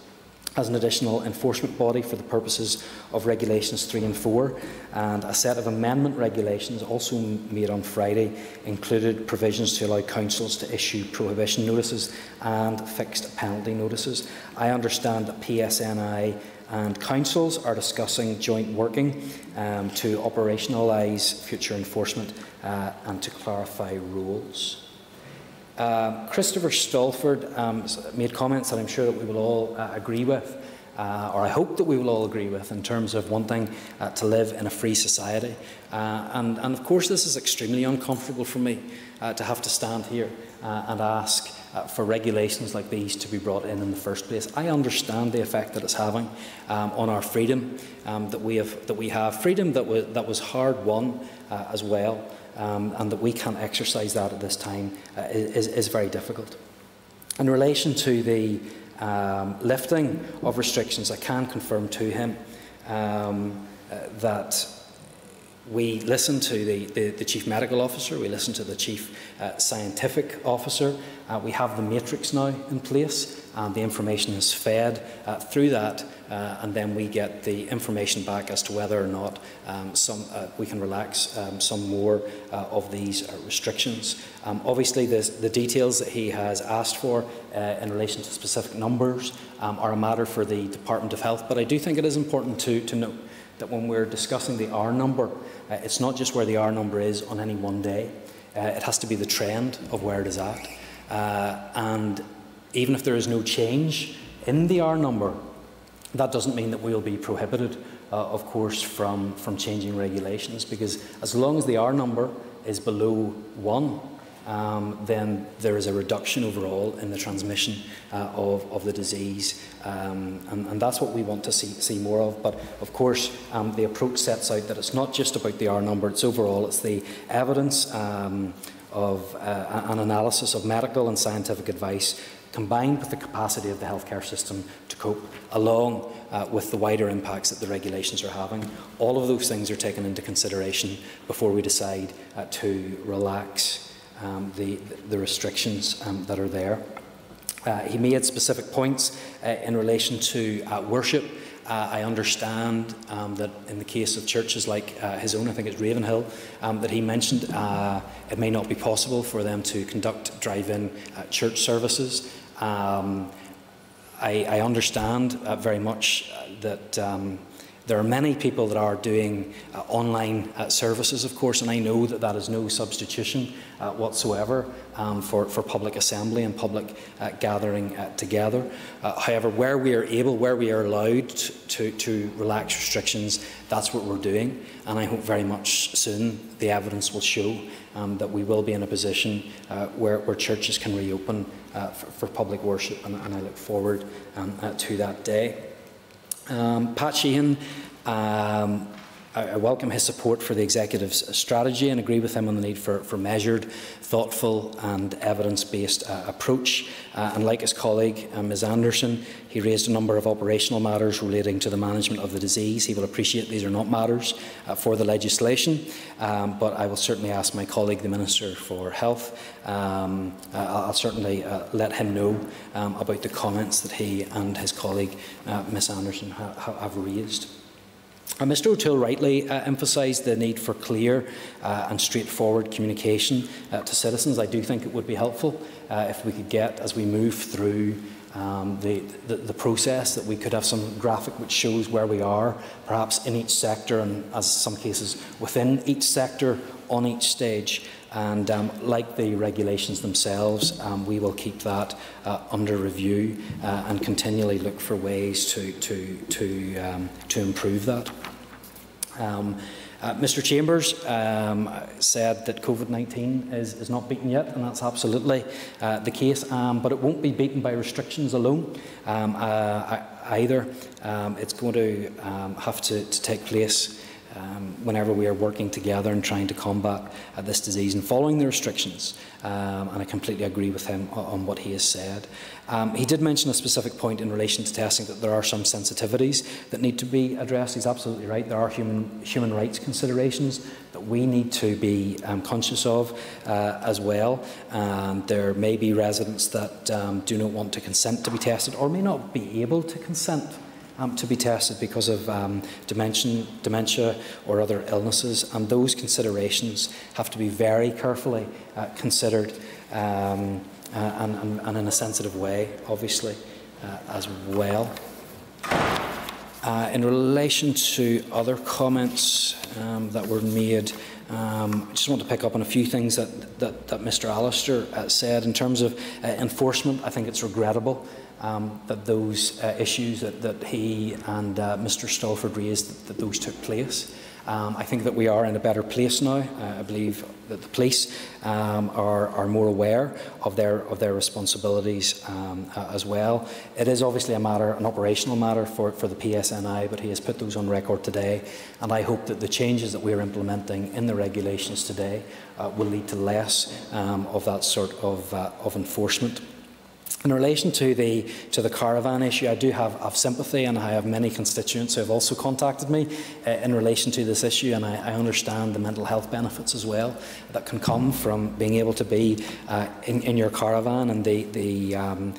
as an additional enforcement body for the purposes of Regulations 3 and 4. And a set of amendment regulations, also made on Friday, included provisions to allow councils to issue prohibition notices and fixed penalty notices. I understand that PSNI and councils are discussing joint working um, to operationalise future enforcement uh, and to clarify rules. Uh, Christopher Stalford um, made comments that I'm sure that we will all uh, agree with, uh, or I hope that we will all agree with, in terms of wanting uh, to live in a free society. Uh, and, and, of course, this is extremely uncomfortable for me uh, to have to stand here and ask for regulations like these to be brought in in the first place. I understand the effect that it's having um, on our freedom um, that, we have, that we have, freedom that, was, that was hard won as well um, and that we can't exercise that at this time uh, is, is very difficult. In relation to the um, lifting of restrictions, I can confirm to him um, uh, that we listen to the, the, the, Chief Medical Officer, we listen to the Chief uh, Scientific Officer, uh, we have the matrix now in place, and the information is fed uh, through that, uh, and then we get the information back as to whether or not um, some, uh, we can relax um, some more uh, of these restrictions. Um, obviously, the details that he has asked for in relation to specific numbers um, are a matter for the Department of Health, but I do think it is important to, to note that when we're discussing the R number, uh, it's not just where the R number is on any one day. Uh, it has to be the trend of where it is at. Uh, and even if there is no change in the R number, that doesn't mean that we'll be prohibited, uh, of course, from, from changing regulations, because as long as the R number is below 1, um, then there is a reduction overall in the transmission uh, of, of the disease. Um, and, and, that's what we want to see, see more of. But of course, um, the approach sets out that it's not just about the R number, it's overall, it's the evidence um, of uh, an analysis of medical and scientific advice combined with the capacity of the healthcare system to cope, along uh, with the wider impacts that the regulations are having. All of those things are taken into consideration before we decide uh, to relax um, the, the restrictions um, that are there. Uh, he made specific points uh, in relation to uh, worship. Uh, I understand um, that in the case of churches like uh, his own, I think it's Ravenhill, um, that he mentioned uh, it may not be possible for them to conduct drive-in church services. Um, I, I, understand very much that um, there are many people that are doing uh, online uh, services, of course, and I know that that is no substitution uh, whatsoever um, for, for public assembly and public uh, gathering uh, together. Uh, however, where we are able, where we are allowed to, to relax restrictions, that's what we're doing. And I hope very much soon the evidence will show um, that we will be in a position where, where churches can reopen for, for, public worship, and, and I look forward um, to that day. Um, Pat Sheehan, um, I, welcome his support for the Executive's strategy and agree with him on the need for, for measured, thoughtful and evidence-based uh, approach. Uh, and like his colleague, uh, Ms Anderson, he raised a number of operational matters relating to the management of the disease. He will appreciate these are not matters uh, for the legislation, um, but I will certainly ask my colleague, the Minister for Health, um, uh, I'll certainly uh, let him know um, about the comments that he and his colleague, Ms Anderson, ha have raised. Uh, Mr O'Toole rightly uh, emphasised the need for clear uh, and straightforward communication uh, to citizens. I do think it would be helpful uh, if we could get, as we move through um, the, the, the, process, that we could have some graphic which shows where we are, perhaps in each sector and, as some cases, within each sector on each stage. And um, like the regulations themselves, um, we will keep that uh, under review uh, and continually look for ways to, to, to, um, to improve that. Um, uh, Mr Chambers um, said that COVID-19 is, is not beaten yet, and that's absolutely uh, the case, um, but it won't be beaten by restrictions alone um, uh, either. Um, it's going to um, have to, to take place um, whenever we are working together and trying to combat uh, this disease and following the restrictions. Um, and I completely agree with him on, on what he has said. Um, he did mention a specific point in relation to testing that there are some sensitivities that need to be addressed. He's absolutely right. There are human, human rights considerations that we need to be um, conscious of uh, as well. Um, there may be residents that um, do not want to consent to be tested or may not be able to consent um, to be tested because of um, dementia, dementia or other illnesses, and those considerations have to be very carefully uh, considered um, uh, and, and, and, in a sensitive way, obviously, uh, as well. Uh, in relation to other comments um, that were made, um, I just want to pick up on a few things that, that, that Mr Allister uh, said. In terms of uh, enforcement, I think it's regrettable um, that those uh, issues that, that, he and uh, Mr Stalford raised, that, those took place. Um, I think that we are in a better place now. Uh, I believe that the police um, are, are, more aware of their, of their responsibilities um, uh, as well. It is obviously a matter, an operational matter for, for the PSNI, but he has put those on record today. And I hope that the changes that we are implementing in the regulations today uh, will lead to less um, of that sort of, uh, of enforcement. In relation to the, to the caravan issue, I do have, have sympathy and I have many constituents who have also contacted me uh, in relation to this issue and I, I understand the mental health benefits as well that can come from being able to be uh, in, in your caravan and the, the um,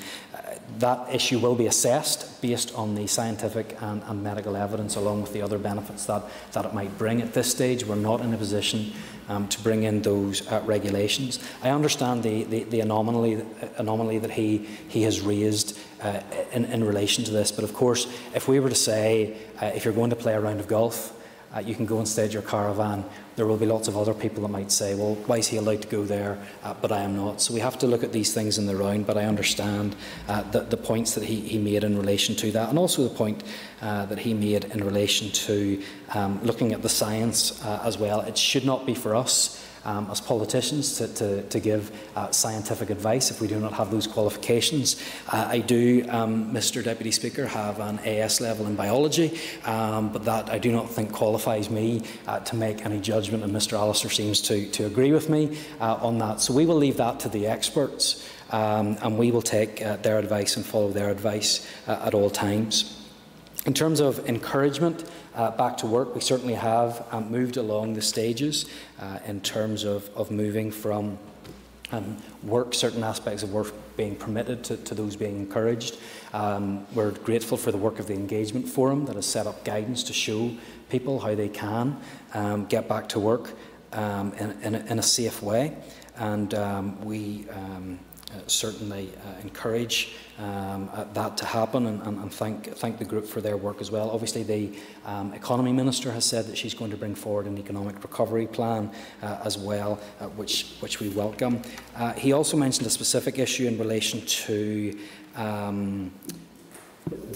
that issue will be assessed based on the scientific and, and, medical evidence along with the other benefits that, that it might bring. At this stage, we're not in a position um, to bring in those uh, regulations. I understand the, the, the anomaly, anomaly that he, he has raised uh, in, in relation to this, but of course, if we were to say, uh, if you're going to play a round of golf, uh, you can go and stage your caravan. There will be lots of other people that might say, well, why is he allowed to go there, uh, but I am not? So we have to look at these things in the round, but I understand uh, the, the points that he, he made in relation to that, and also the point uh, that he made in relation to um, looking at the science uh, as well. It should not be for us um, as politicians to, to, to give uh, scientific advice if we do not have those qualifications. Uh, I do, um, Mr Deputy Speaker, have an AS level in biology, um, but that I do not think qualifies me uh, to make any judgment, and Mr Allister seems to, to agree with me uh, on that. So we will leave that to the experts. Um, and we will take uh, their advice and follow their advice uh, at all times. In terms of encouragement uh, back to work, we certainly have um, moved along the stages uh, in terms of, of moving from um, work, certain aspects of work being permitted to, to those being encouraged. Um, we're grateful for the work of the Engagement Forum that has set up guidance to show people how they can um, get back to work um, in, in, a, in, a, safe way. And um, we certainly uh, encourage um, uh, that to happen and, and, and, thank, thank the group for their work as well. Obviously, the um, Economy Minister has said that she's going to bring forward an economic recovery plan uh, as well, uh, which, which we welcome. Uh, he also mentioned a specific issue in relation to um,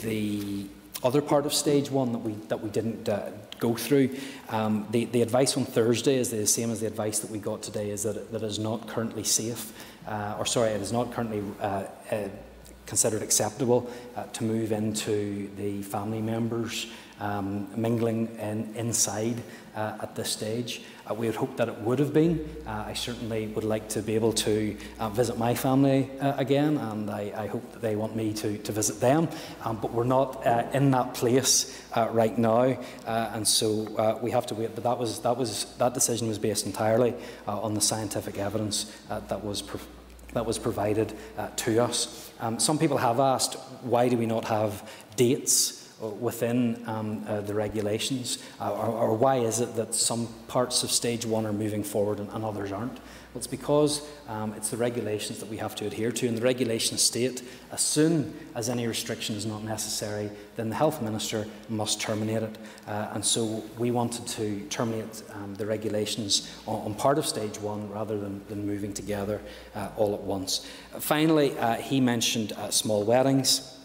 the other part of stage one that we, that we didn't go through. Um, the, the advice on Thursday is the same as the advice that we got today, is that it, that it is not currently safe uh, or sorry, it is not currently uh, uh, considered acceptable uh, to move into the family members um, mingling in, inside uh, at this stage. We had hoped that it would have been. I certainly would like to be able to visit my family again, and I, I, hope that they want me to, to visit them. Um, but we're not in that place right now, and so we have to wait. But that was that was that decision was based entirely on the scientific evidence that was that was provided to us. Um, some people have asked, why do we not have dates within um, uh, the regulations, uh, or, or, why is it that some parts of stage one are moving forward and, and others aren't? Well, it's because um, it's the regulations that we have to adhere to, and the regulations state as soon as any restriction is not necessary, then the health minister must terminate it. Uh, and so we wanted to terminate um, the regulations on, on, part of stage one rather than, than moving together uh, all at once. finally, uh, he mentioned uh, small weddings.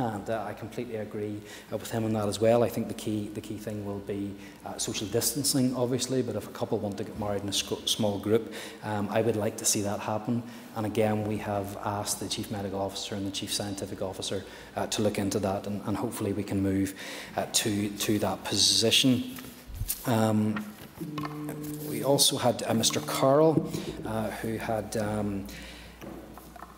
And uh, I completely agree uh, with him on that as well. I think the key, the key thing will be uh, social distancing, obviously, but if a couple want to get married in a small group, um, I would like to see that happen. And again, we have asked the Chief Medical Officer and the Chief Scientific Officer uh, to look into that, and, and, hopefully we can move uh, to, to that position. Um, we also had uh, Mr. Carroll, who had um,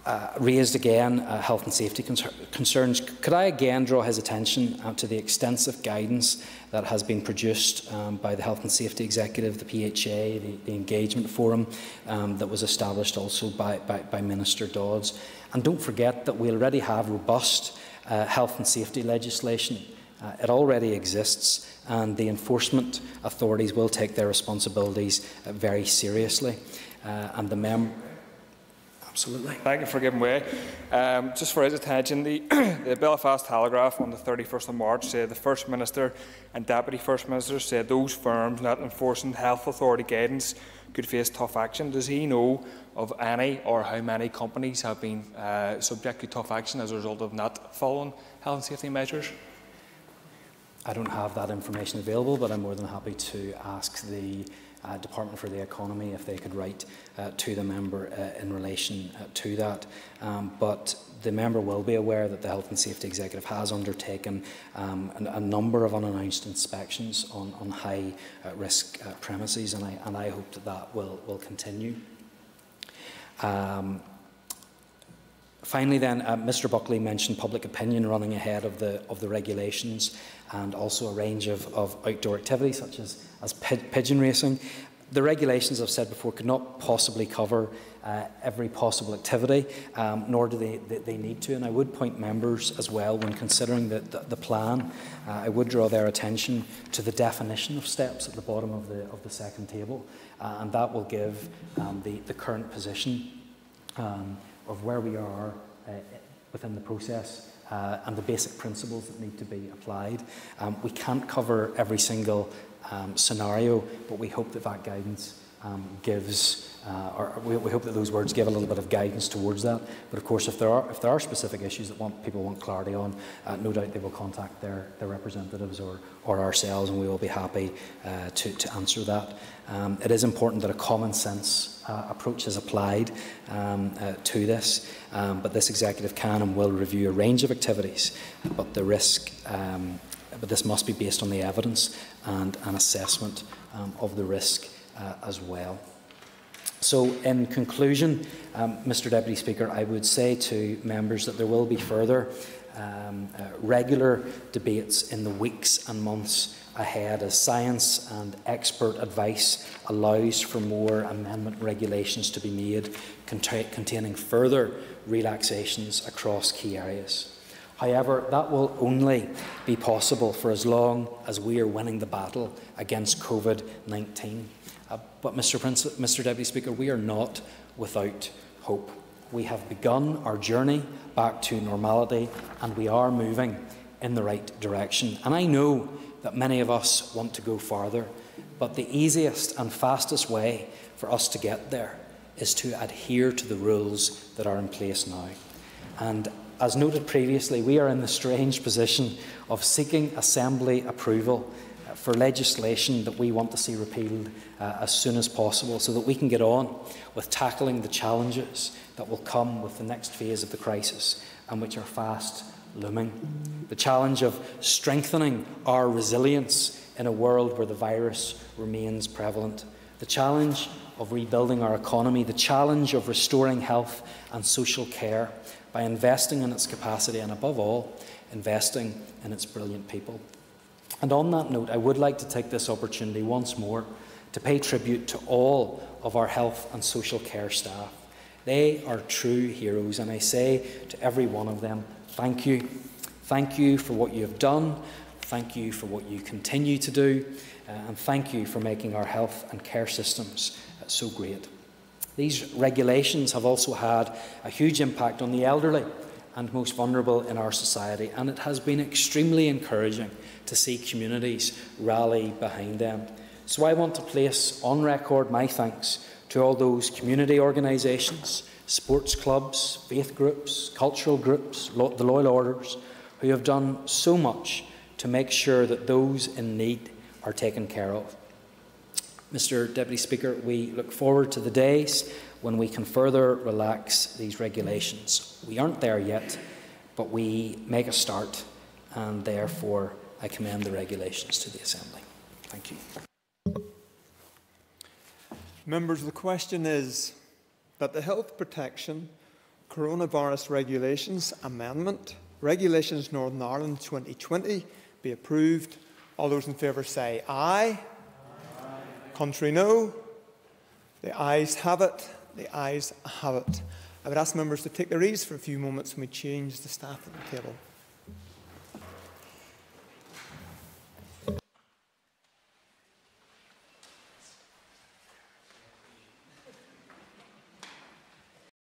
uh, raised again uh, health and safety concerns. Could I again draw his attention uh, to the extensive guidance that has been produced um, by the Health and Safety Executive, the PHA, the, the Engagement Forum um, that was established also by, by, by, Minister Dodds. And don't forget that we already have robust uh, health and safety legislation. Uh, it already exists and the enforcement authorities will take their responsibilities uh, very seriously. and the mem Absolutely. Thank you for giving way. Um, just for his attention, the, the Belfast Telegraph on the 31st of March said the First Minister and Deputy First Minister said those firms not enforcing health authority guidance could face tough action. Does he know of any or how many companies have been uh, subject to tough action as a result of not following health and safety measures? I don't have that information available, but I'm more than happy to ask the uh, Department for the Economy if they could write uh, to the member uh, in relation uh, to that. Um, but the member will be aware that the Health and Safety Executive has undertaken um, a, a number of unannounced inspections on, on high uh, risk uh, premises and I, and I hope that that will, will continue. Um, Finally then, uh, Mr Buckley mentioned public opinion running ahead of the, of the regulations and also a range of, of outdoor activities such as, as pigeon racing. The regulations, I've said before, could not possibly cover uh, every possible activity, um, nor do they, they, they need to. And I would point members as well, when considering the, the, the plan, uh, I would draw their attention to the definition of steps at the bottom of the, of the second table, uh, and that will give um, the, the current position um, of where we are uh, within the process uh, and the basic principles that need to be applied. Um, we can't cover every single um, scenario, but we hope that that guidance um, gives uh, or we, we, hope that those words give a little bit of guidance towards that. But of course, if there are if there are specific issues that want, people want clarity on, uh, no doubt they will contact their, their representatives or, or ourselves, and we will be happy uh, to, to answer that. Um, it is important that a common sense uh, approach is applied um, uh, to this, um, but this executive can and will review a range of activities, but the risk. Um, but this must be based on the evidence and an assessment um, of the risk uh, as well. So, in conclusion, um, Mr Deputy Speaker, I would say to members that there will be further um, uh, regular debates in the weeks and months ahead as science and expert advice allows for more amendment regulations to be made containing further relaxations across key areas. However, that will only be possible for as long as we are winning the battle against COVID 19. Uh, but, Mr. Prince, Mr. Deputy Speaker, we are not without hope. We have begun our journey back to normality and we are moving in the right direction. And I know that many of us want to go farther, but the easiest and fastest way for us to get there is to adhere to the rules that are in place now. And as noted previously, we are in the strange position of seeking Assembly approval for legislation that we want to see repealed uh, as soon as possible so that we can get on with tackling the challenges that will come with the next phase of the crisis and which are fast looming. The challenge of strengthening our resilience in a world where the virus remains prevalent. The challenge of rebuilding our economy. The challenge of restoring health and social care by investing in its capacity and, above all, investing in its brilliant people. And on that note, I would like to take this opportunity once more to pay tribute to all of our health and social care staff. They are true heroes, and I say to every one of them, thank you. Thank you for what you have done. Thank you for what you continue to do. Uh, and thank you for making our health and care systems uh, so great. These regulations have also had a huge impact on the elderly and most vulnerable in our society, and it has been extremely encouraging to see communities rally behind them. So I want to place on record my thanks to all those community organisations, sports clubs, faith groups, cultural groups, the Loyal Orders, who have done so much to make sure that those in need are taken care of. Mr Deputy Speaker, we look forward to the days when we can further relax these regulations. We aren't there yet, but we make a start, and therefore I commend the regulations to the Assembly. Thank you. Members, the question is that the Health Protection Coronavirus Regulations Amendment, Regulations Northern Ireland 2020, be approved. All those in favour say aye. aye. Contrary no. The ayes have it. The ayes have it. I would ask members to take their ease for a few moments when we change the staff at the table.